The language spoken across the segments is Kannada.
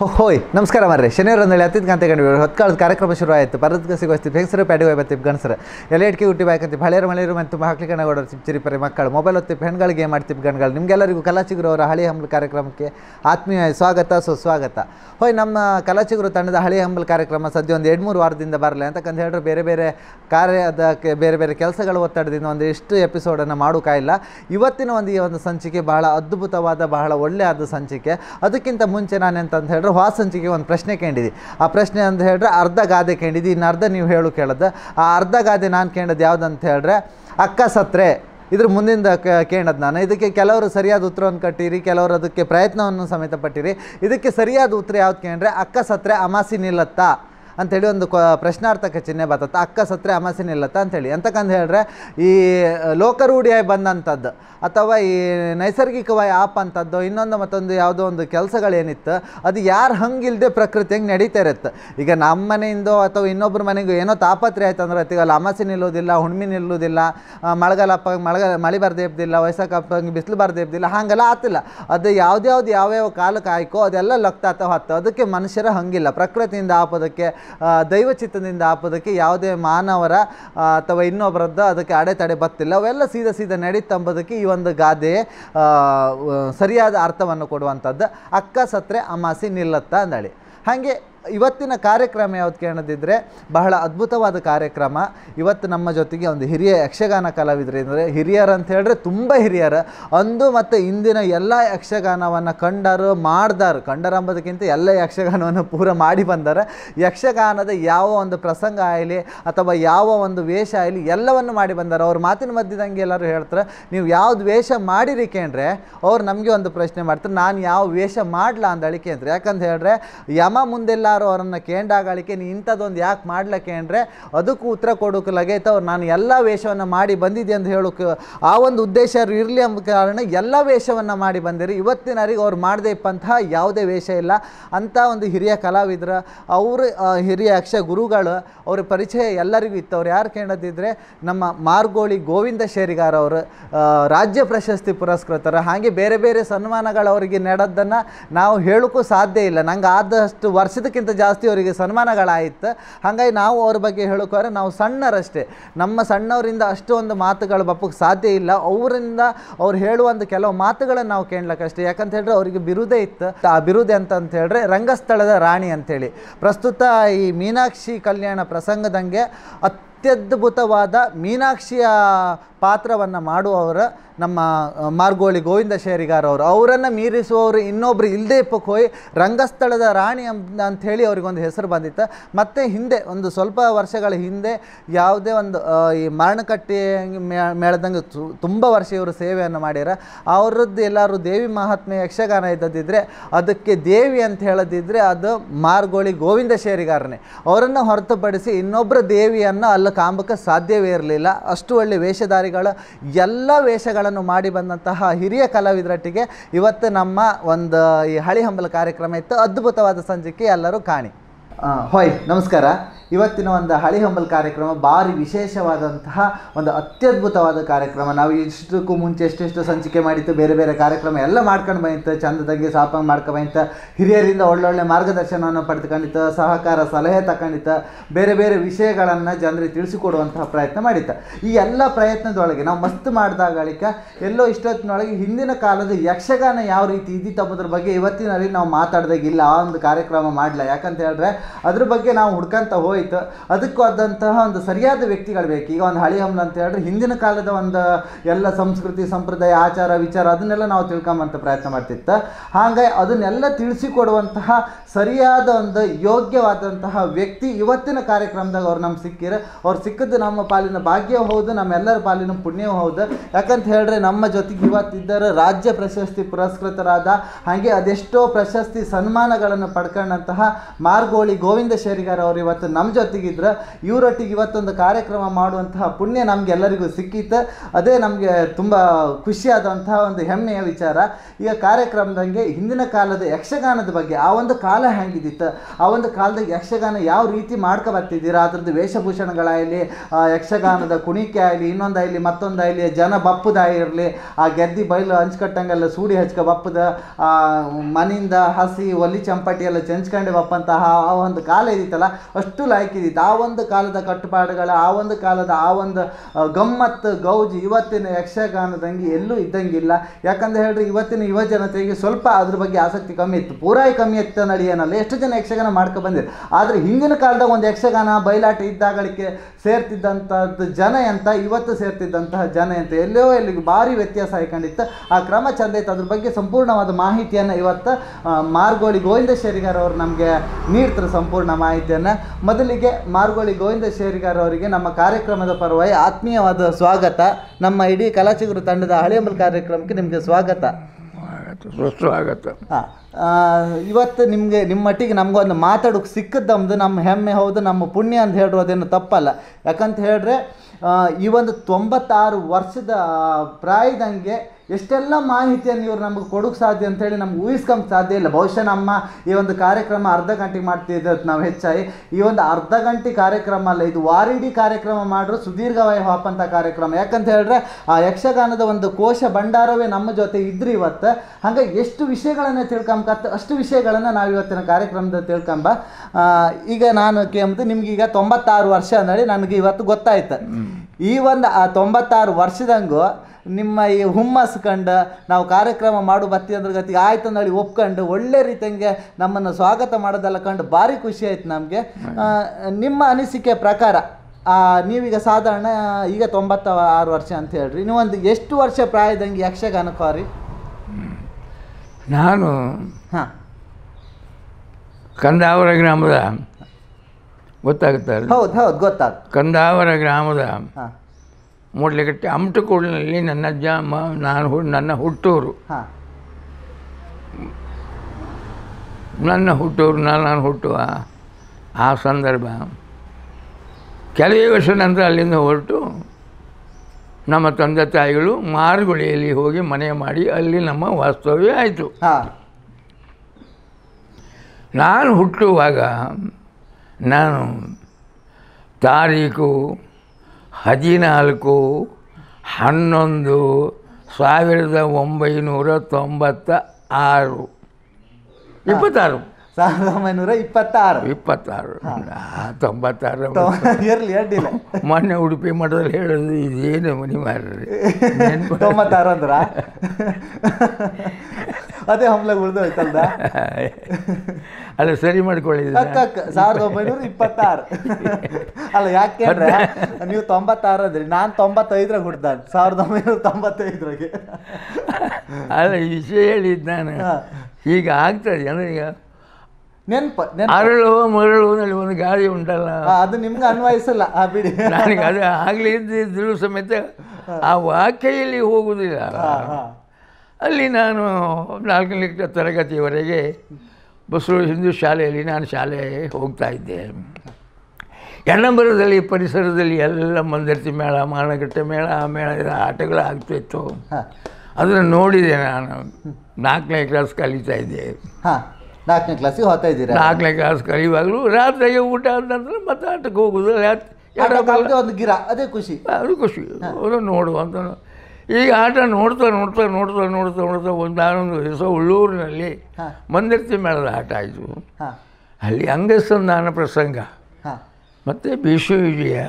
ಹೋಯ್ ನಮಸ್ಕಾರ ಮಾರ್ರಿ. ಶನಿವಾರ ಅತಿಥಿ ಹತ್ತಿದ ಗಂಟೆ ಕಂಡು ಹೊತ್ಕಾಲದ ಕಾರ್ಯಕ್ರಮ ಶುರು ಆಯಿತು ಪರದ್ಕ ಸಿಗೋಸ್ತಿ ಹೆಂಗಸರು ಪ್ಯಾಡಿ ಹೋಗಿ ಬರ್ತಿವಿ ಗಣಸರು ಎಲ್ಲ ಇಟ್ಕಿ ಹುಟ್ಟಿ ಬಾಯ್ಕಂತೀವಿ ಹಳೆಯರು ಮಳೆಯರು ಮತ್ತು ತುಂಬ ಹಾಕ್ಲಿಕ್ಕೆ ಚಿಪ್ ಚಿರಿಪರಿ ಮಕ್ಕಳು. ಮೊಬೈಲ್ ಹೊತ್ತಿ ಹೆಣ್ಗಳಿಗೆ ಗಣಗಳು ಗಣ್ಗಳು ನಿಮಗೆಲ್ಲರಿಗೂ ಕಲಾಚಿಗರು ಅವರ ಹಳಿ ಹಂಬಲ್ ಕಾರ್ಯಕ್ರಮಕ್ಕೆ ಆತ್ಮೀಯ ಸ್ವಾಗತ, ಸುಸ್ವಾಗತ. ಹೋಯ್, ನಮ್ಮ ಕಲಾಚಿಗರು ತಂಡದ ಹಳಿ ಹಂಬಲ್ ಕಾರ್ಯಕ್ರಮ ಸದ್ಯ ಒಂದು ಎರಡು ಮೂರು ವಾರದಿಂದ ಬರಲಿ ಅಂತಕ್ಕಂತ ಹೇಳಿದ್ರೆ ಬೇರೆ ಬೇರೆ ಕಾರ್ಯದಕ್ಕೆ, ಬೇರೆ ಬೇರೆ ಕೆಲಸಗಳ ಒತ್ತಡದಿಂದ ಒಂದು ಇಷ್ಟು ಎಪಿಸೋಡನ್ನು ಮಾಡೋಕ್ಕಾಗಿಲ್ಲ ಇವತ್ತಿನ ಒಂದು ಈ ಒಂದು ಸಂಚಿಕೆ ಬಹಳ ಅದ್ಭುತವಾದ, ಬಹಳ ಒಳ್ಳೆಯಾದ ಸಂಚಿಕೆ. ಅದಕ್ಕಿಂತ ಮುಂಚೆ ನಾನು ಎಂತ ಅಂತ ಹೇಳಿದ್ರೆ ಸಂಚಿಕೆ ಒಂದು ಪ್ರಶ್ನೆ ಕೇಳಿದ್ವಿ ಆ ಪ್ರಶ್ನೆ ಅಂತ ಹೇಳಿದ್ರೆ ಅರ್ಧ ಗಾದೆ ಕೇಳಿದ್ವಿ ಇನ್ನು ಅರ್ಧ ನೀವು ಹೇಳು ಕೇಳೋದು. ಆ ಅರ್ಧ ಗಾದೆ ನಾನು ಕೇಳೋದು ಯಾವುದಂತ ಹೇಳಿದ್ರೆ ಅಕ್ಕ ಸತ್ರೆ. ಇದ್ರ ಮುಂದಿಂದ ಕೇಳೋದು ನಾನು. ಇದಕ್ಕೆ ಕೆಲವರು ಸರಿಯಾದ ಉತ್ತರವನ್ನು ಕಟ್ಟಿರಿ, ಕೆಲವರು ಅದಕ್ಕೆ ಪ್ರಯತ್ನವನ್ನು ಸಮೇತ ಪಟ್ಟಿರಿ ಇದಕ್ಕೆ ಸರಿಯಾದ ಉತ್ತರ ಯಾವ್ದು ಕೇಳಿದ್ರೆ ಅಕ್ಕ ಸತ್ರೆ ಅಮಾಸಿ ನಿಲ್ಲತ್ತಾ. ಅಂಥೇಳಿ ಒಂದು ಕ ಪ್ರಶ್ನಾರ್ಥಕ ಚಿಹ್ನೆ ಬರ್ತದೆ. ಅಕ್ಕ ಸತ್ರೆ ಅಮಾಸೆ ನಿಲ್ಲತ್ತ ಅಂಥೇಳಿ ಎಂತಕ್ಕಂತ ಹೇಳಿದ್ರೆ, ಈ ಲೋಕರೂಢಿಯಾಗಿ ಬಂದಂಥದ್ದು ಅಥವಾ ಈ ನೈಸರ್ಗಿಕವಾಗಿ ಆಪ್ ಅಂಥದ್ದು ಇನ್ನೊಂದು ಮತ್ತೊಂದು ಯಾವುದೋ ಒಂದು ಕೆಲಸಗಳೇನಿತ್ತು, ಅದು ಯಾರು ಹಂಗಿಲ್ಲದೆ ಪ್ರಕೃತಿ ಹೆಂಗೆ ನಡೀತಾ ಇರುತ್ತೆ. ಈಗ ನಮ್ಮ ಮನೆಯಿಂದ ಅಥವಾ ಇನ್ನೊಬ್ಬರ ಮನೆಗೂ ಏನೋ ತಾಪತ್ರೆ ಆಯ್ತು ಅಂದ್ರೆ ಈಗ ಅಮಾಸೆ ನಿಲ್ಲೋದಿಲ್ಲ ಹುಣ್ಮಿ ನಿಲ್ಲೋದಿಲ್ಲ ಮಳೆಗಾಲಪ್ಪ ಮಳೆಗಾಲ ಮಳೆ ಬರ್ದೇ ಇದ್ದಿಲ್ಲ ವಯಸ್ಸಾಗ ಹಂಗೆ ಬಿಸಿಲು ಬರ್ದೇ ಇರ್ದಿಲ್ಲ, ಹಾಗೆಲ್ಲ ಆತಿಲ್ಲ ಅದು ಯಾವ್ದ್ಯಾವ್ದು ಯಾವ್ಯಾವ ಕಾಲಕ್ಕೆ ಆಯ್ಕೋ ಅದೆಲ್ಲ ಲಗ್ತಾತ ಹತ್ತು. ಅದಕ್ಕೆ ಮನುಷ್ಯರ ಹಂಗಿಲ್ಲ. ಪ್ರಕೃತಿಯಿಂದ ಆಪೋದಕ್ಕೆ ದೈವಚಿತ್ತದಿಂದ ಹಾಪೋದಕ್ಕೆ ಯಾವುದೇ ಮಾನವರ ಅಥವಾ ಇನ್ನೊಬ್ಬರದ್ದು ಅದಕ್ಕೆ ಅಡೆತಡೆ ಬತ್ತಿಲ್ಲ. ಅವೆಲ್ಲ ಸೀದಾ ಸೀದಾ ನಡೀತಂಬೋದಕ್ಕೆ ಈ ಒಂದು ಗಾದೆ ಸರಿಯಾದ ಅರ್ಥವನ್ನು ಕೊಡುವಂಥದ್ದು. ಅಕ್ಕ ಸತ್ರೆ ಅಮಾಸಿ ನಿಲ್ಲತ್ತ ಅಂದಳಿ. ಹಾಗೆ ಇವತ್ತಿನ ಕಾರ್ಯಕ್ರಮ ಯಾವ್ದು ಕೇಳೋದಿದ್ರೆ ಬಹಳ ಅದ್ಭುತವಾದ ಕಾರ್ಯಕ್ರಮ. ಇವತ್ತು ನಮ್ಮ ಜೊತೆಗೆ ಒಂದು ಹಿರಿಯ ಯಕ್ಷಗಾನ ಕಲಾವಿದರು ಅಂದರೆ ಹಿರಿಯರು ಅಂತ ಹೇಳಿದ್ರೆ ತುಂಬ ಹಿರಿಯರು. ಅಂದು ಮತ್ತು ಇಂದಿನ ಎಲ್ಲ ಯಕ್ಷಗಾನವನ್ನು ಕಂಡರು ಮಾಡ್ದಾರು. ಕಂಡರು ಅಂಬೋದಕ್ಕಿಂತ ಎಲ್ಲ ಯಕ್ಷಗಾನವನ್ನು ಪೂರ ಮಾಡಿ ಬಂದಾರೆ. ಯಕ್ಷಗಾನದ ಯಾವ ಒಂದು ಪ್ರಸಂಗ ಆಗಲಿ ಅಥವಾ ಯಾವ ಒಂದು ವೇಷ ಆಗಲಿ ಎಲ್ಲವನ್ನು ಮಾಡಿ ಬಂದಾರೆ. ಅವ್ರ ಮಾತಿನ ಮಧ್ಯದಂಗೆ ಎಲ್ಲರೂ ಹೇಳ್ತಾರೆ, ನೀವು ಯಾವ್ದು ವೇಷ ಮಾಡಿರಿ ಕೇಂದ್ರೆ ಅವ್ರು ನಮಗೆ ಒಂದು ಪ್ರಶ್ನೆ ಮಾಡ್ತಾರೆ, ನಾನು ಯಾವ ವೇಷ ಮಾಡ್ಲಾ ಅಂದಳಿ ಕೇಂದ್ರೆ ಯಾಕಂತ ಹೇಳಿದ್ರೆ, ಯಮ ಮುಂದೆಲ್ಲಾರು ಅವರನ್ನು ಕೇಂಡಾಗಳಿಕೆ, ನೀ ಇಂಥದ್ದೊಂದು ಯಾಕೆ ಮಾಡ್ಲಕ್ಕೆ ಅಂದರೆ ಅದಕ್ಕೂ ಉತ್ತರ ಕೊಡೋಕೆ ಲಗೈತೆ ಅವ್ರು ನಾನು ಎಲ್ಲ ವೇಷವನ್ನು ಮಾಡಿ ಬಂದಿದ್ದೆ ಅಂತ ಹೇಳೋಕೆ ಆ ಒಂದು ಉದ್ದೇಶ ಇರಲಿ ಅಂಬ ಕಾರಣ ಎಲ್ಲ ವೇಷವನ್ನು ಮಾಡಿ ಬಂದಿರಿ. ಇವತ್ತಿನವರಿಗೆ ಅವ್ರು ಮಾಡದೇ ಇಪ್ಪಂತಹ ಯಾವುದೇ ವೇಷ ಇಲ್ಲ. ಅಂಥ ಒಂದು ಹಿರಿಯ ಕಲಾವಿದರ, ಅವರು ಹಿರಿಯ ಯಕ್ಷ ಗುರುಗಳು, ಅವ್ರ ಪರಿಚಯ ಎಲ್ಲರಿಗೂ ಇತ್ತು. ಅವ್ರು ಯಾರು ಕೇಳದಿದ್ದರೆ ನಮ್ಮ ಮಾರ್ಗೋಳಿ ಗೋವಿಂದ ಶೇರಿಗಾರ್ ಅವರು ರಾಜ್ಯ ಪ್ರಶಸ್ತಿ ಪುರಸ್ಕೃತರ. ಹಾಗೆ ಬೇರೆ ಬೇರೆ ಸನ್ಮಾನಗಳು ಅವರಿಗೆ ನಡೆದನ್ನು ನಾವು ಹೇಳೋಕ್ಕೂ ಸಾಧ್ಯ ಇಲ್ಲ. ನಂಗೆ ಆದಷ್ಟು ವರ್ಷದಕ್ಕಿಂತ ಜಾಸ್ತಿ ಅವರಿಗೆ ಸನ್ಮಾನಗಳಾಯಿತು. ಹಾಗಾಗಿ ನಾವು ಅವ್ರ ಬಗ್ಗೆ ಹೇಳೋಕ್ಕೋದ್ರೆ ನಾವು ಸಣ್ಣರಷ್ಟೇ. ನಮ್ಮ ಸಣ್ಣವರಿಂದ ಅಷ್ಟೊಂದು ಮಾತುಗಳು ಬಪ್ಪಕ್ಕೆ ಸಾಧ್ಯ ಇಲ್ಲ. ಅವರಿಂದ ಅವ್ರು ಹೇಳುವಂಥ ಕೆಲವು ಮಾತುಗಳನ್ನು ನಾವು ಕೇಳಲಿಕ್ಕಷ್ಟೇ. ಯಾಕಂತ ಹೇಳಿದ್ರೆ ಅವರಿಗೆ ಬಿರುದೇ ಇತ್ತು. ಆ ಬಿರುದೆ ಅಂತ ಅಂತ ಹೇಳಿದ್ರೆ ರಂಗಸ್ಥಳದ ರಾಣಿ ಅಂಥೇಳಿ ಪ್ರಸ್ತುತ ಈ ಮೀನಾಕ್ಷಿ ಕಲ್ಯಾಣ ಪ್ರಸಂಗದಂಗೆ ಅತ್ಯದ್ಭುತವಾದ ಮೀನಾಕ್ಷಿಯ ಪಾತ್ರವನ್ನು ಮಾಡುವವರ ನಮ್ಮ ಮಾರ್ಗೋಳಿ ಗೋವಿಂದ ಶೇರಿಗಾರ್ ಅವರು ಅವರನ್ನು ಮೀರಿಸುವವರು ಇನ್ನೊಬ್ರು ಇಲ್ಲದೆ ಇಪ್ಪಕ್ಕೆ ರಂಗಸ್ಥಳದ ರಾಣಿ ಅಂತ ಅಂಥೇಳಿ ಅವ್ರಿಗೊಂದು ಹೆಸರು ಬಂದಿತ್ತು. ಮತ್ತು ಹಿಂದೆ, ಒಂದು ಸ್ವಲ್ಪ ವರ್ಷಗಳ ಹಿಂದೆ ಯಾವುದೇ ಒಂದು ಈ ಮರಣಕಟ್ಟೆ ಮೇಳದಂಗೆ ತುಂಬ ವರ್ಷ ಇವರು ಸೇವೆಯನ್ನು ಮಾಡ್ಯಾರ ಅವರದ್ದು ಎಲ್ಲರೂ ದೇವಿ ಮಹಾತ್ಮೆ ಯಕ್ಷಗಾನ ಇದ್ದದಿದ್ದರೆ ಅದಕ್ಕೆ ದೇವಿ ಅಂತ ಹೇಳದಿದ್ದರೆ ಅದು ಮಾರ್ಗೋಳಿ ಗೋವಿಂದ ಶೇರಿಗಾರನೇ. ಅವರನ್ನು ಹೊರತುಪಡಿಸಿ ಇನ್ನೊಬ್ಬರ ದೇವಿಯನ್ನು ಅಲ್ಲಿ ಕಾಂಬಕ್ಕೆ ಸಾಧ್ಯವೇ ಇರಲಿಲ್ಲ. ಅಷ್ಟು ಒಳ್ಳೆ ವೇಷಧಾರಿಗಳು ಎಲ್ಲ ವೇಷಗಳನ್ನು ಮಾಡಿ ಬಂದಂತಹ ಹಿರಿಯ ಕಲಾವಿದರೊಟ್ಟಿಗೆ ಇವತ್ತು ನಮ್ಮ ಒಂದು ಈ ಹಳಿ ಹಂಬಲ ಕಾರ್ಯಕ್ರಮ ಇತ್ತು. ಅದ್ಭುತವಾದ ಸಂಜಿಕೆ ಎಲ್ಲರೂ ಕಾಣಿ. ಹೋಯ್, ನಮಸ್ಕಾರ. ಇವತ್ತಿನ ಒಂದು ಹಳಿ ಹಂಬಲ್ ಕಾರ್ಯಕ್ರಮ, ಭಾರಿ ವಿಶೇಷವಾದಂತಹ ಒಂದು ಅತ್ಯದ್ಭುತವಾದ ಕಾರ್ಯಕ್ರಮ. ನಾವು ಇಷ್ಟಕ್ಕೂ ಮುಂಚೆ ಎಷ್ಟೆಷ್ಟು ಸಂಚಿಕೆ ಮಾಡಿತ್ತು ಬೇರೆ ಬೇರೆ ಕಾರ್ಯಕ್ರಮ ಎಲ್ಲ ಮಾಡ್ಕೊಂಡು ಬಂದಿತ್ತು. ಚಂದದಾಗಿ ಸಾಪ ಮಾಡ್ಕೊಂಡು ಬಂದಿತ್ತು. ಹಿರಿಯರಿಂದ ಒಳ್ಳೊಳ್ಳೆ ಮಾರ್ಗದರ್ಶನವನ್ನು ಪಡೆದುಕೊಂಡಿತ್ತು. ಸಹಕಾರ, ಸಲಹೆ ತಗೊಂಡಿತ್ತು ಬೇರೆ ಬೇರೆ ವಿಷಯಗಳನ್ನು ಜನರಿಗೆ ತಿಳಿಸಿಕೊಡುವಂತಹ ಪ್ರಯತ್ನ ಮಾಡಿತ್ತು. ಈ ಎಲ್ಲ ಪ್ರಯತ್ನದೊಳಗೆ ನಾವು ಮಸ್ತ್ ಮಾಡಿದಾಗಳಿಕ ಎಲ್ಲೋ ಇಷ್ಟೊತ್ತಿನೊಳಗೆ ಹಿಂದಿನ ಕಾಲದ ಯಕ್ಷಗಾನ ಯಾವ ರೀತಿ ಇದ್ದಿತ್ತು ಅನ್ನೋದ್ರ ಬಗ್ಗೆ ಇವತ್ತಿನಲ್ಲಿ ನಾವು ಮಾತಾಡ್ದಾಗಿಲ್ಲ ಆ ಒಂದು ಕಾರ್ಯಕ್ರಮ ಮಾಡಲ್ಲ ಯಾಕಂತ ಹೇಳಿದ್ರೆ, ಅದ್ರ ಬಗ್ಗೆ ನಾವು ಹುಡ್ಕಂತ ಹೋಯ್ತು. ಅದಕ್ಕೂ ಆದಂತಹ ಒಂದು ಸರಿಯಾದ ವ್ಯಕ್ತಿಗಳು ಬೇಕು. ಈಗ ಒಂದು ಹಳಿ ಹಮ್ಲ ಅಂತ ಹೇಳಿದ್ರೆ ಹಿಂದಿನ ಕಾಲದ ಒಂದು ಎಲ್ಲ ಸಂಸ್ಕೃತಿ, ಸಂಪ್ರದಾಯ, ಆಚಾರ, ವಿಚಾರ ಅದನ್ನೆಲ್ಲ ನಾವು ತಿಳ್ಕೊಂಬಂತ ಪ್ರಯತ್ನ ಮಾಡ್ತಿತ್ತು. ಹಾಗೆ ಅದನ್ನೆಲ್ಲ ತಿಳಿಸಿಕೊಡುವಂತಹ ಸರಿಯಾದ ಒಂದು ಯೋಗ್ಯವಾದಂತಹ ವ್ಯಕ್ತಿ ಇವತ್ತಿನ ಕಾರ್ಯಕ್ರಮದಾಗ ಅವ್ರು ನಮ್ಗೆ ಸಿಕ್ಕಿರ. ಅವ್ರು ಸಿಕ್ಕದ್ದು ನಮ್ಮ ಪಾಲಿನ ಭಾಗ್ಯವೂ ಹೌದು ನಮ್ಮೆಲ್ಲರ ಪಾಲಿನ ಪುಣ್ಯವೂ ಹೌದು. ಯಾಕಂತ ಹೇಳಿದ್ರೆ ನಮ್ಮ ಜೊತೆಗೆ ಇವತ್ತಿದ್ದರೆ ರಾಜ್ಯ ಪ್ರಶಸ್ತಿ ಪುರಸ್ಕೃತರಾದ, ಹಾಗೆ ಅದೆಷ್ಟೋ ಪ್ರಶಸ್ತಿ ಸನ್ಮಾನಗಳನ್ನು ಪಡ್ಕೊಂಡಂತಹ ಮಾರ್ಗೋಳಿ ಗೋವಿಂದ ಶೇರಿಗಾರ್ ಅವರು ಇವತ್ತು ನಮ್ಮ ನಮ್ಮ ಜೊತೆಗಿದ್ರೆ ಇವರೊಟ್ಟಿಗೆ ಇವತ್ತೊಂದು ಕಾರ್ಯಕ್ರಮ ಮಾಡುವಂತಹ ಪುಣ್ಯ ನಮಗೆಲ್ಲರಿಗೂ ಸಿಕ್ಕಿತ್ತು. ಅದೇ ನಮಗೆ ತುಂಬ ಖುಷಿಯಾದಂತಹ ಒಂದು ಹೆಮ್ಮೆಯ ವಿಚಾರ. ಈಗ ಕಾರ್ಯಕ್ರಮದಂಗೆ ಹಿಂದಿನ ಕಾಲದ ಯಕ್ಷಗಾನದ ಬಗ್ಗೆ, ಆ ಒಂದು ಕಾಲ ಹೆಂಗಿದಿತ್ತು? ಆ ಒಂದು ಕಾಲದ ಯಕ್ಷಗಾನ ಯಾವ ರೀತಿ ಮಾಡ್ಕೊ ಬರ್ತಿದ್ದೀರಾ? ಅದರದ್ದು ವೇಷಭೂಷಣಗಳಾಗಲಿ ಯಕ್ಷಗಾನದ ಕುಣಿಕೆ ಆಗಲಿ ಇನ್ನೊಂದಾಗಲಿ, ಮತ್ತೊಂದಾಗಲಿ, ಜನ ಬಪ್ಪುದಾಗಿರಲಿ, ಆ ಗೆದ್ದಿ ಬಯಲು ಹಂಚ್ಕಟ್ಟಂಗೆಲ್ಲ ಸೂಡಿ ಹಚ್ಕೊ ಬಪ್ಪದ ಮನೆಯಿಂದ ಹಸಿ ಒಲಿ ಚಂಪಟಿ ಎಲ್ಲ ಚೆಂಚ್ಕೊಂಡೆ ಬಪ್ಪಂತಹ ಆ ಒಂದು ಕಾಲ ಇದಿತ್ತಲ್ಲ, ಅಷ್ಟು ಲಾಯ್ಕಿದಿತ್ತು ಆ ಒಂದು ಕಾಲದ ಕಟ್ಟುಪಾಡುಗಳ, ಆ ಒಂದು ಕಾಲದ, ಆ ಒಂದು ಗಮ್ಮತ್ತು ಗೌಜು, ಇವತ್ತಿನ ಯಕ್ಷಗಾನದಂಗೆ ಎಲ್ಲೂ ಇದ್ದಂಗಿಲ್ಲ. ಯಾಕಂದ್ರೆ ಹೇಳಿದ್ರೆ ಇವತ್ತಿನ ಯುವ ಜನತೆಗೆ ಸ್ವಲ್ಪ ಅದ್ರ ಬಗ್ಗೆ ಆಸಕ್ತಿ ಕಮ್ಮಿ ಇತ್ತು. ಪೂರಾಯಿ ಕಮ್ಮಿ ಇತ್ತು ಏನಲ್ಲ ಎಷ್ಟು ಜನ ಯಕ್ಷಗಾನ ಮಾಡ್ಕೊ ಆದರೆ ಹಿಂದಿನ ಕಾಲದಾಗ ಒಂದು ಯಕ್ಷಗಾನ, ಬಯಲಾಟ ಇದ್ದಾಗಳಿಗೆ ಸೇರ್ತಿದ್ದಂಥದ್ದು ಜನ ಅಂತ ಇವತ್ತು ಸೇರ್ತಿದ್ದಂತಹ ಜನ ಅಂತ ಎಲ್ಲೋ ಎಲ್ಲಿಗೆ ಭಾರಿ ವ್ಯತ್ಯಾಸ ಆಯ್ಕೊಂಡಿತ್ತು. ಆ ಕ್ರಮ ಚಂದ ಇತ್ತು. ಅದ್ರ ಬಗ್ಗೆ ಸಂಪೂರ್ಣವಾದ ಮಾಹಿತಿಯನ್ನು ಇವತ್ತು ಮಾರ್ಗೋಳಿ ಗೋವಿಂದ ಶೇರಿಗಾರ್ ಅವರು ನಮಗೆ ನೀಡ್ತಾರೆ ಸಂಪೂರ್ಣ ಮಾಹಿತಿಯನ್ನು. ಮೊದಲಿಗೆ ಮಾರ್ಗೋಳಿ ಗೋವಿಂದ ಶೇರಿಗಾರ್ ಅವರಿಗೆ ನಮ್ಮ ಕಾರ್ಯಕ್ರಮದ ಪರವಾಗಿ ಆತ್ಮೀಯವಾದ ಸ್ವಾಗತ. ನಮ್ಮ ಇಡೀ ಕಲಾಚಿಗುರು ತಂಡದ ಹಳೆಯಂಬಲ್ ಕಾರ್ಯಕ್ರಮಕ್ಕೆ ನಿಮಗೆ ಸ್ವಾಗತ. ಸ್ವಾಗತ ಹಾಂ ಇವತ್ತು ನಿಮಗೆ ನಿಮ್ಮ ಮಟ್ಟಿಗೆ ನಮಗೊಂದು ಮಾತಾಡೋಕೆ ಸಿಕ್ಕದ್ದಮ್ದು ನಮ್ಮ ಹೆಮ್ಮೆ ಹೌದು ನಮ್ಮ ಪುಣ್ಯ ಅಂತ ಹೇಳಿರೋದೇನು ತಪ್ಪಲ್ಲ. ಯಾಕಂತ ಹೇಳಿದ್ರೆ ಈ ಒಂದು ತೊಂಬತ್ತಾರು ವರ್ಷದ ಪ್ರಾಯದಂಗೆ ಎಷ್ಟೆಲ್ಲ ಮಾಹಿತಿಯನ್ನು ಇವ್ರು ನಮಗೆ ಕೊಡೋಕೆ ಸಾಧ್ಯ ಅಂತೇಳಿ ನಮ್ಗೆ ಊಹಿಸ್ಕೊಂಬ ಸಾಧ್ಯ ಇಲ್ಲ. ಬಹುಶಃ ನಮ್ಮ ಈ ಒಂದು ಕಾರ್ಯಕ್ರಮ ಅರ್ಧ ಗಂಟೆಗೆ ಮಾಡ್ತಿದ್ದ ನಾವು ಹೆಚ್ಚಾಗಿ. ಈ ಒಂದು ಅರ್ಧ ಗಂಟೆ ಕಾರ್ಯಕ್ರಮ ಅಲ್ಲ ಇದು ವಾರಿಡಿ ಕಾರ್ಯಕ್ರಮ ಮಾಡಿದ್ರು ಸುದೀರ್ಘವಾಗಿ ಹಾಪಂಥ ಕಾರ್ಯಕ್ರಮ. ಯಾಕಂತ ಹೇಳಿದ್ರೆ ಆ ಯಕ್ಷಗಾನದ ಒಂದು ಕೋಶ ಭಂಡಾರವೇ ನಮ್ಮ ಜೊತೆ ಇದ್ರಿ ಇವತ್ತು. ಹಾಗಾಗಿ ಎಷ್ಟು ವಿಷಯಗಳನ್ನು ತಿಳ್ಕೊಂಬತ್ತ ಅಷ್ಟು ವಿಷಯಗಳನ್ನು ನಾವು ಇವತ್ತಿನ ಕಾರ್ಯಕ್ರಮದ ತಿಳ್ಕೊಂಬ ಈಗ ನಾನು ಕೇಂಬುದು ನಿಮ್ಗೆ ಈಗ ತೊಂಬತ್ತಾರು ವರ್ಷ ಅಂದೇಳಿ ನನಗೆ ಇವತ್ತು ಗೊತ್ತಾಯ್ತು. ಈ ಒಂದು ಆ ತೊಂಬತ್ತಾರು ವರ್ಷದಂಗೂ ನಿಮ್ಮ ಈ ಹುಮ್ಮಸ್ ಕಂಡು ನಾವು ಕಾರ್ಯಕ್ರಮ ಮಾಡು ಬತ್ತಿ ಅಂದ್ರೆ ಗತಿಗೆ ಆಯ್ತು ಅಂದೇಳಿ ಒಪ್ಕೊಂಡು ಒಳ್ಳೆ ರೀತಿಯಂಗೆ ನಮ್ಮನ್ನು ಸ್ವಾಗತ ಮಾಡೋದೆಲ್ಲ ಕಂಡು ಭಾರಿ ಖುಷಿ ಆಯ್ತು ನಮಗೆ. ನಿಮ್ಮ ಅನಿಸಿಕೆ ಪ್ರಕಾರ ನೀವೀಗ ಸಾಧಾರಣ ಈಗ ತೊಂಬತ್ತ ಆರು ವರ್ಷ ಅಂತ ಹೇಳ್ರಿ. ನೀವೊಂದು ಎಷ್ಟು ವರ್ಷ ಪ್ರಾಯದಂಗೆ ಯಕ್ಷಗಾನ ಕ್ವಾರಿ? ನಾನು ಹಾಂ. ಕಂದಾವರ ಗ್ರಾಮದ ಗೊತ್ತಾಗುತ್ತೆ? ಹೌದು ಹೌದು ಗೊತ್ತಾಗ ಕಂದಾವರ ಗ್ರಾಮದ ಹಾಂ. ಮೂಡ್ಲಿಗಟ್ಟೆ ಅಮಟಕೋಡಿನಲ್ಲಿ ನನ್ನ ಅಜ್ಜ ಅಮ್ಮ ನಾನು ಹು- ನನ್ನ ಹುಟ್ಟೋರು. ನನ್ನ ಹುಟ್ಟೋರು ನಾನು ನಾನು ಹುಟ್ಟುವ ಆ ಸಂದರ್ಭ. ಕೆಲವೇ ವರ್ಷ ನಂತರ ಅಲ್ಲಿಂದ ಹೊರಟು ನಮ್ಮ ತಂದೆ ತಾಯಿಗಳು ಮಾರುಗುಳಿಯಲ್ಲಿ ಹೋಗಿ ಮನೆ ಮಾಡಿ ಅಲ್ಲಿ ನಮ್ಮ ವಾಸ್ತವ್ಯ ಆಯಿತು. ನಾನು ಹುಟ್ಟುವಾಗ ನಾನು ತಾರೀಕು ಹದಿನಾಲ್ಕು ಹನ್ನೊಂದು ಸಾವಿರದ ಒಂಬೈನೂರ ತೊಂಬತ್ತ ಆರು ಇಪ್ಪತ್ತಾರು. ಸಾವಿರದ ಒಂಬೈನೂರ ಇಪ್ಪತ್ತಾರು. ಇಪ್ಪತ್ತಾರು. ತೊಂಬತ್ತಾರು. ಇರಲಿ ಅಡ್ಡಿಲ್ಲ ಮೊನ್ನೆ ಉಡುಪಿ ಮಠದಲ್ಲಿ ಹೇಳೋದು ಇದೇನು ಮನಿ ಮಾರ್ರಿ ತೊಂಬತ್ತಾರು ಅಂದ್ರ? ಅದೇ ಹಮ್ಲಾಗ ಉಳಿದು ಹೋಯ್ತಲ್ದ? ಅಲ್ಲ ಸರಿ ಮಾಡ್ಕೊಳ್ಳಿ ಸಾವಿರದ ಒಂಬೈನೂರ ಇಪ್ಪತ್ತಾರು. ಅಲ್ಲ ಯಾಕೆ ನೀವು ತೊಂಬತ್ತಾರು ಅಂದ್ರಿ ನಾನು ತೊಂಬತ್ತೈದ್ರಾಗ ಹುಡ್ದಾನ ಸಾವಿರದ ಒಂಬೈನೂರ ತೊಂಬತ್ತೈದ್ರಾಗೆ. ಅಲ್ಲ ಈ ವಿಷಯ ಹೇಳಿದ್ದು ನಾನು. ಈಗ ಆಗ್ತದೆ ಅಂದ್ರೆ ಈಗ ನೆನ್ಪ ಅರಳು ಮರಳು ನಲ್ಲಿ ಒಂದು ಗಾಳಿ ಉಂಟಲ್ಲ. ಅದು ನಿಮ್ಗೆ ಅನ್ವಯಿಸಲ್ಲ ಆ ಬಿಡಿ. ನನಗೆ ಅದು ಆಗಲಿ ಇದ್ದಿದ್ರು ಸಮೇತ ಆ ವಾಕ್ಯಲ್ಲಿ ಹೋಗುವುದಿಲ್ಲ ಹಾ, ಹಾ. ಅಲ್ಲಿ ನಾನು ನಾಲ್ಕನೇ ತರಗತಿಯವರೆಗೆ ಬಸರು ಹಿಂದೂ ಶಾಲೆಯಲ್ಲಿ ನಾನು ಶಾಲೆ ಹೋಗ್ತಾ ಇದ್ದೆ. ಎಣ್ಣಂಬರದಲ್ಲಿ ಪರಿಸರದಲ್ಲಿ ಎಲ್ಲ ಮಂದಿರ್ತಿ ಮೇಳ ಮಾನಗಟ್ಟೆ ಮೇಳ ಆ ಮೇಳ ಆಟಗಳು ಆಗ್ತಿತ್ತು ಅದನ್ನು ನೋಡಿದೆ ನಾನು. ನಾಲ್ಕನೇ ಕ್ಲಾಸ್ ಕಲಿತಾ ಇದ್ದೆ. ಹಾ. ನಾಲ್ಕನೇ ಕ್ಲಾಸಿಗೆ ಹೋಗ್ತಾ ಇದ್ದೀರಾ? ನಾಲ್ಕನೇ ಕ್ಲಾಸ್ ಕಲಿಯುವಾಗಲೂ ರಾತ್ರಿಗೆ ಊಟ ಆದ ನಂತರ ಮತ್ತೆ ಆಟಕ್ಕೆ ಹೋಗೋದು. ಒಂದು ಗಿರ ಅದೇ ಖುಷಿ. ಅದು ಖುಷಿ. ಅವರು ನೋಡುವಂತ ಈಗ ಆಟ ನೋಡ್ತಾ ನೋಡ್ತಾ ನೋಡ್ತಾ ನೋಡ್ತಾ ನೋಡ್ತಾ ಒಂದು ನಾನೊಂದು ದಿವಸ ಉಳ್ಳೂರಿನಲ್ಲಿ ಮಂದಿರ್ತಿ ಮೇಳದ ಆಟ ಆಯಿತು. ಅಲ್ಲಿ ಅಂಗಸಂಧಾನ ಪ್ರಸಂಗ. ಮತ್ತು ವಿಜಯ.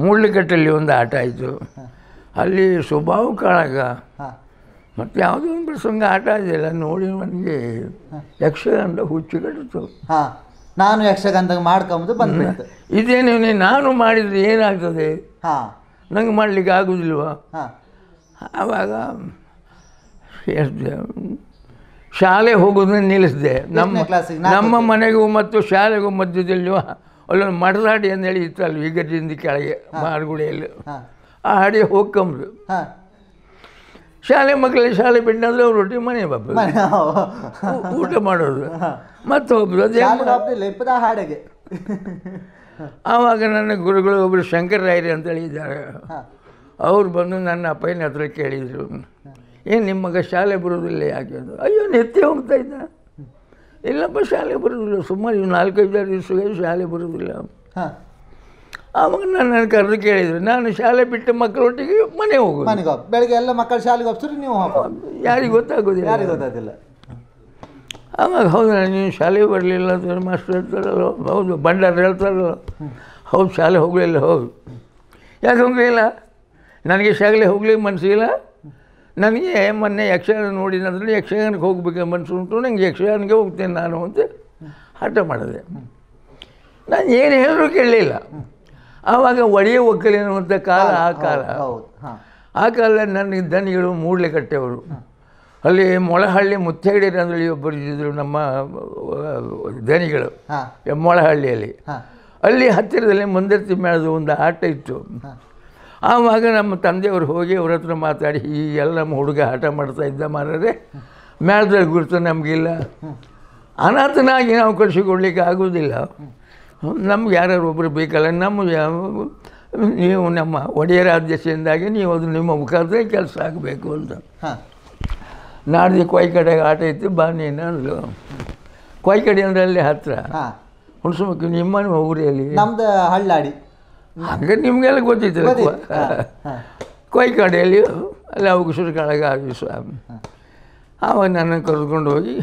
ಮೂಡ್ಲಿಕಟ್ಟಲ್ಲಿ ಒಂದು ಆಟ ಆಯಿತು. ಅಲ್ಲಿ ಸ್ವಭಾವ ಕಾಳಗ. ಮತ್ತು ಯಾವುದೋ ಒಂದು ಪ್ರಸಂಗ ಆಟ ಇದೆಯಲ್ಲ ನೋಡಿ ನನಗೆ ಯಕ್ಷಗಾನದ ಹುಚ್ಚು ಕಟ್ಟಿತು ಹಾ. ನಾನು ಯಕ್ಷಗಾನದಾಗ ಮಾಡ್ಕೊಂಬುದು ಬಂದ ಇದೇನು ನಾನು ಮಾಡಿದರೆ ಏನಾಗ್ತದೆ? ಹಾ. ನಂಗೆ ಮಾಡಲಿಕ್ಕೆ ಆಗೋದಿಲ್ವಾ? ಹಾ. ಆವಾಗ ಶಾಲೆ ಹೋಗೋದನ್ನ ನಿಲ್ಲಿಸಿದೆ. ನಮ್ಮ ನಮ್ಮ ಮನೆಗೂ ಮತ್ತು ಶಾಲೆಗೂ ಮಧ್ಯದಲ್ಲಿ ಅಲ್ಲೊಂದು ಮಡದಾಡಿ ಅಂತೇಳಿ ಇತ್ತು ಅಲ್ಲಿ ವಿಗರ್ಜಿಂದ ಕೆಳಗೆ ಮಾರುಗುಡಿಯಲ್ಲಿ. ಹಾ. ಆ ಹಾಡಿ ಹೋಗ್ಕೊಂಬ್ರು. ಶಾಲೆ ಮಕ್ಕಳಿಗೆ ಶಾಲೆ ಬಿಟ್ಟಂದ್ರೆ ಅವ್ರು ರೊಟ್ಟಿ ಮನೆ ಮನೆ ಊಟ ಮಾಡೋದು. ಮತ್ತು ಒಬ್ಬರು ಅದೇ ಹಾಡಿಗೆ. ಆವಾಗ ನನ್ನ ಗುರುಗಳು ಒಬ್ಬರು ಶಂಕರ ರಾಯರಿ ಅಂತೇಳಿ ಇದ್ದಾರೆ ಅವ್ರು ಬಂದು ನನ್ನ ಅಪ್ಪನ ಹತ್ರ ಕೇಳಿದರು. ಏನು ನಿಮ್ಮ ಮಗ ಶಾಲೆ ಬರೋದಿಲ್ಲ ಯಾಕೆ ಅಂದರು ಅಯ್ಯೋ ನೆತ್ತಿ ಹೋಗ್ತಾ ಇದ್ದ. ಇಲ್ಲಪ್ಪ ಶಾಲೆ ಬರೋದಿಲ್ಲ. ಸುಮಾರು ಇವು ನಾಲ್ಕೈದು ಆರು ದಿವಸ ಶಾಲೆ ಬರೋದಿಲ್ಲ. ಹಾಂ. ಆವಾಗ ನನ್ನ ಕರೆದು ಕೇಳಿದರು ನಾನು ಶಾಲೆ ಬಿಟ್ಟು ಮಕ್ಕಳೊಟ್ಟಿಗೆ ಮನೆ ಹೋಗೋದು. ಬೆಳಗ್ಗೆ ಎಲ್ಲ ಮಕ್ಕಳು ಶಾಲೆಗೆ ಹೋಗ್ತಾರೆ ನೀವು ಯಾರಿಗೆ ಗೊತ್ತಾಗೋದಿಲ್ಲ. ಯಾರಿಗೆ ಗೊತ್ತಾದಿಲ್ಲ ಆವಾಗ ಹೌದಾ ನೀವು ಶಾಲೆಗೆ ಬರಲಿಲ್ಲ ಅಂತ ಮಾಸ್ಟರ್ ಹೇಳ್ತಾರಲ್ಲ ಹೌದು ಬಂಡಾರ ಹೇಳ್ತಾರಲ್ಲ. ಹೌದು ಶಾಲೆ ಹೋಗಲಿಲ್ಲ ಹೌದು ಯಾಕೆ ಹೋಗಲಿಲ್ಲ? ನನಗೆ ಶಾಗಲೆ ಹೋಗ್ಲಿಕ್ಕೆ ಮನಸ್ಸಿಲ್ಲ ನನಗೆ ಮೊನ್ನೆ ಯಕ್ಷಗಾನ ನೋಡಿದಂದ್ರೆ ಯಕ್ಷಗಾನಕ್ಕೆ ಹೋಗ್ಬೇಕು ಮನಸ್ಸು ಉಂಟು. ನನಗೆ ಯಕ್ಷಗಾನಕ್ಕೆ ಹೋಗ್ತೇನೆ ನಾನು ಅಂತ ಹಠ ಮಾಡಿದೆ. ನಾನು ಏನು ಹೇಳಿದ್ರು ಕೇಳಲಿಲ್ಲ. ಆವಾಗ ಒಡೆಯ ಒಕ್ಕಲಿರುವಂಥ ಕಾಲ ಆ ಕಾಲ. ಆ ಕಾಲದಲ್ಲಿ ನನಗೆ ದನಿಗಳು ಮೂಡ್ಲೆ ಕಟ್ಟೆವರು ಅಲ್ಲಿ ಮೊಳಹಳ್ಳಿ ಅಂದ್ರೆ ಒಬ್ಬರು ಇದ್ದರು ನಮ್ಮ ದನಿಗಳು ಮೊಳಹಳ್ಳಿಯಲ್ಲಿ. ಅಲ್ಲಿ ಹತ್ತಿರದಲ್ಲಿ ಮಂದಿರತಿ ಮೇಳದ ಒಂದು ಆಟ ಇತ್ತು. ಆವಾಗ ನಮ್ಮ ತಂದೆಯವರು ಹೋಗಿ ಅವ್ರ ಹತ್ರ ಮಾತಾಡಿ ಈ ಎಲ್ಲ ನಮ್ಮ ಹುಡುಗ ಆಟ ಮಾಡ್ತಾ ಇದ್ದ ಮಾರರೆ ಮ್ಯಾಲ್ದಲ್ಲಿ ಗುರುತು ನಮಗಿಲ್ಲ. ಅನಾಥನಾಗಿ ನಾವು ಕಳಿಸಿಕೊಡ್ಲಿಕ್ಕೆ ಆಗೋದಿಲ್ಲ. ನಮ್ಗೆ ಯಾರು ಒಬ್ಬರು ಬೇಕಲ್ಲ ನಮ್ಮ ನೀವು ನಮ್ಮ ಒಡೆಯರ ಅಧ್ಯಕ್ಷದಿಂದಾಗಿ ನೀವು ಅದು ನಿಮ್ಮ ಮುಖಾಂತರ ಕೆಲಸ ಆಗಬೇಕು ಅಂತ. ನಾಡ್ದು ಕೊಯ್ ಕಡೆಗೆ ಆಟ ಇತ್ತು ಬಾ ನೀನು ಅಂದ್ಲು. ಕೊಯ್ ಕಡೆ ಅಂದ್ರೆ ಅಲ್ಲಿ ಹತ್ತಿರ ಹುಣಸಮಕ್ಕಿ ನಿಮ್ಮ ಊರಲ್ಲಿ? ನಮ್ದು ಹಳ್ಳಾಡಿ. ಹಂಗೆ ನಿಮಗೆಲ್ಲ ಗೊತ್ತಿತ್ತು. ಕೊಯ್ ಕಡೆಯಲ್ಲಿ ಅಲ್ಲಿ ಅವಕಾಶದ ಕೆಳಗೆ ಆ ಸ್ವಾಮಿ ಆವಾಗ ನನ್ನನ್ನು ಕರೆದುಕೊಂಡು ಹೋಗಿ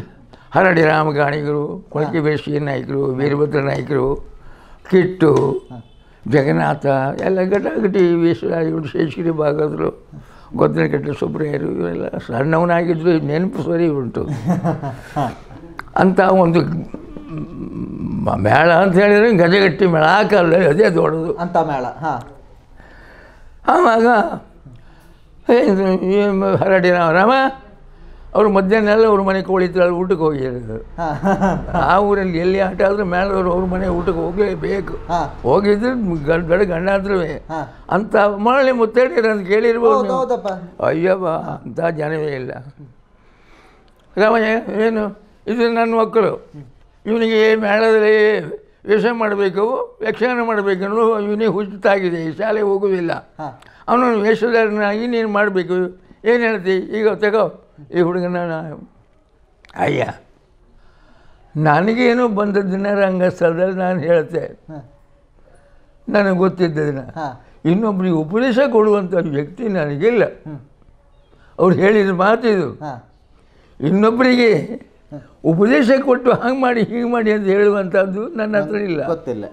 ಹರಡಿ ರಾಮಗಾಣಿಗರು ಕೊಳಕೆ ಬೇಸಿಗೆ ನಾಯಕರು ವೀರಭದ್ರ ನಾಯಕರು ಕಿಟ್ಟು ಜಗನ್ನಾಥ ಎಲ್ಲ ಗಟಾಗಟಿ ವೇಷರಾಜಗಳು ಶೇಷಗಿರಿ ಭಾಗದರು ಗೊದ್ದನಕಟ್ಟೆ ಸುಬ್ರಯ್ಯರು ಇವರೆಲ್ಲ ಸಣ್ಣವನಾಗಿದ್ದರು ನೆನಪು ಸರಿ ಉಂಟು. ಅಂತ ಒಂದು ಮೇಳ ಅಂತ ಹೇಳಿದ್ರೆ ಗಜಗಟ್ಟಿ ಮೇಳ ಹಾಕಲ್ಲ ಅದೇ ದೊಡ್ಡದು ಅಂತ ಮೇಳ ಹಾಂ. ಆವಾಗ ಹರಡಿನ ರಾಮ ರಾಮ ಅವರು ಮಧ್ಯಾಹ್ನ ಎಲ್ಲ ಅವ್ರ ಮನೆ ಅಲ್ಲಿ ಊಟಕ್ಕೆ ಹೋಗಿದ್ರು ಹಾಂ. ಆ ಊರಲ್ಲಿ ಎಲ್ಲಿ ಆಟ ಆದರೂ ಮೇಳದವ್ರು ಅವ್ರ ಮನೆ ಊಟಕ್ಕೆ ಹೋಗಲೇಬೇಕು. ಬೇಕು ಹೋಗಿದ್ರೆ ಗಂಡ ಗಂಡ ಆದ್ರೂ ಅಂತ ಮರಳಿ ಮುತ್ತೇಡಿರ ಅಂತ ಕೇಳಿರ್ಬೋದು ಅಯ್ಯಪ್ಪ ಅಂತ ಜನವೇ ಇಲ್ಲ. ರಾಮಯ್ಯ ಏನು ಇದು ನನ್ನ ಮಕ್ಕಳು. ಇವನಿಗೆ ಮೇಳದಲ್ಲಿ ವೇಷ ಮಾಡಬೇಕು ಯಕ್ಷಗಾನ ಮಾಡಬೇಕು ಅನ್ನೋದು ಇವನಿಗೆ ಹುಚ್ಚುತ್ತಾಗಿದೆ ಈ ಶಾಲೆಗೆ ಹೋಗೋದಿಲ್ಲ ಹಾಂ. ಅವನನ್ನು ವೇಷಧಾರನಾಗಿ ನೀನು ಮಾಡಬೇಕು. ಏನು ಹೇಳ್ತಿ? ಈಗ ತಗೋ. ಈ ಹುಡುಗನ ಅಯ್ಯ ನನಗೇನು ಬಂದದ್ದನ್ನ ರಂಗಸ್ಥಳದಲ್ಲಿ ನಾನು ಹೇಳ್ತೆ. ನನಗೆ ಗೊತ್ತಿದ್ದ ದಿನ. ಇನ್ನೊಬ್ಬರಿಗೆ ಉಪದೇಶ ಕೊಡುವಂಥ ವ್ಯಕ್ತಿ ನನಗಿಲ್ಲ. ಅವ್ರು ಹೇಳಿದ ಮಾತಿದು. ಇದು ಇನ್ನೊಬ್ಬರಿಗೆ ಉಪದೇಶ ಕೊಟ್ಟು ಹಂಗೆ ಮಾಡಿ ಹೀಗೆ ಮಾಡಿ ಅಂತ ಹೇಳುವಂಥದ್ದು ನನ್ನ ಹತ್ರ ಇಲ್ಲ. ಗೊತ್ತಿಲ್ಲ.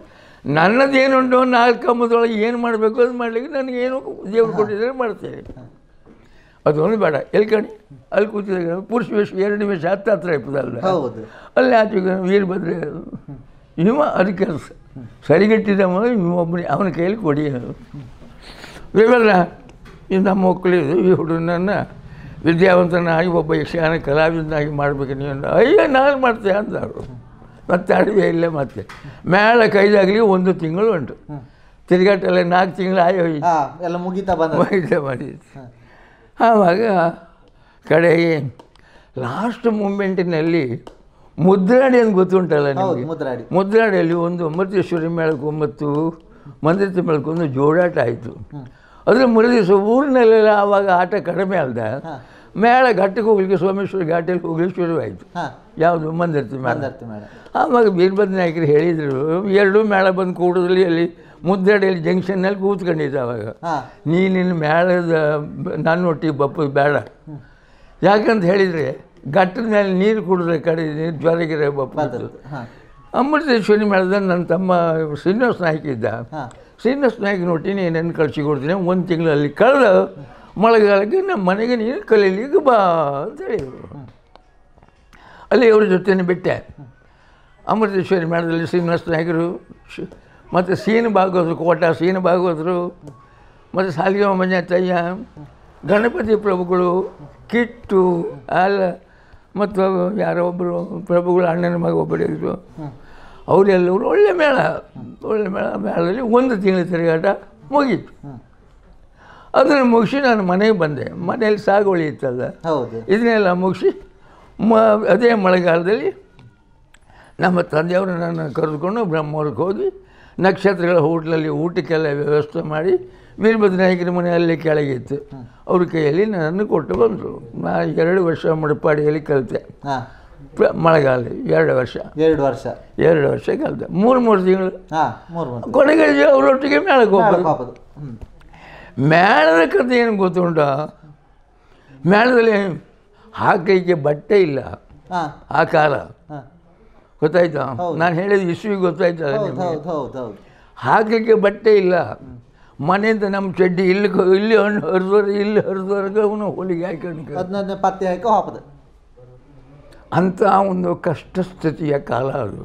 ನನ್ನದೇನುಂಟು ನಾಲ್ಕು ಕಂಬದೊಳಗೆ ಏನು ಮಾಡಬೇಕು ಅದು ಮಾಡಲಿಕ್ಕೆ ನನಗೇನು ದೇವರು ಕೊಟ್ಟಿದ್ದರೆ ಮಾಡ್ತೇನೆ. ಅದೊಂದು ಬೇಡ. ಎಲ್ಲಿ ಕಣಿ? ಅಲ್ಲಿ ಕೂತಿದ್ದ ಪುರುಷ ವೇಷ ಎರಡು ನಿಮಿಷ ಹತ್ತು ಹತ್ರ ಇಪ್ಪದಲ್ಲ ಹೌದು. ಅಲ್ಲಿ ಆಚೆ ವೀರಭದ್ರ ಇವ ಅದಕ್ಕೆ ಸರಿಗಟ್ಟಿದ ಸರಿಗಟ್ಟಿದವ ಒಬ್ಬನೇ. ಅವನ ಕೈಯಲ್ಲಿ ಕೊಡಿ. ವೀರಭದ್ರ ಇದು ನಮ್ಮ ಮಕ್ಕಳಿದು ಈ ಹುಡುಗನನ್ನು ವಿದ್ಯಾವಂತನಾಗಿ ಒಬ್ಬ ಯಕ್ಷಗಾನ ಕಲಾವಿದನಾಗಿ ಮಾಡಬೇಕು ನೀವು ಅಯ್ಯ ನಾನು ಮಾಡ್ತೆ ಅಂದರು ಮತ್ತೆ ಅಡುಗೆ ಇಲ್ಲೇ ಮತ್ತೆ. ಮೇಳ ಕೈದಾಗಲಿ ಒಂದು ತಿಂಗಳು ಉಂಟು. ತಿರುಗಾಟಲ್ಲ ನಾಲ್ಕು ತಿಂಗಳು ಆಯ್ ಎಲ್ಲ ಮುಗಿತಾ ಬಂದ ಮುಗಿತಾ ಬಂದಿತ್ತು. ಆವಾಗ ಕಡೆಗೆ ಲಾಸ್ಟ್ ಮೂಮೆಂಟಿನಲ್ಲಿ ಮುದ್ರಾಡಿ ಅಂತ ಗೊತ್ತುಂಟಲ್ಲ ನಿಮಗೆ? ಮುದ್ರಾಡಿ ಮುದ್ರಾಡಿಯಲ್ಲಿ ಒಂದು ಅಮೃತೇಶ್ವರಿ ಮೇಳಕ್ಕೆ ಒಂಬತ್ತು ಮಂದಿರತಿ ಮೇಳಕ್ಕೆ ಒಂದು ಜೋಡಾಟ ಆಯಿತು. ಅದ್ರ ಮರು ದಿವಸ ಊರಿನಲ್ಲೆಲ್ಲ ಆವಾಗ ಆಟ ಕಡಿಮೆ ಅಲ್ದ? ಮೇಳ ಘಟ್ಟಕ್ಕೆ ಹೋಗ್ಲಿಕ್ಕೆ ಸೋಮೇಶ್ವರ ಘಾಟಲ್ಲಿ ಹೋಗ್ಲಿಕ್ಕೆ ಶುರುವಾಯಿತು. ಯಾವುದು ಮಂದಿರ್ತಿ ಮೇಳ? ಆವಾಗ ವೀರಭದ್ರ ನಾಯಕರು ಹೇಳಿದರು ಎರಡೂ ಮೇಳ ಬಂದು ಕೂಡೋದ್ರಲ್ಲಿ ಅಲ್ಲಿ ಮುದ್ದಡೆಯಲ್ಲಿ ಜಂಕ್ಷನ್ನಲ್ಲಿ ಕೂತ್ಕೊಂಡಿದ್ದೆ ಆವಾಗ. ನೀನಿನ ನೀನಿನ್ನ ಮೇಳದ ನನ್ನೊಟ್ಟಿಗೆ ಬಪ್ಪದು ಬೇಡ. ಯಾಕಂತ ಹೇಳಿದರೆ ಘಟ್ಟದ ಮೇಲೆ ನೀರು ಕುಡಿದ್ರೆ ಕಡೆ ನೀರು ಜ್ವರಗಿರ ಬಪ್ಪು ಅಮೃತೇಶ್ವರಿ ಮೇಳದಲ್ಲಿ ನನ್ನ ತಮ್ಮ ಶ್ರೀನಿವಾಸ ನಾಯ್ಕ ಇದ್ದ. ಶ್ರೀನಿವಾಸ ನಾಯ್ಕ ಒಟ್ಟಿಗೆ ನೀನನ್ನು ಕಳಿಸಿ ಕೊಡ್ತೀನಿ ಒಂದು ತಿಂಗಳಲ್ಲಿ ಕಳೆದು ಮಳೆಗಾಲಕ್ಕೆ ನಮ್ಮ ಮನೆಗೆ ನೀನು ಕಲೀಲಿಕ್ಕೆ ಬಾ ಅಂತ ಹೇಳಿದರು. ಅಲ್ಲಿ ಅವ್ರ ಜೊತೆನೇ ಬಿಟ್ಟೆ. ಅಮೃತೇಶ್ವರಿ ಮೇಳದಲ್ಲಿ ಶ್ರೀನಿವಾಸ ನಾಯಕರು ಮತ್ತು ಸೀನ್ ಭಾಗವತರು, ಕೋಟ ಸೀನ್ ಭಾಗವತರು, ಮತ್ತು ಸಾಲಿಗೆ ಮಂಜಾತಯ್ಯ ಗಣಪತಿ ಪ್ರಭುಗಳು, ಕಿಟ್ಟು, ಅಲ್ಲ, ಮತ್ತು ಯಾರೋ ಒಬ್ಬರು ಪ್ರಭುಗಳು ಅಣ್ಣನ ಮಗ ಒಬ್ಬರಿದ್ರು ಅವರೆಲ್ಲರೂ ಒಳ್ಳೆ ಮೇಳ. ಒಳ್ಳೆ ಮೇಳ. ಮೇಳದಲ್ಲಿ ಒಂದು ತಿಂಗಳ ತಿರುಗಾಟ ಮುಗೀತು. ಅದನ್ನು ಮುಗಿಸಿ ನಾನು ಮನೆಗೆ ಬಂದೆ. ಮನೆಯಲ್ಲಿ ಸಾಗುವಳಿ ಇತ್ತಲ್ಲ? ಇದನ್ನೆಲ್ಲ ಮುಗಿಸಿ ಮ ಅದೇ ಮಳೆಗಾಲದಲ್ಲಿ ನಮ್ಮ ತಂದೆಯವರು ನನ್ನ ಕರೆದುಕೊಂಡು ಬ್ರಹ್ಮವರಕ್ಕೆ ಹೋಗಿ ನಕ್ಷತ್ರಗಳ ಹೋಟ್ಲಲ್ಲಿ ಊಟಕ್ಕೆಲ್ಲ ವ್ಯವಸ್ಥೆ ಮಾಡಿ ವೀರಭದ್ರನಾಯಕರ ಮನೆಯಲ್ಲಿ ಕೆಳಗಿತ್ತು. ಅವ್ರ ಕೈಯಲ್ಲಿ ನನ್ನನ್ನು ಕೊಟ್ಟು ಬಂದರು. ನಾನು ಎರಡು ವರ್ಷ ಮುಡಪಾಡಿಯಲ್ಲಿ ಕಲಿತೆ. ಮಳೆಗಾಲ ಎರಡು ವರ್ಷ. ಎರಡು ವರ್ಷ. ಎರಡು ವರ್ಷ ಕಲಿತೆ ಮೂರು ಮೂರು ತಿಂಗಳು. ಕೊನೆಗೆ ಅವರೊಟ್ಟಿಗೆ ಮೇಳಕ್ಕೆ ಹ್ಞೂ ಮೇಳದ ಕಥೆ ಏನು ಗೊತ್ತುಂಟ? ಮೇಳದಲ್ಲಿ ಹಾಕಲಿಕ್ಕೆ ಬಟ್ಟೆ ಇಲ್ಲ. ಆ ಕಾಲ. ಗೊತ್ತಾಯ್ತಾ? ನಾನು ಹೇಳಿದ ಇಸ್ವಿ ಗೊತ್ತಾಯ್ತಲ್ಲ ಹೌದು ನಿಮಗೆ ಹಾಕಲಿಕ್ಕೆ ಬಟ್ಟೆ ಇಲ್ಲ. ಮನೆಯಿಂದ ನಮ್ಮ ಚಡ್ಡಿ ಇಲ್ಲಿ ಇಲ್ಲಿ ಹಣ್ಣು ಹರಿದವ್ರೆ ಇಲ್ಲಿ ಹರಿದವ್ರಿಗೆ ಅವನು ಹೋಲಿಗೆ ಹಾಕೊಂಡು ಹದಿನೈದನೇ ಪತ್ತೆ ಹಾಕಿ ಹಾಪದು ಅಂಥ ಒಂದು ಕಷ್ಟ ಸ್ಥಿತಿಯ ಕಾಲ ಅದು.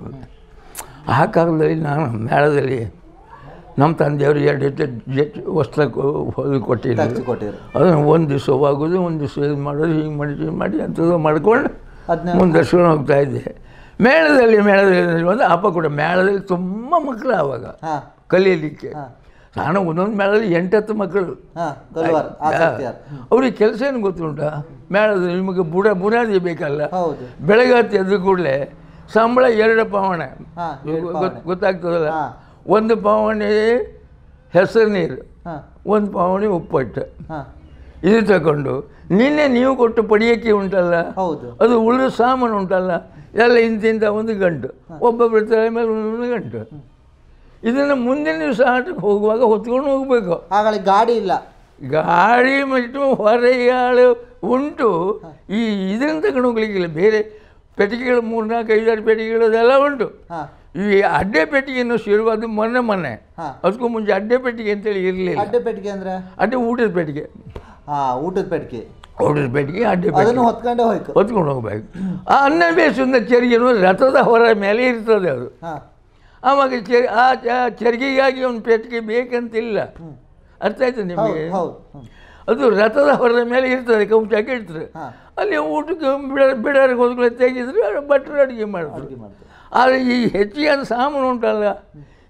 ಆ ಕಾಲದಲ್ಲಿ ನಾನು ಮೇಳದಲ್ಲಿ ನಮ್ಮ ತಂದೆಯವರು ಎರಡು ಜೊತೆ ಜೊತೆ ವಸ್ತ್ರ ಕೊಟ್ಟಿದ್ದೆ ಕೊಟ್ಟಿದ್ರು. ಅದನ್ನು ಒಂದು ದಿವಸ ಹೋಗೋದು ಒಂದು ದಿವಸ ಇದು ಮಾಡೋದು ಹಿಂಗೆ ಮಾಡಿ ಹಿಂಗೆ ಮಾಡಿ ಅಂಥದ್ದು ಮಾಡ್ಕೊಂಡು ಮುಂದರ್ಸ್ಕೊಂಡು ಹೋಗ್ತಾ ಇದ್ದೆ. ಮೇಳದಲ್ಲಿ ಮೇಳದಲ್ಲಿ ಒಂದು ಅಪ್ಪ ಕೂಡ ಮೇಳದಲ್ಲಿ ತುಂಬ ಮಕ್ಕಳು ಆವಾಗ ಕಲಿಯಲಿಕ್ಕೆ. ಕಲೀಲಿಕ್ಕೆ ನಾನು ಒಂದೊಂದು ಮೇಳದಲ್ಲಿ ಎಂಟತ್ತು ಮಕ್ಕಳು ಹಾಂ ಕಲ್ವಾರ ಆಸಕ್ತಿಯಾರ ಅವ್ರಿಗೆ ಕೆಲಸ ಏನು ಗೊತ್ತುಂಟಾ ಮೇಳದಲ್ಲಿ ನಿಮಗೆ ಬುಡ ಬುನಾದಿ ಬೇಕಲ್ಲ ಹೌದು ಬೆಳಗಾತಿ ಎದ್ದ ಕೂಡಲೇ ಸಂಬಳ ಎರಡು ಪವಣೆ ಹಾಂ ಗೊತ್- ಗೊತ್ತಾಗ್ತದಲ್ಲ ಹಾಂ ಒಂದು ಪವಣಿ ಹೆಸರು ನೀರು ಹಾಂ ಒಂದು ಪವಣಿ ಉಪ್ಪಟ್ಟು ಹಾಂ ಇದು ತಗೊಂಡು ನಿನ್ನೆ ನೀವು ಕೊಟ್ಟು ಪಡಿಯಕ್ಕೆ ಉಂಟಲ್ಲ ಹೌದು ಅದು ಉಳಿದ ಸಾಮಾನು ಉಂಟಲ್ಲ ಎಲ್ಲ ಇಂತಿಂತ ಒಂದು ಗಂಟು ಒಬ್ಬೊಬ್ಬರ ತಲೆ ಮೇಲೆ ಒಂದೊಂದು ಗಂಟು ಇದನ್ನು ಮುಂದಿನ ದಿವಸ ಆಟಕ್ಕೆ ಹೋಗುವಾಗ ಹೊತ್ಕೊಂಡು ಹೋಗಬೇಕು. ಆಗಲೇ ಗಾಡಿ ಇಲ್ಲ. ಗಾಡಿ ಮತ್ತು ಹೊರೆಯಾಳು ಉಂಟು. ಈ ಇದನ್ನು ತಗೊಂಡು ಹೋಗ್ಲಿಕ್ಕಿಲ್ಲ ಬೇರೆ ಪೆಟ್ಟಿಗೆಗಳು ಮೂರ್ನಾಲ್ಕು ಐದಾರು ಪೆಟ್ಟಿಗೆಗಳು ಅದೆಲ್ಲ ಉಂಟು. ಈ ಅಡ್ಡೆ ಪೆಟ್ಟಿಗೆಯನ್ನು ಶುರುವಾದ ಮೊನ್ನೆ ಮೊನ್ನೆ. ಅದಕ್ಕೂ ಮುಂಚೆ ಅಡ್ಡೆ ಪೆಟ್ಟಿಗೆ ಅಂತೇಳಿ ಇರಲಿಲ್ಲ. ಅಡ್ಡೆ ಪೆಟ್ಟಿಗೆ ಅಂದ್ರೆ? ಅಡ್ಡೆ ಊಟದ ಪೆಟ್ಟಿಗೆ. ಹಾಂ ಊಟದ ಪೆಟ್ಟಿಗೆ. ಊಟದ ಪೆಟ್ಟಿಗೆ ಅಡ್ಡೆ ಪೆಟ್ಟಿಗೆ. ಅದನ್ನು ಹೊತ್ಕೊಂಡೇ ಹೋಯ್ತು. ಹೊತ್ಕೊಂಡು ಹೋಗ್ಬೇಕು. ಆ ಅನ್ನ ಬೇಸಿಂದ ಚೆರಿಗೆನು ರಥದ ಹೊರ ಮೇಲೆ ಇರ್ತದೆ ಅದು. ಆವಾಗ ಚರ್ ಆ ಚರ್ಗಿಗಾಗಿ ಒಂದು ಪೆಟ್ಟಿಗೆ ಬೇಕಂತಿಲ್ಲ. ಅರ್ಥ ಆಯ್ತು ನಿಮಗೆ? ಅದು ರಥದ ಹೊರದ ಮೇಲೆ ಇರ್ತದೆ ಕಂಚಾಕೆ ಹಾಂ. ಅಲ್ಲಿ ಊಟಕ್ಕೆ ಬಿಡ ಬಿಡಾರಿಗೆ ಹೋದ್ಕೊಳ್ಳಿ ತೆಗೆದ್ರೆ ಭಟ್ರು ಅಡುಗೆ ಮಾಡಿದ್ರು ಮಾಡ್ತಾರೆ. ಆದರೆ ಈ ಹೆಚ್ಚಿಗೆ ಸಾಮಾನು ಉಂಟಲ್ಲ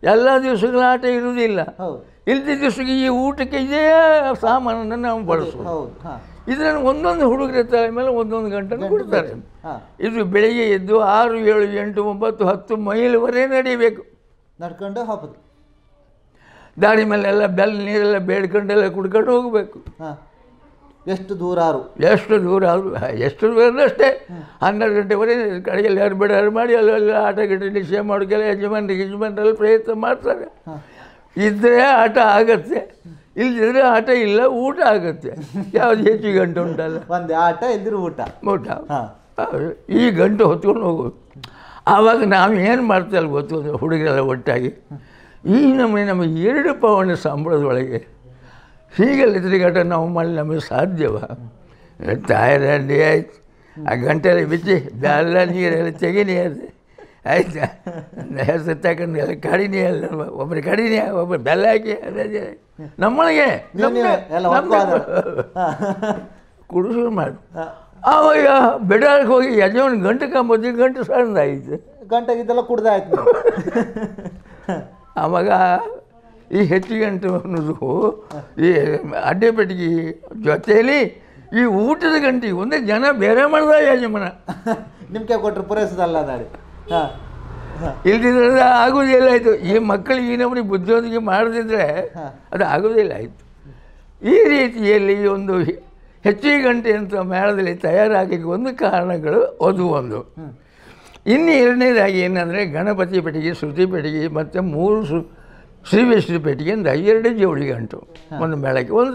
ಎಲ್ಲ ದಿವಸಗಳ ಆಟ ಇರುವುದಿಲ್ಲ. ಇಲ್ಲದ ದಿವಸಕ್ಕೆ ಈ ಊಟಕ್ಕೆ ಇದೇ ಸಾಮಾನನ್ನು ನಾವು ಬಳಸೋದು. ಇದನ್ನು ಒಂದೊಂದು ಹುಡುಗರ ತಲೆ ಮೇಲೆ ಒಂದೊಂದು ಗಂಟೆನೂ ಕೊಡ್ತಾರೆ. ಇದು ಬೆಳಿಗ್ಗೆ ಎದ್ದು ಆರು ಏಳು ಎಂಟು ಒಂಬತ್ತು ಹತ್ತು ಮೈಲ್ವರೆ ನಡೀಬೇಕು. ನಡ್ಕೊಂಡು ಹಾಕೋದು ದಾರಿ ಮೇಲೆಲ್ಲ ಬೆಲ್ಲ ನೀರೆಲ್ಲ ಬೇಡ್ಕೊಂಡೆಲ್ಲ ಕುಡ್ಕೊಂಡು ಹೋಗಬೇಕು. ಎಷ್ಟು ಎಷ್ಟು ದೂರಾರು ಎಷ್ಟು ದೂರ ಆದರೂ ಎಷ್ಟು ದೂರ ಅಷ್ಟೇ. ಹನ್ನೆರಡು ಗಂಟೆವರೆ ಕಡೆಯಲ್ಲಿ ಯಾರು ಬಿಡಾರು ಮಾಡಿ ಅಲ್ಲೆಲ್ಲ ಆಟ ಗಿಟ ನಿಶ್ಚಯ ಮಾಡೋಕ್ಕೆಲ್ಲ ಯಜಮಾನ್ರಿಗೆ ಯಜಮಾನ್ರೆಲ್ಲ ಪ್ರಯತ್ನ ಮಾಡ್ತಾರೆ. ಇದ್ದರೆ ಆಟ ಆಗತ್ತೆ. ಇಲ್ಲದಿದ್ರೆ ಆಟ ಇಲ್ಲ ಊಟ ಆಗುತ್ತೆ. ಯಾವ್ದು ಹೆಚ್ಚು ಗಂಟು ಉಂಟಲ್ಲ? ಒಂದು ಆಟ ಇದ್ದರೆ ಊಟ. ಊಟ. ಈ ಗಂಟು ಹೊತ್ಕೊಂಡು ಹೋಗೋದು. ಆವಾಗ ನಾವು ಏನು ಮಾಡ್ತೇವೆ ಗೊತ್ತು? ಹುಡುಗರೆಲ್ಲ ಒಟ್ಟಾಗಿ. ಈ ನಮಗೆ ನಮಗೆ ಎರಡು ಪವನ ಸಂಬಳದೊಳಗೆ ಹೀಗೆಲ್ಲ ತಿರುಗಾಟ ನಾವು ಮಾಡಿ ನಮಗೆ ಸಾಧ್ಯವ? ತಾಯರಲ್ಲಿ ಆಯ್ತು. ಆ ಗಂಟೆಲ್ಲ ಬಿಚ್ಚಿ ಬೆಲ್ಲ ನೀರೆಲ್ಲ ತೆಗಿನಿ ಅದು. ಆಯ್ತಾ? ಹೆಸರು ತಗೊಂಡು ಎಲ್ಲ ಕಡಿನಿ ಅಲ್ಲ ಒಬ್ಬರು ಕಡಿನಿ ಒಬ್ಬರು ಬೆಲ್ಲ ಹಾಕಿ ಅದೇ ನಮ್ಮೊಳಗೆ ಕುಡಿಸು ಮಾಡಿ. ಅವಾಗ ಬೆಡಾಳಕ್ಕೆ ಹೋಗಿ ಯಜಮಾನ್ ಗಂಟು ಕಂಬತ್ತಿ ಗಂಟು ಸಣ್ಣದಾಯಿತು ಗಂಟೆಗಿದ್ದೆಲ್ಲ ಕುಡ್ದಾಯ್ತು ಆವಾಗ ಈ ಹೆಚ್ಚು ಗಂಟು ಅನ್ನೋದು ಈ ಅಡ್ಡೆ ಪೆಟ್ಟಿಗೆ ಜೊತೆಯಲ್ಲಿ ಈ ಊಟದ ಗಂಟೆ ಒಂದೇ ಜನ ಬೇರೆ ಮಾಡ್ದ ಯಜಮಾನ. ನಿಮ್ಗೆ ಕೊಟ್ಟರು ಪೂರೈಸೋದಲ್ಲ ನಾಡಿ ಹಾಂ. ಇಲ್ದಿದ್ರೆ ಆಗೋದಿಲ್ಲ ಆಯಿತು. ಈ ಮಕ್ಕಳಿಗೆ ಈ ನಮೂನಿ ಬುದ್ಧಿವಂತಿಕೆ ಮಾಡದಿದ್ರೆ. ಅದು ಆಗೋದಿಲ್ಲ ಆಯಿತು. ಈ ರೀತಿಯಲ್ಲಿ ಒಂದು ಹೆಚ್ಚಿಗೆ ಗಂಟೆ ಅಂತ ಮೇಳದಲ್ಲಿ ತಯಾರಾಗಿ ಒಂದು ಕಾರಣಗಳು ಅದು ಒಂದು. ಇನ್ನು ಎರಡನೇದಾಗಿ ಏನಂದರೆ ಗಣಪತಿ ಪೆಟ್ಟಿಗೆ ಶ್ರುತಿ ಪೆಟ್ಟಿಗೆ ಮತ್ತು ಮೂರು ಶ್ರೀ ಶ್ರೀವೇಶ್ವರಿ ಪೆಟ್ಟಿಗೆ ಅಂತ ಎರಡು ಜೋಡಿ ಗಂಟು. ಒಂದು ಮೇಳಕ್ಕೆ ಒಂದು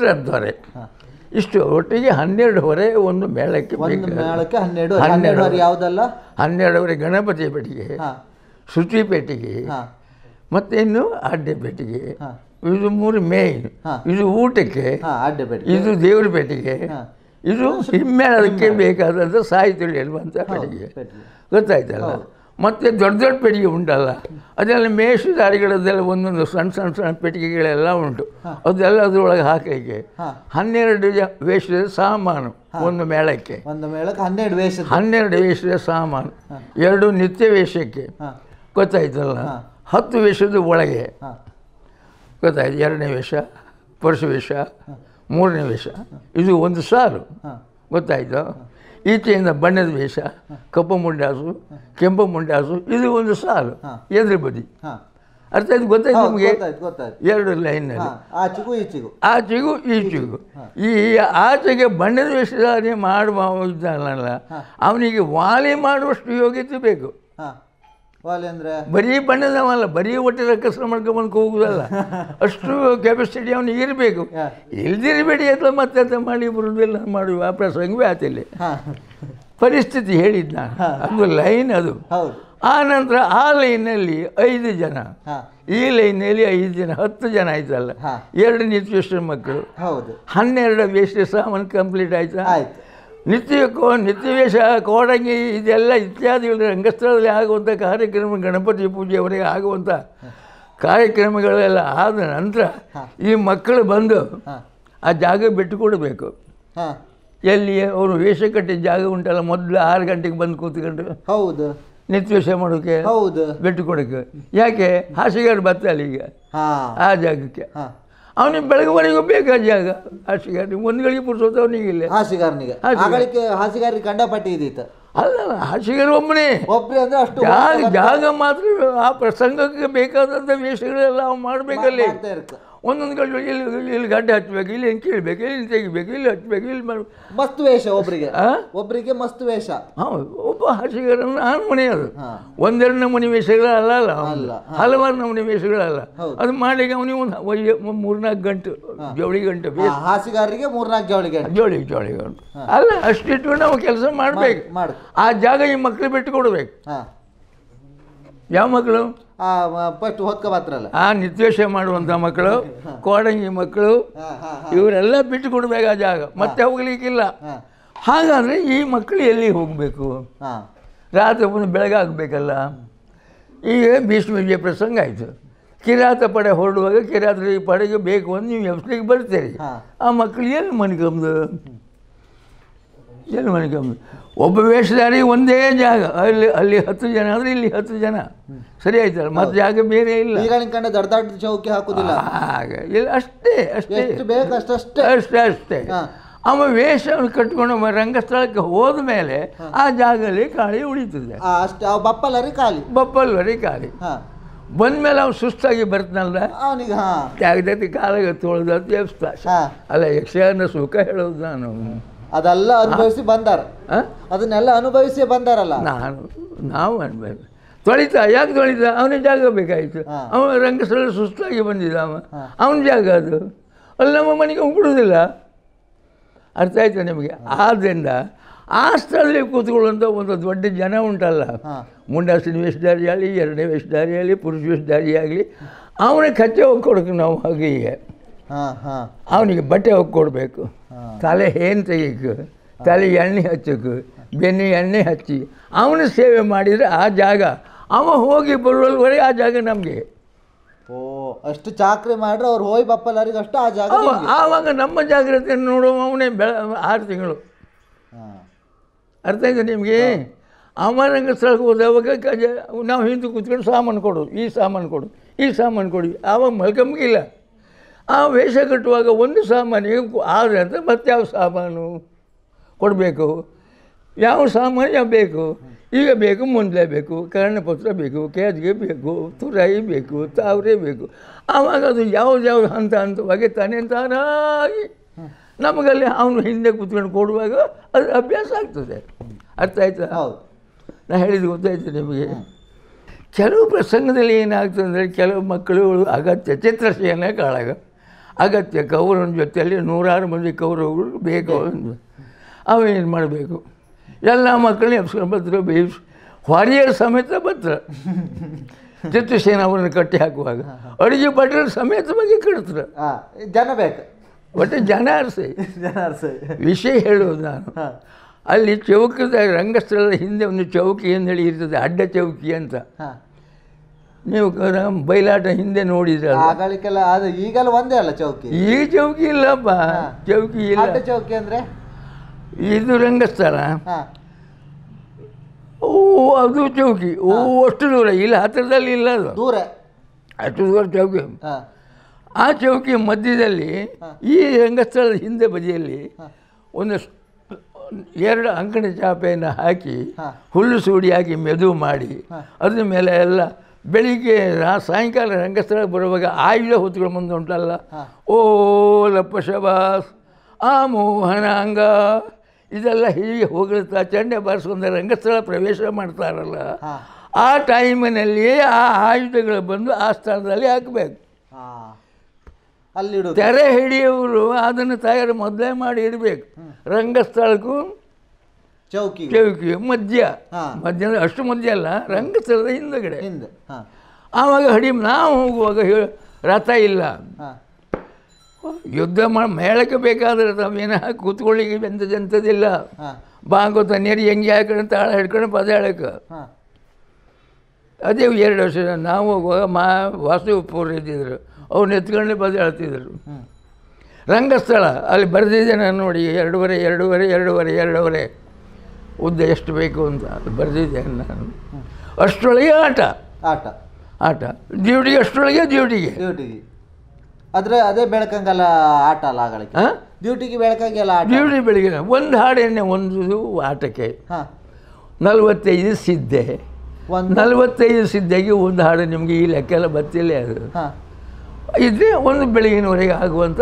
ಹಾಂ. ಇಷ್ಟು ಒಟ್ಟಿಗೆ ಹನ್ನೆರಡುವರೆ ಒಂದು ಮೇಳಕ್ಕೆ ಮೇಳಕ್ಕೆ ಹನ್ನೆರಡು ಹನ್ನೆರಡು. ಹನ್ನೆರಡು ಯಾವುದಲ್ಲ? ಹನ್ನೆರಡುವರೆ ಗಣಪತಿ ಪೆಟ್ಟಿಗೆ ಶುಚಿ ಪೆಟ್ಟಿಗೆ ಮತ್ತು ಇನ್ನು ಅಡ್ಡೆ ಪೆಟ್ಟಿಗೆ ಇದು ಮೂರು ಮೇನ್. ಇದು ಊಟಕ್ಕೆ ಇದು ದೇವ್ರ ಪೆಟ್ಟಿಗೆ ಇದು ಹಿಮ್ಮೇಳಕ್ಕೆ ಬೇಕಾದಂಥ ಸಾಹಿತ್ಯ ಹೇಳುವಂಥ ಪೆಟ್ಟಿಗೆ. ಗೊತ್ತಾಯ್ತಲ್ಲ? ಮತ್ತು ದೊಡ್ಡ ದೊಡ್ಡ ಪೆಟ್ಟಿಗೆ ಉಂಟಲ್ಲ. ಅದೆಲ್ಲ ಮೇಷಧಾರಿಗಳದ್ದೆಲ್ಲ ಒಂದೊಂದು ಸಣ್ಣ ಸಣ್ಣ ಸಣ್ಣ ಪೆಟ್ಟಿಗೆಗಳೆಲ್ಲ ಉಂಟು. ಅದೆಲ್ಲ ಅದರೊಳಗೆ ಹಾಕಲಿಕ್ಕೆ. ಹನ್ನೆರಡು ವೇಷದ ಸಾಮಾನು ಒಂದು ಮೇಳಕ್ಕೆ. ಒಂದು ಮೇಳಕ್ಕೆ ಹನ್ನೆರಡು ವೇಷ ಹನ್ನೆರಡು ವೇಷದ ಸಾಮಾನು. ಎರಡು ನಿತ್ಯ ವೇಷಕ್ಕೆ. ಗೊತ್ತಾಯ್ತಲ್ಲ. ಹತ್ತು ವೇಷದ ಒಳಗೆ. ಗೊತ್ತಾಯ್ತು? ಎರಡನೇ ವೇಷ ಪುರುಷ ವೇಷ ಮೂರನೇ ವೇಷ. ಇದು ಒಂದು ಸಾಲು. ಗೊತ್ತಾಯ್ತು? ಈಚೆಯಿಂದ ಬಣ್ಣದ ವೇಷ ಕಪ್ಪು ಮುಂಡಾಸು ಕೆಂಪು ಮುಂಡಾಸು ಇದು ಒಂದು ಸಾಲು. ಎದುರು ಬದಿ. ಅರ್ಥ ಇದು ಗೊತ್ತಾಯ್ತು ನಮಗೆ? ಎರಡು ಲೈನಲ್ಲಿ ಆಚೆಗು ಈಚೆಗೂ ಆಚೆಗೂ ಈಚೆಗೂ ಈ ಆಚೆಗೆ ಬಣ್ಣದ ವೇಷಧಾರಿ ಮಾಡುವ ಇದ್ದಾನಲ್ಲ ಅವನಿಗೆ ವಾಲಿ ಮಾಡುವಷ್ಟು ಯೋಗ್ಯತೆ ಬೇಕು. ವಾಲಿ ಅಂದ್ರೆ? ಬರೀ ಬಣ್ಣದವಲ್ಲ ಬರೀ ಹೊಟ್ಟೆ ಕಸರ ಮಾಡ್ಕೊಂಬಂದು ಹೋಗುದಲ್ಲ ಅಷ್ಟು ಕೆಪಾಸಿಟಿ ಅವನಿಗೆ ಇರಬೇಕು. ಇಲ್ದಿರಬೇಡಿ ಅಥವಾ ಮತ್ತೆ ಅಂತ ಮಾಡಿ ಬರುವುದಿಲ್ಲ ಮಾಡುವ ಆ ಪ್ರಸಂಗವೇ ಆತಿಲ್ಲ. ಪರಿಸ್ಥಿತಿ ಹೇಳಿದ್ ನಾನು. ಅದು ಲೈನ್ ಅದು. ಆ ನಂತರ ಆ ಲೈನಲ್ಲಿ ಐದು ಜನ. ಈ ಲೈನಲ್ಲಿ ಐದು ಜನ ಹತ್ತು ಜನ ಆಯ್ತಲ್ಲ. ಎರಡು ನಿತ್ಯ ಮಕ್ಕಳು. ಹೌದು. ಹನ್ನೆರಡು ವೇಷ ಸಾಮಾನು ಕಂಪ್ಲೀಟ್ ಆಯ್ತಾ? ಆಯ್ತು. ನಿತ್ಯ ಕೋ ನಿತ್ಯವೇಷ ಕೋಡಂಗಿ ಇದೆಲ್ಲ ಇತ್ಯಾದಿಗಳು ರಂಗಸ್ಥಳದಲ್ಲಿ ಆಗುವಂಥ ಕಾರ್ಯಕ್ರಮ ಗಣಪತಿ ಪೂಜೆಯವರೆಗೆ ಆಗುವಂಥ ಕಾರ್ಯಕ್ರಮಗಳೆಲ್ಲ ಆದ ನಂತರ ಈ ಮಕ್ಕಳು ಬಂದು ಆ ಜಾಗ ಬಿಟ್ಟು ಕೊಡಬೇಕು. ಎಲ್ಲಿ ಅವರು ವೇಷ ಕಟ್ಟಿದ ಜಾಗ ಉಂಟಲ್ಲ ಮೊದಲು ಆರು ಗಂಟೆಗೆ ಬಂದು ಕೂತ್ಕೊಂಡು ಹೌದು. ನಿತ್ಯವೇಷ ಮಾಡೋಕ್ಕೆ ಹೌದು. ಬಿಟ್ಟು ಕೊಡೋಕ್ಕೆ ಯಾಕೆ? ಹಾಸಿಗೆ ಬರ್ತಾಳೆ ಈಗ. ಆ ಜಾಗಕ್ಕೆ. ಅವನಿಗೆ ಬೆಳಗುವರೆಗೂ ಬೇಕಾದ ಜಾಗ ಹಾಸಿಗಾರನಿಗೆ ಒಂದು ಗಳಿಗೆ ಪುರ್ಸೋದು ಅವನಿಗೆ ಇಲ್ಲ. ಹಾಸಿಗಾರನಿಗೆ ಹಾಸಿಗಾರಿಗೆ ಆಗಳಿಕೆ ಹಾಸಿಗಾರಿಗೆ ಕಂಡಪಟ್ಟಿ ಇದೀತ ಅಲ್ಲ ಹಾಸಿಗಾರ ಒಬ್ಬನೇ. ಒಬ್ಬರೇ ಅಂದ್ರೆ ಅಷ್ಟು ಜಾಗ ಜಾಗ ಮಾತ್ರ ಆ ಪ್ರಸಂಗಕ್ಕೆ ಬೇಕಾದಂಥ ವೇಷಗಳೆಲ್ಲ ಅವು ಮಾಡಬೇಕಲ್ಲಿ. ಒಂದೊಂದು ಕಡೆ ಇಲ್ಲಿ ಇಲ್ಲಿ ಗಡ್ಡೆ ಹಚ್ಚಬೇಕು ಇಲ್ಲಿ ಹಿಂಗೆ ಕೀಳ್ಬೇಕು ಇಲ್ಲಿ ತೆಗಿಬೇಕು ಇಲ್ಲಿ ಹಚ್ಚಬೇಕು ಇಲ್ಲಿ ಮಾಡಬೇಕು ಮಸ್ತ್ ವೇಷ ಒಬ್ಬರಿಗೆ ಒಬ್ಬರಿಗೆ ಮಸ್ತ್ ವೇಷ. ಹೌದು ಒಬ್ಬ ಹಾಸಿಗೆರನ್ನು ನಾನು ಮನೆ ಅದು ಒಂದೆರಡು ನಮೂನಿ ವೇಷಗಳಲ್ಲ ಅಲ್ಲ ಅಲ್ಲ, ಹಲವಾರು ನಮೂನಿ ವೇಷಗಳಲ್ಲ. ಅದು ಮಾಡಲಿಕ್ಕೆ ಅವನಿಗೆ ಒಂದು ಮೂರ್ನಾಲ್ಕು ಗಂಟೆ ಜವಳಿ ಗಂಟೆ ಹಾಸಿಗಾರರಿಗೆ ಮೂರ್ನಾಲ್ಕು ಗಂಟೆ. ಜೋಳಿ ಜೋಳಿ ಗಂಟೆ. ಅಲ್ಲ ಅಷ್ಟಿಟ್ಟು ನಾವು ಕೆಲಸ ಮಾಡಬೇಕು. ಆ ಜಾಗ ಈ ಮಕ್ಕಳು ಬಿಟ್ಟು ಕೊಡಬೇಕು. ಯಾವ ಮಕ್ಕಳು ಆ ಫಸ್ಟ್ ಹೊತ್ಕೊ ಬರ್ತಾರಲ್ಲ ಆ ನಿರ್ದೇಶ ಮಾಡುವಂಥ ಮಕ್ಕಳು ಕೋಡಂಗಿ ಮಕ್ಕಳು ಇವರೆಲ್ಲ ಬಿಟ್ಟು ಕೊಡಬೇಕು ಆ ಜಾಗ. ಮತ್ತೆ ಹೋಗ್ಲಿಕ್ಕಿಲ್ಲ. ಹಾಗಾದ್ರೆ ಈ ಮಕ್ಕಳು ಎಲ್ಲಿ ಹೋಗಬೇಕು? ರಾತ್ರಿ ಬಂದು ಬೆಳಗ್ಗೆ ಆಗಬೇಕಲ್ಲ? ಈಗ ಭೀಷ್ಮ ವಿಜಯ ಪ್ರಸಂಗ ಆಯಿತು. ಕಿರಾತ ಪಡೆ ಹೊರಡುವಾಗ ಕಿರಾತ ಈ ಪಡೆಗೆ ಬೇಕು ಅಂತ ನೀವು ಎಬ್ಸ್ಲಿಕ್ಕೆ ಬರ್ತೀರಿ. ಆ ಮಕ್ಕಳು ಏನು ಮನಿಕಂದು ಎಲ್ಲಿ ಮನೆಗೆ ಒಬ್ಬ ವೇಷಧಾರಿ ಒಂದೇ ಜಾಗ. ಅಲ್ಲಿ ಅಲ್ಲಿ ಹತ್ತು ಜನ ಆದರೆ ಇಲ್ಲಿ ಹತ್ತು ಜನ. ಸರಿ ಆಯ್ತಲ್ಲ ಮತ್ತೆ ಜಾಗ ಬೇರೆ ಇಲ್ಲ. ಕಂಡ ದೊಡ್ಡ ಚೌಕಿ ಹಾಕುದಿಲ್ಲ. ಹಾಗೆ. ಇಲ್ಲ ಅಷ್ಟೇ ಅಷ್ಟೇ. ಎಷ್ಟು ಬೇಕು ಅಷ್ಟಷ್ಟೇ ಅಷ್ಟೇ. ಅಷ್ಟೇ ಹಾ. ಅವ ವೇಷವನ್ನು ಕಟ್ಕೊಂಡು ರಂಗಸ್ಥಳಕ್ಕೆ ಹೋದ ಮೇಲೆ ಆ ಜಾಗದಲ್ಲಿ ಕಾಳಿ ಉಳಿತದೆ. ಅಷ್ಟೇ. ಬಪ್ಪಲರಿ ಖಾಲಿ ಬಪ್ಪಲ್ವರಿ ಕಾಳಿ. ಬಂದ ಬಂದ್ಮೇಲೆ ಅವ್ನು ಸುಸ್ತಾಗಿ ಬರ್ತಾನಲ್ಲ ಜಾಗದತ್ತಿ ಕಾಲಾಗ ತೊಳೆದ ದೇವಸ್ಥಾನ ಅಲ್ಲ ಯಕ್ಷಗಾನ ಸುಖ ಹೇಳೋದು ನಾನು. ಅದೆಲ್ಲ ಅನುಭವಿಸಿ ಬಂದಾರ. ಅದನ್ನೆಲ್ಲ ಅನುಭವಿಸಿ ಬಂದಾರಲ್ಲ. ನಾನು ನಾವು ಅನುಭವ ತೊಳಿತ ಯಾಕೆ ತೊಳಿತ? ಅವನಿಗೆ ಜಾಗ ಬೇಕಾಯಿತು. ಅವನ ರಂಗಸ್ಥಳ ಸುಸ್ತಾಗಿ ಬಂದಿದ್ದ ಅವ. ಅವನ ಜಾಗ ಅದು. ಅಲ್ಲಿ ನಮ್ಮ ಮನೆಗೆ ಬಿಡುವುದಿಲ್ಲ ಅರ್ಥ ಆಯ್ತು ನಿಮಗೆ? ಆದ್ದರಿಂದ ಆ ಸ್ಥಳದಲ್ಲಿ ಕೂತ್ಕೊಳ್ಳುವಂಥ ಒಂದು ದೊಡ್ಡ ಜನ ಉಂಟಲ್ಲ. ಮುಂಡಾಸಿನ ವೇಷಧಾರಿ ಆಗಲಿ ಎರಡನೇ ವೇಷಧಾರಿ ಆಗಲಿ ಪುರುಷ ವೇಷಧಾರಿ ಆಗಲಿ ಅವನಿಗೆ ಕಚ್ಚೆ ಹೋಗಿ ಕೊಡೋಕೆ ನಾವು ಹಾಗೆಯೇ. ಹಾ ಹಾ ಅವನಿಗೆ ಬಟ್ಟೆ ಕೊಡಬೇಕು. ತಲೆ ಏನು ತೆಗಿಕು ತಲೆ ಎಣ್ಣೆ ಹಚ್ಚಬೇಕು ಬೆನ್ನಿ ಎಣ್ಣೆ ಹಚ್ಚಿ. ಅವನ ಸೇವೆ ಮಾಡಿದರೆ ಆ ಜಾಗ ಅವ ಹೋಗಿ ಬರುವಲ್ವರೆಗೆ ಆ ಜಾಗ ನಮಗೆ. ಓ ಅಷ್ಟು ಚಾಕ್ರಿ ಮಾಡ್ರೆ ಅವ್ರು ಹೋಯ್ ಬಪ್ಪಲರಿಗೆ ಅಷ್ಟು ಆ ಜಾಗ. ಆವಾಗ ನಮ್ಮ ಜಾಗ್ರತೆ ನೋಡುವ ಅವನೇ ಬೆಳ ಆರು ತಿಂಗಳು. ಹಾ. ಅರ್ಥ ಆಯ್ತು ನಿಮಗೆ? ಅಮರಂಗ ಸ್ಥಳಕ್ಕೆ ಹೋದವಾಗ ಕಜ ನಾವು ಹಿಂದೆ ಕೂತ್ಕೊಂಡು ಸಾಮಾನು ಕೊಡೋದು ಈ ಸಾಮಾನು ಕೊಡು ಈ ಸಾಮಾನು ಕೊಡಿ. ಆವಾಗ ಮಲ್ಕಂಗಿಲ್ಲ ಆ ವೇಷ ಕಟ್ಟುವಾಗ ಒಂದು ಸಾಮಾನಿಗೆ ಆದರೆ ಅಂದರೆ ಮತ್ತೆ ಯಾವ ಸಾಮಾನು ಕೊಡಬೇಕು? ಯಾವ ಸಾಮಾನು ಯಾವ ಬೇಕು? ಈಗ ಬೇಕು ಮುಂದೆ ಬೇಕು ಕರ್ಣಪತ್ರ ಬೇಕು ಕೇಜ್ಗೆ ಬೇಕು ತುರಾಯಿ ಬೇಕು ತಾವರೆ ಬೇಕು. ಆವಾಗ ಅದು ಯಾವ್ದು ಯಾವ್ದು ಹಂತ ಹಂತವಾಗಿ ತಾನೇ ತಾನಾಗಿ ನಮಗಲ್ಲಿ ಅವನು ಹಿಂದೆ ಕೂತ್ಕೊಂಡು ಕೊಡುವಾಗ ಅದು ಅಭ್ಯಾಸ ಆಗ್ತದೆ. ಅರ್ಥ ಆಯ್ತಾ? ಹೌದು. ನಾನು ಹೇಳಿದ್ದು ಗೊತ್ತಾಯ್ತು ನಿಮಗೆ. ಕೆಲವು ಪ್ರಸಂಗದಲ್ಲಿ ಏನಾಗ್ತದೆ ಅಂದರೆ ಕೆಲವು ಮಕ್ಕಳು ಅಗತ್ಯ ಚಿತ್ರಸೇನೆ ಕಾಳಗ. ಅಗತ್ಯ ಕೌರವನ ಜೊತೆಯಲ್ಲಿ ನೂರಾರು ಮಂದಿ ಕೌರವರು ಬೇಕು ಅವೇನು ಮಾಡಬೇಕು? ಎಲ್ಲ ಮಕ್ಕಳನ್ನ ಎಬ್ಸ್ಕೊಂಡು ಬೇಯಿಸಿ ಬೇಸ್ ಹೊರಿಯರ ಸಮೇತ ಬತ್ರ ಚಿತ್ರಸೇನ ಅವರನ್ನು ಕಟ್ಟಿ ಹಾಕುವಾಗ. ಅಡುಗೆ ಭಟ್ರ ಸಮೇತವಾಗಿ ಕಟ್ತಾರೆ. ಹಾ ಜನ ಬೇಕು. ಒಟ್ಟು ಜನ ಅರ್ಸಿ ಜನ ಅರ್ಸೈ. ವಿಷಯ ಹೇಳೋದು ನಾನು. ಅಲ್ಲಿ ಚೌಕದ ರಂಗಸ್ಥಳದ ಹಿಂದೆ ಒಂದು ಚೌಕಿ ಹೇಳಿ ಇರ್ತದೆ? ಅಡ್ಡ ಚೌಕಿ ಅಂತ. ನೀವು ಬಯಲಾಟ ಹಿಂದೆ ನೋಡಿದ್ರಲ್ಲ? ಆಗಳಿಗೆಲ್ಲ ಅದು ಈಗೆಲ್ಲ ಒಂದೇ ಅಲ್ಲ ಚೌಕಿ? ಈ ಚೌಕಿ ಇಲ್ಲಪ್ಪ. ಚೌಕಿ ಇಲ್ಲ. ಚೌಕಿ ಅಂದ್ರೆ? ಇದು ರಂಗಸ್ಥಳ. ಓ ಅದು ಚೌಕಿ. ಓ ಅಷ್ಟು ದೂರ. ಇಲ್ಲ ಹತ್ತಿರದಲ್ಲಿ ಇಲ್ಲ ಅದು. ದೂರ. ಅಷ್ಟು ದೂರ ಚೌಕಿ. ಆ ಚೌಕಿ ಮಧ್ಯದಲ್ಲಿ ಈ ರಂಗಸ್ಥಳದ ಹಿಂದೆ ಬದಿಯಲ್ಲಿ. ಒಂದು ಎರಡು ಅಂಕಣ ಚಾಪೆಯನ್ನು ಹಾಕಿ. ಹುಲ್ಲು ಸೂಡಿ ಹಾಕಿ ಮೆದು ಮಾಡಿ ಅದ್ರ ಮೇಲೆ ಎಲ್ಲ ಬೆಳಿಗ್ಗೆ ಸಾಯಂಕಾಲ ರಂಗಸ್ಥಳಕ್ಕೆ ಬರುವಾಗ ಆಯುಧ ಹೊತ್ತುಗಳ ಮುಂದೆ ಉಂಟಲ್ಲ. ಓ ಲಪ್ಪ ಶಬಾಸ್ ಆ ಮೋಹನಾಂಗ. ಇದೆಲ್ಲ ಹೀಗೆ ಹೋಗಿರ್ತಾ ಚಂಡೆ ಬಾರಿಸ್ಕೊಂಡು ರಂಗಸ್ಥಳ ಪ್ರವೇಶ ಮಾಡ್ತಾರಲ್ಲ? ಆ ಟೈಮಿನಲ್ಲಿಯೇ ಆ ಆಯುಧಗಳು ಬಂದು ಆ ಸ್ಥಾನದಲ್ಲಿ ಹಾಕಬೇಕು. ಅಲ್ಲಿ ತೆರೆ ಹಿಡಿಯೋರು ಅದನ್ನು ತಯಾರು ಮೊದಲೇ ಮಾಡಿ ಇಡಬೇಕು. ರಂಗಸ್ಥಳಕ್ಕೂ ಚೌಕಿ ಚೌಕಿ ಮಧ್ಯ. ಮಧ್ಯ ಅಂದ್ರೆ ಅಷ್ಟು ಮಧ್ಯ ಅಲ್ಲ ರಂಗಸ್ಥಳದ ಹಿಂದಗಡೆ. ಹಿಂದೆ ಹಾ. ಆವಾಗ ಹಡಿ ನಾವು ಹೋಗುವಾಗ ರಥ ಇಲ್ಲ. ಯುದ್ಧ ಮಾಡಿ ಮೇಳಕ್ಕೆ ಬೇಕಾದ್ರೆ ತಮ್ಮೇನ ಕೂತ್ಕೊಳ್ಳಿಕ್ಕೆ ಎಂಥದ್ದೆಂಥದ್ದಿಲ್ಲ ಹಾ. ತನ್ನೇರಿ ನೀರು ಹೆಂಗೆ ಹಾಕೊಂಡು ತಾಳ ಹಿಡ್ಕೊಂಡು ಪದ ಹೇಳಕ್ಕೆ ಹಾ. ಅದೇ ಎರಡು ವರ್ಷ ನಾವು ಹೋಗುವಾಗ ಮಾ ವಾಸುಪುರ ಇದ್ದಿದ್ರು. ಅವ್ರು ಎತ್ಕೊಂಡೆ ಪದ ಹೇಳ್ತಿದ್ರು ರಂಗಸ್ಥಳ ಅಲ್ಲಿ ಬರೆದಿದ್ದೆ ನಾನು ನೋಡಿ ಎರಡೂವರೆ ಎರಡೂವರೆ ಎರಡೂವರೆ ಎರಡೂವರೆ. ಉದ್ದ ಎಷ್ಟು ಬೇಕು ಅಂತ ಅದು ಬರೆದಿದ್ದೆ ನಾನು. ಅಷ್ಟರೊಳಗೆ ಆಟ. ಆಟ. ಆಟ. ಡ್ಯೂಟಿಗೆ ಅಷ್ಟರೊಳಗೆ ಡ್ಯೂಟಿಗೆ. ಡ್ಯೂಟಿಗೆ. ಆದರೆ ಅದೇ ಬೆಳಕಂಗಲ್ಲ ಆಟ ಅಲ್ಲ ಆಗಳಿಗೆ ಡ್ಯೂಟಿಗೆ ಬೆಳಕಂಗೆಲ್ಲ ಆಟ. ಡ್ಯೂಟಿ ಬೆಳಿಗ್ಗೆ ಒಂದು ಹಾಡೇನೆ ಒಂದು ಆಟಕ್ಕೆ ಹಾಂ. ನಲವತ್ತೈದು ಸಿದ್ಧೆ. ಒಂದು? ನಲವತ್ತೈದು ಸಿದ್ಧೆಗೆ ಒಂದು ಹಾಡು ನಿಮಗೆ ಈ ಲೆಕ್ಕ ಎಲ್ಲ ಬರ್ತಿಲ್ಲ ಅದು. ಹಾಂ. ಇದ್ರೆ ಒಂದು ಬೆಳಗಿನವರೆಗೆ ಆಗುವಂಥ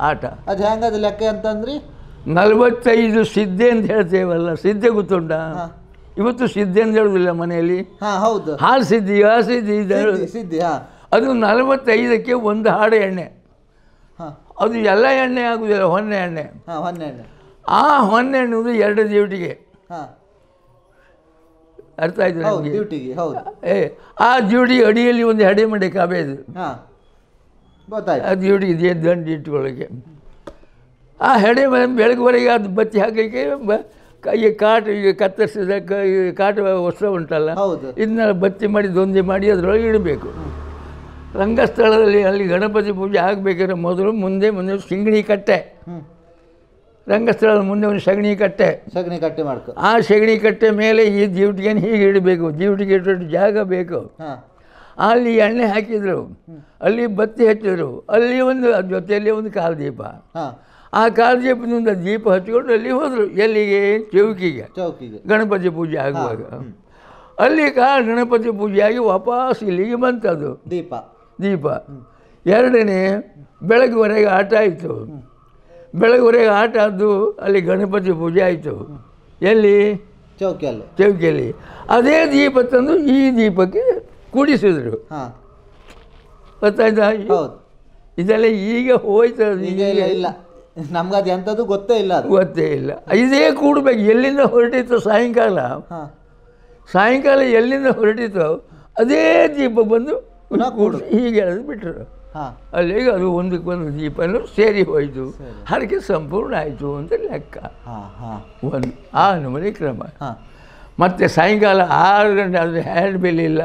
ಆಟ. ಅದು ಹೆಂಗದು ಲೆಕ್ಕ ಅಂತಂದ್ರಿ? ನಲವತ್ತೈದು ಸಿದ್ಧೆ ಅಂತ ಹೇಳ್ತೇವಲ್ಲ ಸಿದ್ಧೆ ಗೊತ್ತುಂಟ? ಇವತ್ತು ಸಿದ್ಧೆ ಅಂತ ಹೇಳುದಿಲ್ಲ ಮನೆಯಲ್ಲಿ? ಹೌದು. ಹಾಲು ಸಿದ್ಧಿ ಆ ಸಿದ್ಧಿ? ಇದು ಸಿದ್ಧಿ ಅದು ನಲವತ್ತೈದಕ್ಕೆ ಒಂದು ಹಾಡು ಎಣ್ಣೆ. ಅದು ಎಲ್ಲ ಎಣ್ಣೆ ಆಗುದಿಲ್ಲ ಹೊನ್ನೆ ಎಣ್ಣೆ. ಆ ಹೊನ್ನೆ ಎಣ್ಣೆ ಎರಡು ಡ್ಯೂಟಿಗೆ. ಹಾ. ಅರ್ಥ ಆಯ್ತು ಡ್ಯೂಟಿಗೆ ಹೌದು. ಏ ಆ ಡ್ಯೂಟಿ ಅಡಿಯಲ್ಲಿ ಒಂದು ಹಡೆ ಮಡೆ ಕಾಬೇದು ಹಾ. ಗೊತ್ತಾಯ್ತು. ಆ ಡ್ಯೂಟಿ ಇದೆ ದಂಡಿ ಇಟ್ಕೊಳ್ಳೋಕ್ಕೆ ಆ ಹೆಣೆ ಬೆಳಗುವರೆಗೆ ಅದು ಬತ್ತಿ ಹಾಕಲಿಕ್ಕೆ ಬ ಕಾಟ ಈಗ ಕತ್ತರಿಸಿದ ಕೈ ಕಾಟು ವಸ್ತ್ರ ಉಂಟಲ್ಲ ಹೌದು. ಇದನ್ನೆಲ್ಲ ಬತ್ತಿ ಮಾಡಿ ದೊಂದಿ ಮಾಡಿ ಅದರೊಳಗೆ ಇಡಬೇಕು. ರಂಗಸ್ಥಳದಲ್ಲಿ ಅಲ್ಲಿ ಗಣಪತಿ ಪೂಜೆ ಆಗಬೇಕಾದ್ರೆ ಮೊದಲು ಮುಂದೆ ಮುಂದೆ ಸಿಂಗಣಿ ಕಟ್ಟೆ. ರಂಗಸ್ಥಳದ ಮುಂದೆ ಒಂದು ಸಗಣಿ ಕಟ್ಟೆ. ಸಗಣಿ ಕಟ್ಟೆ ಮಾಡ್ಕೊ. ಆ ಸಗಣಿ ಕಟ್ಟೆ ಮೇಲೆ ಈ ಜೀವಟಿಗೆ ಹೀಗೆ ಇಡಬೇಕು. ಜೀವಟಿಗೆ ಇಟ್ಟು ಜಾಗ ಬೇಕು. ಅಲ್ಲಿ ಎಣ್ಣೆ ಹಾಕಿದರು. ಅಲ್ಲಿ ಬತ್ತಿ ಹಚ್ಚಿದರು. ಅಲ್ಲಿ ಒಂದು ಜೊತೆಯಲ್ಲಿ ಒಂದು ಕಾಲು ದೀಪ ಹಾ. ಆ ಕಾಲು ದೀಪದಿಂದ ದೀಪ ಹಚ್ಚಿಕೊಂಡು ಅಲ್ಲಿ ಹೋದರು. ಎಲ್ಲಿಗೆ? ಚೌಕಿಗೆ. ಚೌಕಿಗೆ. ಗಣಪತಿ ಪೂಜೆ ಆಗುವಾಗ. ಅಲ್ಲಿ ಕಾ ಗಣಪತಿ ಪೂಜೆ ಆಗಿ ವಾಪಸ್ ಇಲ್ಲಿಗೆ ಬಂತದು. ದೀಪ. ದೀಪ. ಎರಡನೇ ಬೆಳಗ್ಗೆವರೆಗೆ ಆಟ ಆಯಿತು. ಬೆಳಗ್ಗೆವರೆಗೆ ಆಟ ಆದ್ದು ಅಲ್ಲಿ ಗಣಪತಿ ಪೂಜೆ ಆಯಿತು. ಎಲ್ಲಿ? ಚೌಕಿಯಲ್ಲಿ. ಚೌಕಿಯಲ್ಲಿ. ಅದೇ ದೀಪ ತಂದು ಈ ದೀಪಕ್ಕೆ ಕೂಡಿಸಿದ್ರು. ಗೊತ್ತಾಯ್ತಾ? ಇದೆಲ್ಲ ಈಗ ಹೋಯ್ತದ. ಈಗ ಇಲ್ಲ. ನಮ್ಗೆ ಅದು ಎಂಥದ್ದು ಗೊತ್ತೇ ಇಲ್ಲ ಅದು. ಗೊತ್ತೇ ಇಲ್ಲ. ಇದೇ ಕೂಡಬೇಕು. ಎಲ್ಲಿಂದ ಹೊರಟಿತ್ತು ಸಾಯಂಕಾಲ? ಸಾಯಂಕಾಲ ಎಲ್ಲಿಂದ ಹೊರಟಿತ್ತು ಅದೇ ದೀಪ ಬಂದು ನಾ ಕೂಡ್ಸಿ ಹೀಗೆ ಅದು ಬಿಟ್ಟರು ಹಾ. ಅಲ್ಲಿಗೆ ಅದು ಒಂದಕ್ಕೆ ಬಂದು ದೀಪನು ಸೇರಿ ಹೋಯಿತು. ಹರಕೆ ಸಂಪೂರ್ಣ ಆಯಿತು ಅಂತ ಲೆಕ್ಕ. ಹಾ ಹಾ. ಒಂದು ಆ ನಮೂನೆ ಕ್ರಮ. ಮತ್ತೆ ಸಾಯಂಕಾಲ ಆರು ಗಂಟೆ ಆದರೆ ಹ್ಯಾಂಡ್ ಬಿಲ್ ಇಲ್ಲ.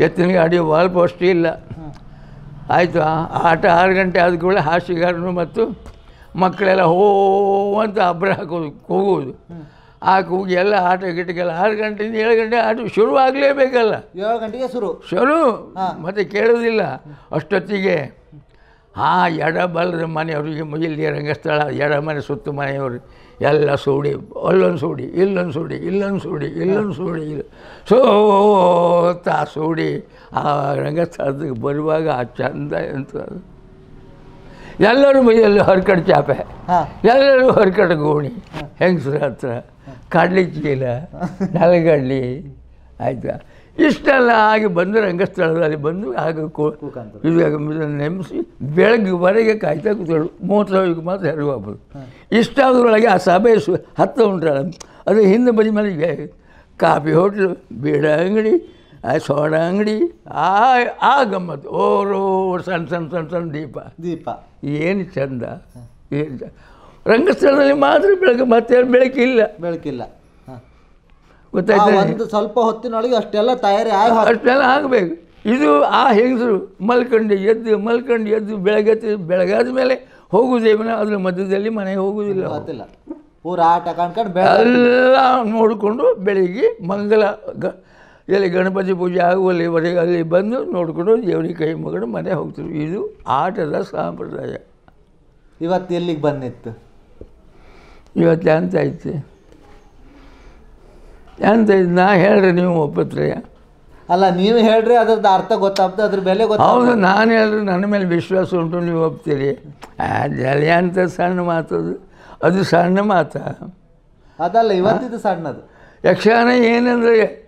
ಎತ್ತಿನ ಗಾಡಿ ವಾಲ್ ಪೋಸ್ಟ್ ಇಲ್ಲ. ಆಯಿತು ಆಟ ಆರು ಗಂಟೆ ಆದ ಕೂಡ ಹಾಸಿಗಾರನು ಮತ್ತು ಮಕ್ಕಳೆಲ್ಲ ಹೋ ಅಂತ ಅಬ್ಬರ ಹಾಕೋದು ಕೂಗುವುದು. ಆ ಕೂಗಿ ಎಲ್ಲ ಆಟ ಗಿಟಕ್ಕೆಲ್ಲ ಆರು ಗಂಟೆಯಿಂದ ಏಳು ಗಂಟೆ ಆಟ ಶುರು ಆಗಲೇಬೇಕಲ್ಲ. ಏಳು ಗಂಟೆಗೆ ಶುರು. ಶುರು. ಮತ್ತೆ ಕೇಳೋದಿಲ್ಲ. ಅಷ್ಟೊತ್ತಿಗೆ ಆ ಎಡ ಬಲದ ಮನೆಯವರಿಗೆ ಇಲ್ಲಿ ರಂಗಸ್ಥಳ ಎಡ ಮನೆ ಸುತ್ತ ಮನೆಯವರು ಎಲ್ಲ ಸೂಡಿ ಅಲ್ಲೊಂದು ಸೂಡಿ ಇಲ್ಲೊಂದು ಸೂಡಿ ಇಲ್ಲೊಂದು ಸೂಡಿ ಇಲ್ಲೊಂದು ಸೂಡಿ ಇಲ್ಲ ಸೋತ ಸೂಡಿ ಆ ರಂಗಸ್ಥಳಕ್ಕೆ ಬರುವಾಗ ಆ ಚಂದ ಎಂತ. ಎಲ್ಲರೂ ಮೈಯಲ್ಲಿ ಹೊರಕಡೆ ಚಾಪೆ. ಎಲ್ಲರೂ ಹೊರಕಡೆ ಗೋಣಿ. ಹೆಂಗಸ್ರ ಹತ್ರ. ಕಡ್ಲಿ ಚೀಲ ನಲಗಡ್ಲಿ. ಆಯಿತಾ? ಇಷ್ಟೆಲ್ಲ ಆಗಿ ಬಂದು ರಂಗಸ್ಥಳದಲ್ಲಿ ಬಂದು ಆಗ ಕೋ ಇದು ನೆನೆಸಿ ಬೆಳಗ್ಗೆವರೆಗೆ ಕಾಯ್ತಾ ಕೂತಳು ಮೂವತ್ತೈದು ಮಾತ್ರ ಹೆರಿಗೆ ಹೋಗ್ಬೋದು. ಇಷ್ಟಾದ್ರೊಳಗೆ ಆ ಸಭೆ ಸು ಹತ್ತ ಉಂಟಲ್ಲ. ಅದು ಹಿಂದೆ ಬದಿ ಮೇಲೆ ಕಾಫಿ ಹೋಟ್ಲು ಬೀಡ ಅಂಗಡಿ ಆ ಸೋಡ ಅಂಗಡಿ ಆ ಆ ಗಮ್ಮತ್ತು ಓರೋ ಸಣ್ಣ ಸಣ್ಣ ಸಣ್ಣ ಸಣ್ಣ ದೀಪ. ದೀಪ. ಏನು ಚಂದ ಏನು ರಂಗಸ್ಥಳದಲ್ಲಿ ಮಾತ್ರ ಬೆಳಗ್ಗೆ ಮತ್ತೆ ಬೆಳಕಿಲ್ಲ. ಬೆಳಕಿಲ್ಲ. ಒಂದು ಸ್ವಲ್ಪ ಹೊತ್ತಿನೊಳಗೆ ಅಷ್ಟೆಲ್ಲ ತಯಾರಿ ಆಗ ಅಷ್ಟೆಲ್ಲ ಆಗಬೇಕು. ಇದು ಆ ಹೆಂಗಸರು ಮಲ್ಕೊಂಡು ಎದ್ದು ಮಲ್ಕೊಂಡು ಎದ್ದು ಬೆಳಗ್ಗೆ ಬೆಳಗಾದ ಮೇಲೆ ಹೋಗುವುದೇವನ ಅದ್ರ ಮಧ್ಯದಲ್ಲಿ ಮನೆಗೆ ಹೋಗುವುದಿಲ್ಲ. ಗೊತ್ತಿಲ್ಲ. ಪೂರ ಆಟ ಕಾಣ್ಕೊಂಡು ಎಲ್ಲ ನೋಡಿಕೊಂಡು ಬೆಳಿಗ್ಗೆ ಮಂಗಲ ಗ ಎಲ್ಲಿ ಗಣಪತಿ ಪೂಜೆ ಆಗುವಲ್ಲಿವರೆಗೆ ಅಲ್ಲಿ ಬಂದು ನೋಡಿಕೊಂಡು ದೇವರಿಗೆ ಕೈ ಮುಗಿದು ಮನೆ ಹೋಗ್ತೀವಿ. ಇದು ಆಟದ ಸಾಂಪ್ರದಾಯ. ಇವತ್ತು ಎಲ್ಲಿಗೆ ಬಂದಿತ್ತು? ಇವತ್ತು ಎಂತ ಐತಿ? ಎಂತ ಐತಿ? ನಾ ಹೇಳ್ರಿ ನೀವು ಒಪ್ಪತ್ರಿ. ಅಲ್ಲ ನೀವು ಹೇಳ್ರಿ ಅದ್ರದ್ದು ಅರ್ಥ ಗೊತ್ತಾಗ್ತದೆ ಅದ್ರ ಬೆಲೆ ಹೌದು ಗೊತ್ತಾಗ್ತದೆ ನಾನು ಹೇಳ್ರಿ ನನ್ನ ಮೇಲೆ ವಿಶ್ವಾಸ ಉಂಟು ನೀವು ಒಪ್ತೀರಿ. ಜಲಿ ಅಂತ ಸಣ್ಣ ಮಾತದು ಅದು ಸಣ್ಣ ಮಾತ? ಅದಲ್ಲ ಇವತ್ತಿದ್ದು ಸಣ್ಣದು. ಯಕ್ಷಗಾನ ಏನಂದರೆ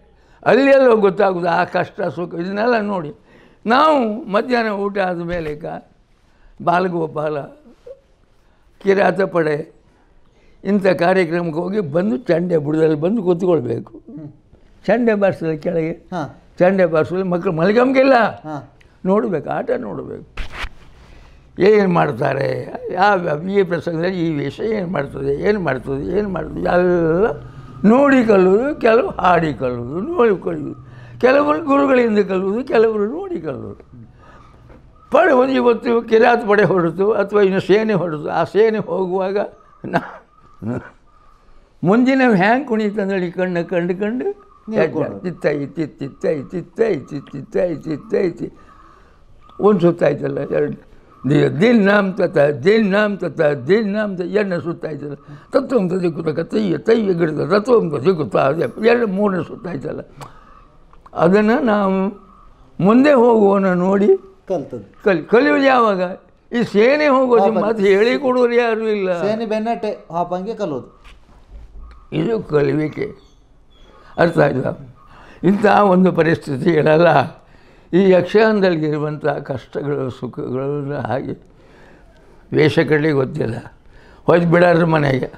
ಅಲ್ಲಿ ಎಲ್ಲೋ ಗೊತ್ತಾಗೋದು ಆ ಕಷ್ಟ ಸುಖ ಇದನ್ನೆಲ್ಲ ನೋಡಿ. ನಾವು ಮಧ್ಯಾಹ್ನ ಊಟ ಆದಮೇಲೆ ಈಗ ಬಾಲಗೋಪಾಲ ಕಿರಾತ ಪಡೆ ಇಂಥ ಕಾರ್ಯಕ್ರಮಕ್ಕೆ ಹೋಗಿ ಬಂದು ಚಂಡೆ ಬುಡದಲ್ಲಿ ಬಂದು ಕೂತ್ಕೊಳ್ಬೇಕು. ಚಂಡೆ ಬಾರಿಸೋದು ಕೆಳಗೆ ಹಾಂ. ಚಂಡೆ ಬಾರಿಸೋದು ಮಕ್ಕಳು ಮಲ್ಗಂಗಿಲ್ಲ ಹಾಂ. ನೋಡಬೇಕು ಆಟ ನೋಡಬೇಕು. ಏನು ಮಾಡ್ತಾರೆ? ಯಾವ ಈ ಪ್ರಸಂಗದಲ್ಲಿ ಈ ವಿಷಯ ಏನು ಮಾಡ್ತದೆ ಏನು ಮಾಡ್ತದೆ ಏನು ಮಾಡ್ತದೆ ಎಲ್ಲ ನೋಡಿ ಕಲಿಯೋದು ಕೆಲವು ಹಾಡಿ ಕಲಿಯೋದು ನೋಡಿ ಕಲಿಯುವುದು. ಕೆಲವರು ಗುರುಗಳಿಂದ ಕಲಿಯೋದು ಕೆಲವರು ನೋಡಿ ಕಲಿಯೋದು ಪಡೆ ಒಂದು ಇವತ್ತು ಕಿರಾತ್ ಪಡೆ ಹೊರತು ಅಥವಾ ಇನ್ನು ಸೇನೆ ಹೊರತು ಆ ಸೇನೆ ಹೋಗುವಾಗ ನಾ ಮುಂದಿನ ಹ್ಯಾಂಗೆ ಕುಣಿತಂದೇಳಿ ಕಣ್ಣು ಕಂಡು ಕಂಡು. ತಿತ್ತೈ ತಿತ್ತೈ ತಿತ್ತೈ ತಿತ್ತೈ ತಿತ್ತೈ ತಿ ಒಂದು ಸುತ್ತಾಯ್ತಲ್ಲ ಎರಡು. ದಿ- ದಿನ್ ನಾಮ್ ತತ ದಿಲ್ ನಾಮ್ ತತ ದಿಲ್ ನಾಮ್ ತ ಎರಡನೇ ಸುತ್ತಾಯ್ತಲ್ಲ ತತ್ವ ಅಂತ ತೈಯ ತೈಯ ಗಿಡದ ತತ್ವ ಸಿಕ್ಕುತ್ತಾ ಅದೇ ಎರಡು ಮೂರನೇ ಸುತ್ತಾಯ್ತಲ್ಲ ಅದನ್ನು ನಾವು ಮುಂದೆ ಹೋಗುವನ ನೋಡಿ ಕಲ್ತದ್ದು ಕಲಿ ಕಲಿಯೋದು ಯಾವಾಗ ಈ ಸೇನೆ ಹೋಗೋದು ಮತ್ತೆ ಹೇಳಿ ಕೊಡೋರು ಯಾರು ಇಲ್ಲ ಸೇನೆ ಬೆನ್ನಟ್ಟೆ ಹಾಪಂಗೆ ಕಲೋದು ಇದು ಕಲಿವಿಕೆ ಅರ್ಥ ಆಯ್ತಾ ಇಂಥ ಒಂದು ಪರಿಸ್ಥಿತಿಗಳೆಲ್ಲ ಈ ಯಕ್ಷಗಾನದಲ್ಲಿರುವಂಥ ಕಷ್ಟಗಳು ಸುಖಗಳು ಹಾಗೆ ವೇಷ ಕಡ್ಲಿಗೆ ಗೊತ್ತಿಲ್ಲ. ಹೋಯ್ತು ಬಿಡಾರ ಮನೆಗೆ.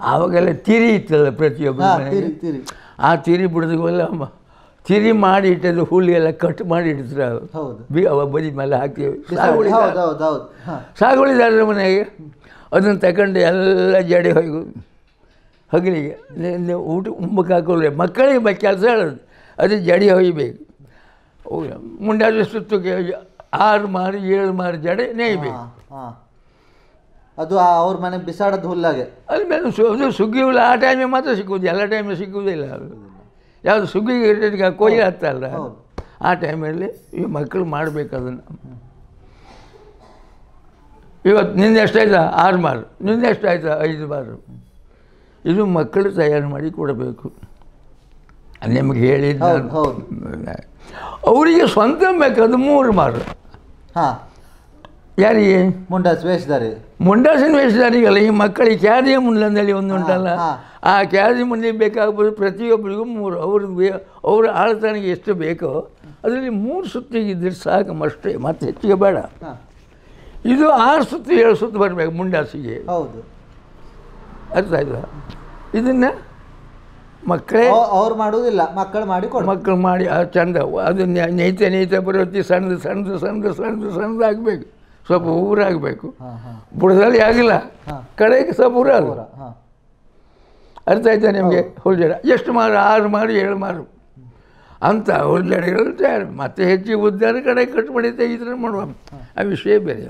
ಆವಾಗೆಲ್ಲ ತಿರಿ ಇತ್ತಲ್ಲ ಪ್ರತಿಯೊಬ್ಬರ ಮನೆಗೆ. ಆ ತಿರಿ ಬಿಡೋದಕ್ಕೆಲ್ಲ ತಿರಿ ಮಾಡಿ ಇಟ್ಟದ್ದು ಹುಳಿ ಎಲ್ಲ ಕಟ್ ಮಾಡಿ ಇಡ್ತಾರೆ ಬಿ ಅವ ಬದಿ ಮೇಲೆ ಹಾಕ್ತೀವಿ ಬಿಸಾಡಿ. ಸಾಗುಳಿದಾರ ಹೌದು ಹೌದು ಹೌದು. ಹಾಂ. ಸಾಗುವಳಿದಾರರ ಮನೆಗೆ ಅದನ್ನು ತಗೊಂಡು ಎಲ್ಲ ಜಡಿ ಹೋಗಿ ಹಗಲಿಗೆ. ಊಟ ಉಂಬಕ್ಕೆ ಹಾಕೊಳ್ಳಿ ಮಕ್ಕಳಿಗೆ ಬ ಕೆಲಸ ಹೇಳೋದು. ಅದು ಜಡಿ ಹೊಯ್ಬೇಕು ಮುಂಡಾದ ಸುತ್ತಕ್ಕೆ ಆರು ಮಾರು ಏಳು ಮಾರು ಜಡೆ ನೇಯ್ಬೇಕು. ಹಾಂ ಹಾಂ. ಅದು ಆ ಅವ್ರ ಮನೆ ಬಿಸಾಡೋದು ಹುಲ್ಲಾಗೆ. ಅಲ್ಲಿ ಮೇಲೆ ಸು ಅದು ಸುಗ್ಗಿ ಹುಲ್ಲು ಆ ಟೈಮಿಗೆ ಮಾತ್ರ ಸಿಕ್ಕುವುದು ಎಲ್ಲ ಟೈಮಿಗೆ ಸಿಕ್ಕುವುದಿಲ್ಲ ಅದು ಯಾವುದು ಸುಗ್ಗಿಗೆ ಇಟ್ಟಿಗೆ ಕೊಯ್ಲು ಹತ್ತಲ್ಲ ಹೌದು. ಆ ಟೈಮಲ್ಲಿ ಈ ಮಕ್ಕಳು ಮಾಡಬೇಕು ಅದನ್ನು. ಇವತ್ತು ನಿಂದು ಎಷ್ಟಾಯ್ತಾ ಆರು ಮಾರು. ನಿಂದು ಎಷ್ಟಾಯ್ತಾ ಐದು ಮಾರು. ಇದು ಮಕ್ಕಳು ತಯಾರು ಮಾಡಿ ಕೊಡಬೇಕು. ನಿಮಗೆ ಹೇಳಿದ್ದು ಹೌದು, ನಾನು. ಹೌದು. ಅವರಿಗೆ ಸ್ವಂತ ಬೇಕಾದ ಮೂರು ಮಾರು ಹಾಂ. ಯಾರಿಗೆ? ಮುಂಡಾಸ್ ವೇಷಧಾರಿ. ಮುಂಡಾಸಿನ ವೇಷಧಾರಿಗಲ್ಲ ಈ ಮಕ್ಕಳಿಗೆ ಕ್ಯಾರಿಯ ಮುಂಡಂದಲ್ಲಿ ಒಂದು ಉಂಟಲ್ಲ? ಆ ಕ್ಯಾದಿ ಮುಂದೆ ಬೇಕಾಗ್ಬೋದು ಪ್ರತಿಯೊಬ್ಬರಿಗೂ ಮೂರು. ಅವ್ರಿಗೆ ಬೇ ಅವ್ರ ಆಳತನಿಗೆ ಎಷ್ಟು ಬೇಕೋ ಅದರಲ್ಲಿ ಮೂರು ಸುತ್ತಿಗಿದ್ರೆ ಸಾಕು ಅಷ್ಟೇ. ಮತ್ತೆ ಹೆಚ್ಚಿಗೆ ಬೇಡ. ಇದು ಆರು ಸುತ್ತು ಏಳು ಸುತ್ತು ಬರಬೇಕು ಮುಂಡಾಸಿಗೆ. ಹೌದು. ಅರ್ಥ ಆಯ್ತಾ? ಇದನ್ನು ಮಕ್ಕಳೇ ಅವ್- ಅವ್ರು ಮಾಡುವುದಿಲ್ಲ ಮಕ್ಕಳು ಮಾಡಿ ಕೊಡು. ಮಕ್ಕಳು ಮಾಡಿ ಚಂದ ಅದು ನೈತೆ ನೈತೆ ಬರೋತಿ ಸಣ್ಣದು ಸಣ್ಣದು ಸಣ್ಣದು ಸಣ್ಣದು ಸಣ್ಣದು ಆಗಬೇಕು ಸ್ವಲ್ಪ ಊರಾಗಬೇಕು. ಬುಡದಲ್ಲಿ ಆಗಿಲ್ಲ. ಕಡೆಗೆ ಸ್ವಲ್ಪ ಊರ ಅದು. ಅರ್ಥ ಆಯ್ತಾ ನಿಮಗೆ? ಹುಲ್ಜಡ ಎಷ್ಟು ಮಾರು ಆರು ಮಾರು ಏಳು ಮಾರು. ಅಂತ ಹುಲ್ಜಡೆಗಳು ತಯಾರು. ಮತ್ತೆ ಹೆಚ್ಚಿಗೆ ಉದ್ದಾರ ಕಡೆ ಕಟ್ ಮಾಡಿ ತೆಗಿದ್ರೆ ಮಾಡುವ ಆ ವಿಷಯ ಬೇರೆ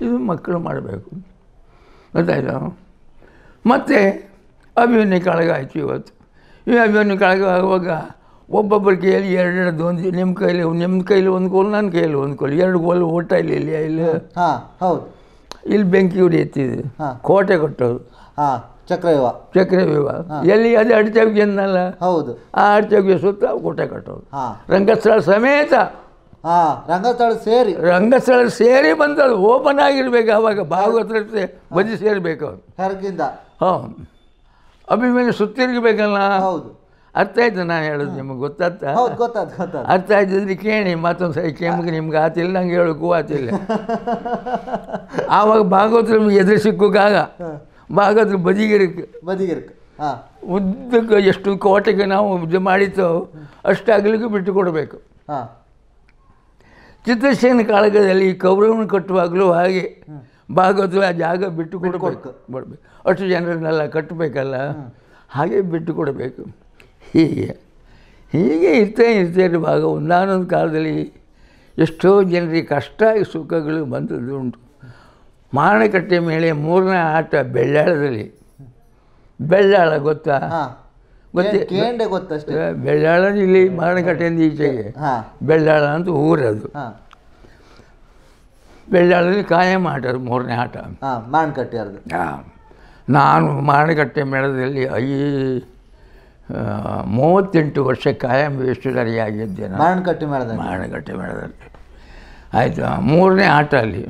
ಇದು ಮಕ್ಕಳು ಮಾಡಬೇಕು. ಗೊತ್ತಾಯ್ತು? ಮತ್ತು ಅಭಿಮನ್ಯು ಕಾಳಗ ಆಯಿತು ಇವತ್ತು. ಈ ಅಭಿಮನ್ಯು ಕಾಳಗ ಆಗುವಾಗ ಒಬ್ಬೊಬ್ಬರ ಕೈಯಲ್ಲಿ ಎರಡೆರಡು ಒಂದು ನಿಮ್ಮ ಕೈಲಿ ನಿಮ್ಮ ಕೈಲಿ ಒಂದು ಕೋಲು ನನ್ನ ಕೈಯಲ್ಲಿ ಒಂದು ಕೋಲು ಎರಡು ಕೋಲು ಓಟ ಇಲ್ಲಿ ಇಲ್ಲಿ ಇಲ್ಲಿ ಹಾಂ ಹೌದು. ಇಲ್ಲಿ ಬೆಂಕಿ ಉರಿಯುತ್ತಿದೆ ಹಾ. ಕೋಟೆ ಕೊಟ್ಟವರು ಹಾಂ ಚಕ್ರವ್ಯೂಹ. ಚಕ್ರವ್ಯೂಹ. ಎಲ್ಲಿ ಅದೇ ಅಡ್ಚವಿಗೆ ಅಂದಲ್ಲ ಹೌದು. ಆ ಅಡ್ಚವಿಗೆ ಸುತ್ತ ಕೋಟೆ ಕಟ್ಟೋದು. ಹಾಂ. ರಂಗಸ್ಥಳ ಸಮೇತ. ಹಾಂ ರಂಗಸ್ಥಳ ಸೇರಿ. ರಂಗಸ್ಥಳ ಸೇರಿ ಬಂದದ್ದು. ಓಪನ್ ಆಗಿರ್ಬೇಕು ಅವಾಗ ಭಾಗವತರ ಬದಿ ಸೇರಬೇಕು ಅವ್ರು. ಹೊರಗಿಂದ ಹಾಂ. ಅಭಿಮೇಲೆ ಸುತ್ತಿರ್ಗಬೇಕಲ್ಲ? ಹೌದು. ಅರ್ಥ ಆಯ್ತು ನಾನು ಹೇಳೋದು ನಿಮಗೆ ಗೊತ್ತಾಗ್ತ ಅರ್ಥ ಆಯ್ತಿದ್ರೆ ಕೇಳಿ ಮತ್ತೊಂದು ಸರಿ ಕೆಮ್ಗೆ ನಿಮ್ಗೆ ಆತಿಲ್ಲ ನಂಗೆ ಹೇಳೋಕ್ಕೂ ಆತಿಲ್ಲ. ಆವಾಗ ಭಾಗವತರ ಎದುರು ಸಿಕ್ಕಾಗ ಭಾಗವತರು ಬದಿಗಿರಕ್ಕೆ ಬದಿಗಿರಕ್ಕೆ ಹಾಂ. ಉದ್ದಕ್ಕೆ ಎಷ್ಟು ಕೋಟೆಗೆ ನಾವು ಇದು ಮಾಡಿತ್ತು ಅಷ್ಟು ಅಗಲಿಗೂ ಬಿಟ್ಟು ಕೊಡಬೇಕು. ಹಾಂ. ಚಿತ್ರಸೇನ ಕಾಳಗದಲ್ಲಿ ಕೌರವನ ಕಟ್ಟುವಾಗಲೂ ಹಾಗೆ. ಭಾಗವತ ಆ ಜಾಗ ಬಿಟ್ಟು ಕೊಡಬೇಕು. ಕೊಡಬೇಕು. ಅಷ್ಟು ಜನರನ್ನೆಲ್ಲ ಕಟ್ಟಬೇಕಲ್ಲ? ಹಾಗೆ ಬಿಟ್ಟು ಕೊಡಬೇಕು. ಹೀಗೆ. ಹೀಗೆ ಇರ್ತೇ ಇರ್ತೇನೆ ಭಾಗ ಒಂದಾನೊಂದು ಕಾಲದಲ್ಲಿ ಎಷ್ಟೋ ಜನರಿಗೆ ಕಷ್ಟ ಸುಖಗಳು ಬಂದದ್ದು ಉಂಟು. ಮಾರಣಕಟ್ಟೆ ಮೇಲೆ ಮೂರನೇ ಆಟ ಬೆಳ್ಳಾಳದಲ್ಲಿ. ಬೆಳ್ಳಾಳ ಗೊತ್ತಾ? ಹಾಂ. ಗೊತ್ತೇ? ಗೊತ್ತಷ್ಟೇ. ಬೆಳ್ಳಾಳ ಇಲ್ಲಿ ಮಾರಣಕಟ್ಟೆಯಿಂದ ಈಚೆಗೆ. ಹಾಂ. ಬೆಳ್ಳಾಳ ಅಂತ ಊರದು. ಹಾಂ. ಬೆಳ್ಳಾಳಲ್ಲಿ ಕಾಯಂ ಆಟ ಮೂರನೇ ಆಟ. ಹಾಂ ಅದು ಹಾಂ ನಾನು ಮಾಣಕಟ್ಟೆ ಮೇಳದಲ್ಲಿ ಐ ಮೂವತ್ತೆಂಟು ವರ್ಷ ಕಾಯಂ ವೇಷಧಾರಿಯಾಗಿದ್ದೆ ನಾನು ಮಾರಣಕಟ್ಟಿ ಮಾಣಕಟ್ಟೆ ಮೇಳದಲ್ಲಿ. ಆಯಿತು ಮೂರನೇ ಆಟ ಅಲ್ಲಿ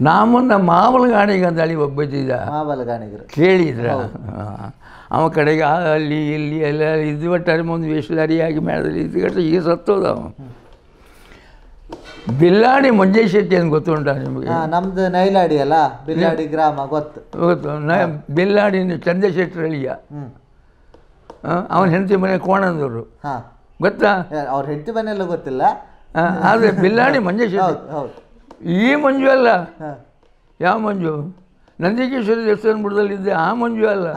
ನಾಮುಂದ ಮಾಮಲಗಾಣಿಗೆ ಅಂತ ಹೇಳಿ ಒಬ್ಬಿದ್ದ ಗಾಣಿಗರು ಕೇಳಿದ್ರ? ಅವ ಕಡೆಗೆ ಅಲ್ಲಿ ಇಲ್ಲಿ ಎಲ್ಲ ಇದು ಒಟ್ಟಾರೆ ಮುಂದೆ ವೇಷಧಾರಿಯಾಗಿ ಮೇಳದಲ್ಲಿ ಇದ್ದುಗಟ್ಟ ಈಗ ಸತ್ತೋದ ಅವ. ಬಿಲ್ಲಾಡಿ ಮಂಜೇಶ್ ಶೆಟ್ಟಿ ಅಂತ ಗೊತ್ತುಂಟ ನಿಮಗೆ? ನಮ್ದು ನೈಲಾಡಿ ಅಲ್ಲ ಬಿಲ್ಲಾಡಿ ಗ್ರಾಮ ಗೊತ್ತು. ಗೊತ್ತು. ನ ಬಿಲ್ಲಾಡಿ ಚಂದ್ರಶೆಟ್ಟರ್ ಅಳಿಯ. ಅವನ ಹೆಂಡತಿ ಮನೆ ಕೋಣಂದವರು ಹಾ. ಗೊತ್ತಾ? ಅವ್ರ ಹೆಂಡತಿ ಮನೆಯಲ್ಲ ಗೊತ್ತಿಲ್ಲ. ಆದರೆ ಬಿಲ್ಲಾಡಿ ಮಂಜೇಶ್ ಶೆಟ್ಟಿ. ಈ ಮಂಜು ಅಲ್ಲ. ಯಾವ ಮಂಜು? ನಂದಿಕೇಶ್ವರ ದೇವಸ್ಥಾನ ಬುಡದಲ್ಲಿದ್ದೆ ಆ ಮಂಜು ಅಲ್ಲ.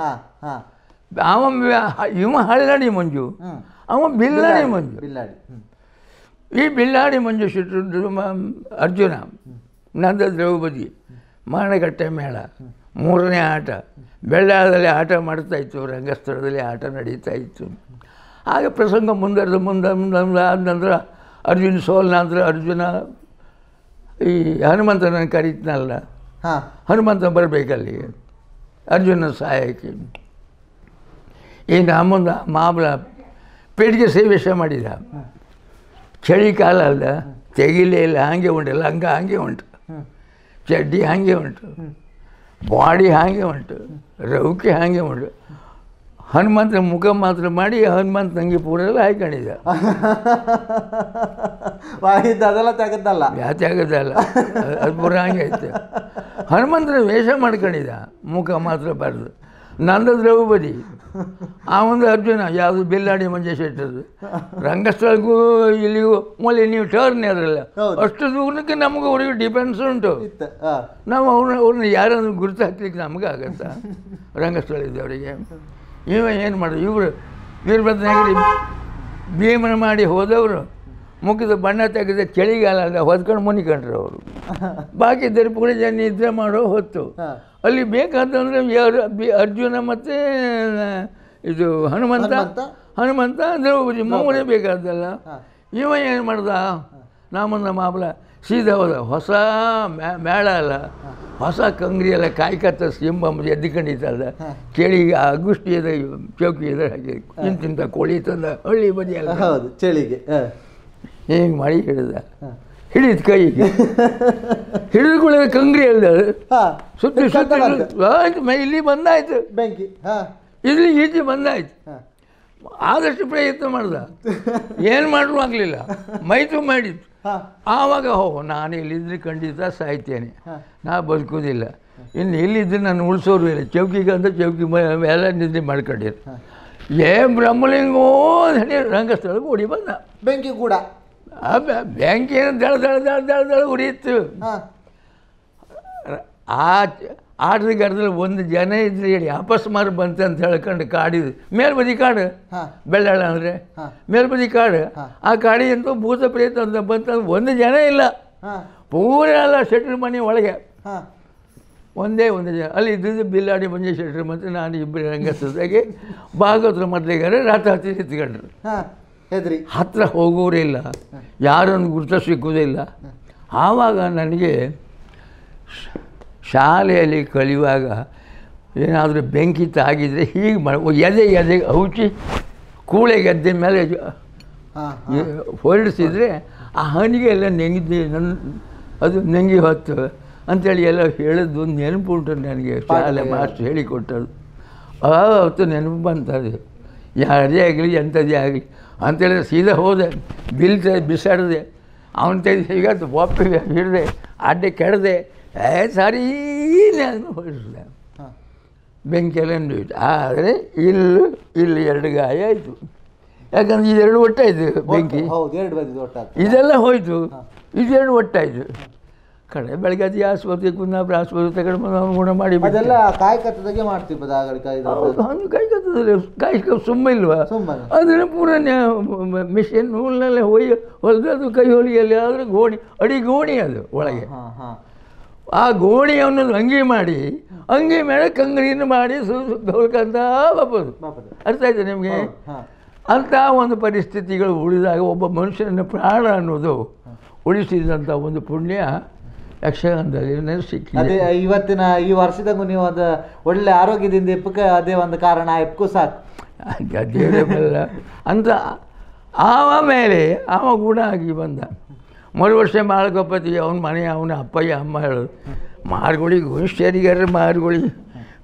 ಅವ ಇವ ಹಳ್ಳಾಡಿ ಮಂಜು. ಅವ ಬಿಲ್ಲಾಡಿ ಮಂಜು. ಬಿಲ್ಲಾಡಿ ಈ ಬಿಲ್ಲಾಡಿ ಮಂಜು ಶೆಟ್ಟರು ಅರ್ಜುನ ನಂದ ದ್ರೌಪದಿ ಮಾರಣಗಟ್ಟೆ ಮೇಳ ಮೂರನೇ ಆಟ ಬೆಳ್ಳಾಳದಲ್ಲಿ ಆಟ ಮಾಡ್ತಾ ಇತ್ತು ರಂಗಸ್ಥಳದಲ್ಲಿ ಆಟ ನಡೀತಾ ಇತ್ತು. ಆಗ ಪ್ರಸಂಗ ಮುಂದರ್ದು ಮುಂದೆ ಮುಂದೆ ಮುಂದೆ ಆದ ನಂತರ ಅರ್ಜುನ ಅರ್ಜುನ ಈ ಹನುಮಂತನ ಕರೀತನಲ್ಲ ಹಾ. ಹನುಮಂತ ಬರಬೇಕಲ್ಲಿ ಅರ್ಜುನ ಸಹಾಯಕ್ಕೆ. ಈ ನಮ್ಮೊಂದು ಮಾಮಲ ಪೇಟಿಗೆ ಸೇವೇಶ ಮಾಡಿದ. ಚಳಿಕಾಲ ಅಲ್ಲ ತೆಗಿಲೇ ಇಲ್ಲ ಹಾಗೆ ಉಂಟು ಹಂಗೆ ಹಾಗೆ ಉಂಟು. ಚಡ್ಡಿ ಹಾಗೆ ಉಂಟು. ಬಾಡಿ ಹಾಗೆ ಉಂಟು. ರೌಕೆ ಹಾಗೆ ಉಂಟು. ಹನುಮಂತನ ಮುಖ ಮಾತ್ರ ಮಾಡಿ ಹನುಮಂತ ನಂಗೆ ಪೂರೆಲ್ಲ ಹಾಕೊಂಡಿದ್ದ ಅದೆಲ್ಲ ತೆಗದಲ್ಲ ಯಾತಿ ಆಗದಲ್ಲ ಅದು- ಪೂರ ಹಂಗೆ ಐತೆ ಹನುಮಂತನ ವೇಷ ಮಾಡ್ಕೊಂಡಿದ್ದ. ಮುಖ ಮಾತ್ರ ಬರೆದು. ನಂದ ದ್ರೌಪದಿ. ಆ ಒಂದು ಅರ್ಜುನ ಯಾವುದು ಬಿಲ್ಲಾಡಿ ಮಂಜೇಶ್ ಶೆಟ್ಟದ್ದು ರಂಗಸ್ಥಳಕ್ಕೂ ಇಲ್ಲಿಗೂ ಮೂಲೆ ನೀವು ಟರ್ನ್ ಅದರಲ್ಲ ಅಷ್ಟು ದೂರಕ್ಕೆ ನಮಗೂ ಅವ್ರಿಗೆ ಡಿಫೆನ್ಸ್ ಉಂಟು. ನಾವು ಅವ್ರನ್ನ ಅವ್ರನ್ನ ಯಾರನ್ನು ಗುರುತು ಹಾಕ್ಲಿಕ್ಕೆ ನಮಗೆ ಆಗತ್ತ? ರಂಗಸ್ಥಳ ಇದ್ದವರಿಗೆ. ಇವ ಏನು ಮಾಡೋದು? ಇವರು ವೀರಭದ್ರನಗರಿ ಭೀಮನ ಮಾಡಿ ಹೋದವರು ಮುಖದ ಬಣ್ಣ ತೆಗೆದ ಚಳಿಗಾಲ ಹೊದ್ಕೊಂಡು ಮುನಿಕೊಂಡ್ರು ಅವರು. ಬಾಕಿ ದರ್ಪುಗಳು ಜನ ನಿದ್ರೆ ಮಾಡೋ ಹೊತ್ತು. ಅಲ್ಲಿ ಬೇಕಾದಂದರೆ ಅರ್ಜುನ ಮತ್ತು ಇದು ಹನುಮಂತ. ಹನುಮಂತ? ದ್ರೌಪದಿ ಮೂರೇ ಬೇಕಾದಲ್ಲ ಇವ ಏನು ಮಾಡ್ದ? ನಾಮನ್ನ ಮಾಬಲ ಸೀದಾ ಹೋದ ಹೊಸ ಮ್ಯಾ- ಮೇಳ ಅಲ್ಲ. ಹೊಸ ಕಂಗ್ರಿ ಎಲ್ಲ ಕಾಯ್ಕತ್ತ ಸಿಂಬ ಎದ್ದುಕೊಂಡಿತ್ತಲ್ಲ ಕೇಳಿ ಆ ಅಗುಷ್ಟಿ ಇದೆ ಚೌಕಿ ಇದೆ ಹಾಗೆ ಇಂತಿಂತ ಕೋಳಿ ತಂದ ಹಳ್ಳಿ ಬದಿಯಲ್ಲ. ಹೌದು ಚಳಿಗೆ. ಹೇಗೆ ಮಾಡಿ ಹಿಡಿದ ಹಾ. ಹಿಡಿದ ಕೈಗೆ. ಕೂಡ ಕಂಗ್ರಿ. ಹಾ ಸುತ್ತಿ ಸುತ್ತಿ ಇಲ್ಲಿ ಬಂದಾಯ್ತು. ಬೆಂಕಿ ಹಾ. ಇಲ್ಲಿ ಈಚೆ ಬಂದಾಯ್ತು. ಆದಷ್ಟು ಪ್ರಯತ್ನ ಮಾಡ್ದ. ಏನು ಮಾಡಲು ಆಗಲಿಲ್ಲ. ಮೈತು ಮಾಡಿತ್ತು ಆವಾಗ ಹೋ ನಾನು ಇಲ್ಲಿದ್ರೆ ಖಂಡಿತ ಸಾಯ್ತೇನೆ. ನಾ ಬದುಕೋದಿಲ್ಲ. ಇನ್ನು ಇಲ್ಲಿದ್ದರೆ ನಾನು ಉಳಿಸೋರು ಇಲ್ಲ. ಚೌಕಿಗೆ ಅಂತ ಚೌಕಿ ಎಲ್ಲ ನಿದ್ರೆ ಮಾಡ್ಕೊಂಡಿರು ಏ ಬ್ರಹ್ಮಲಿಂಗೋ ರಂಗಸ್ಥಳಕ್ಕೆ ಓಡಿ ಬಂದ. ಬೆಂಕಿ ಕೂಡ. ಆ ಬ್ಯಾಂಕಿನ ದಳ ದಳ ದಳ ದಳ ದಳ ಉರಿಯಿತು ಹಾ. ಆ ಚ- ಆಟದ ಗರದಲ್ಲಿ ಒಂದು ಜನ ಇದ್ರೆ ಹೇಳಿ ಅಪಸ್ಮಾರ ಬಂತು ಅಂತ ಹೇಳ್ಕೊಂಡು ಕಾಡಿದು ಮೇಲ್ಬದಿ ಕಾಡು. ಬೆಳ್ಳ ಬೆಳ್ಳಾಳ ಅಂದರೆ. ಮೇಲ್ಬದಿ ಕಾಡು. ಆ ಕಾಡಿ ಅಂತೂ ಭೂತ ಪ್ರೇತ ಅಂತ ಬಂತ ಒಂದು ಜನ ಇಲ್ಲ. ಪೂರ ಎಲ್ಲ ಶೆಟ್ರ್ ಮನೆ ಒಳಗೆ. ಒಂದೇ ಒಂದು ಜನ. ಅಲ್ಲಿ ಇದ್ದಿದ್ದು ಬಿಲ್ಲಾಡಿ ಮಂಜೆ ಶೆಟ್ರ್ ಮತ್ತು ನಾನು ಇಬ್ಬರು ರಂಗಸ್ಥಳದಾಗೆ ಭಾಗವತರ ಮದ್ಲಿಗಾರ ರಾತ್ರಿ ಹತ್ತಿ ನಿಂತ್ಕೊಂಡ್ರು ಹಾ. ಹೆದ್ರಿ. ಹತ್ರ ಹೋಗೋರೇ ಇಲ್ಲ. ಯಾರನ್ನು ಗುರುತ ಸಿಕ್ಕುವುದಿಲ್ಲ ಆವಾಗ ನನಗೆ ಶಾಲೆಯಲ್ಲಿ ಕಲಿಯುವಾಗ ಏನಾದರೂ ಬೆಂಕಿ ತಾಗಿದರೆ ಹೀಗೆ ಮಾಡಿ ಎದೆ ಎದೆ ಔಚಿ ಕೂಳೆ ಗದ್ದೆ ಮೇಲೆ ಹೊರಡಿಸಿದರೆ ಆ ಹನಿಗೆ ಎಲ್ಲ ನೆಂಗಿದ್ದೆ ನನ್ನ ಅದು ನೆಂಗಿ ಹೊತ್ತು ಅಂಥೇಳಿ ಎಲ್ಲ ಹೇಳಿದ್ದು ಒಂದು ನೆನಪು ಉಂಟು ನನಗೆ ಶಾಲೆ ಮಾಸ್ಟ್ರು ಹೇಳಿಕೊಟ್ಟರು ಆ ಹೊತ್ತು ನೆನಪು ಬಂತದು. ಯಾರದೇ ಆಗಲಿ ಎಂಥದ್ದೇ ಆಗಲಿ. ಅಂತೇಳಿದ್ರೆ ಸೀದಾ ಹೋದೆ ಬಿಲ್ ತೆ ಬಿಸಾಡಿದೆ. ಅವನ ತೆಗೆದು ಈಗ ಒಪ್ಪಿ ಹಿಡಿದೆ ಅಡ್ಡೆ ಕೆಡದೆ. ಏ ಸರಿ ನಾನು ಹೊರಡಿಸಿದೆ ಹಾ. ಬೆಂಕಿಯೆಲ್ಲ ನಿಂತು ಆದರೆ ಇಲ್ಲಿ ಇಲ್ಲಿ ಎರಡು ಗಾಯ ಆಯಿತು. ಯಾಕಂದ್ರೆ ಇದೆರಡು ಒಟ್ಟಾಯಿತು ಬೆಂಕಿ. ಹೌದು ಎರಡು ಇದೆಲ್ಲ ಹೋಯಿತು. ಇದೆರಡು ಒಟ್ಟಾಯಿತು. ಕಡೆ ಬೆಳಗ್ಗೆ ಅದು ಆಸ್ಪತ್ರೆ ಕುಂದಾಪುರ ಆಸ್ಪತ್ರೆ ತಗೊಂಡು ಬಂದು ಅವ್ನು ಗುಣ ಮಾಡಿ ಅದೆಲ್ಲ ಕಾಯಕತ್ತದಾಗೆ ಮಾಡ್ತೀವಿ ಆಗಲಿ ಕಾಯ್ದು ಕಾಯಿಕ ಸುಮ್ಮ ಇಲ್ವಾ? ಅದನ್ನು ಪೂರ ಮಿಷಿನ್ ನೂಲಿನಲ್ಲೇ ಹೋಯ್ ಹೊಲಿದದು ಕೈ ಹೊಲಿಯಲ್ಲಿ ಆದರೆ ಗೋಣಿ ಅಡಿ ಗೋಣಿ ಅದು ಒಳಗೆ. ಆ ಗೋಣಿಯನ್ನು ಅಂಗಿ ಮಾಡಿ ಅಂಗಿ ಮೇಲೆ ಕಂಗಡಿಯನ್ನು ಮಾಡಿ ಹೊಲ್ಕಂತ ಬಾಪದು ಅರ್ಥ ಆಯ್ತು ನಿಮಗೆ? ಅಂಥ ಒಂದು ಪರಿಸ್ಥಿತಿಗಳು ಉಳಿದಾಗ ಒಬ್ಬ ಮನುಷ್ಯನ ಪ್ರಾಣ ಅನ್ನೋದು ಉಳಿಸಿದಂಥ ಒಂದು ಪುಣ್ಯ. ಯಕ್ಷಗಾನದಲ್ಲಿ ಸಿಕ್ಕಿದೆ ಅದೇ ಇವತ್ತಿನ ಈ ವರ್ಷದಾಗೂ ನೀವು ಅದು ಒಳ್ಳೆ ಆರೋಗ್ಯದಿಂದ ಇಪ್ಪಕ್ಕೆ ಅದೇ ಒಂದು ಕಾರಣ ಇಪ್ಪಕ್ಕೂ ಸಾಕು. ಗದ್ದೆಯೇ ಅಂತ ಆವ ಮೇಲೆ ಅವ ಗುಣ ಆಗಿ ಬಂದ. ಮರು ವರ್ಷ ಮಾಳ್ಕೊಪ್ಪತಿ ಅವನ ಮನೆ ಅವನ ಅಪ್ಪಯ್ಯ ಅಮ್ಮ ಹೇಳೋದು ಮಾರ್ಗೊಳಿ ಗೋಯಿಸ್ಟರಿಗಾರ ಮಾರ್ಗೊಳಿ.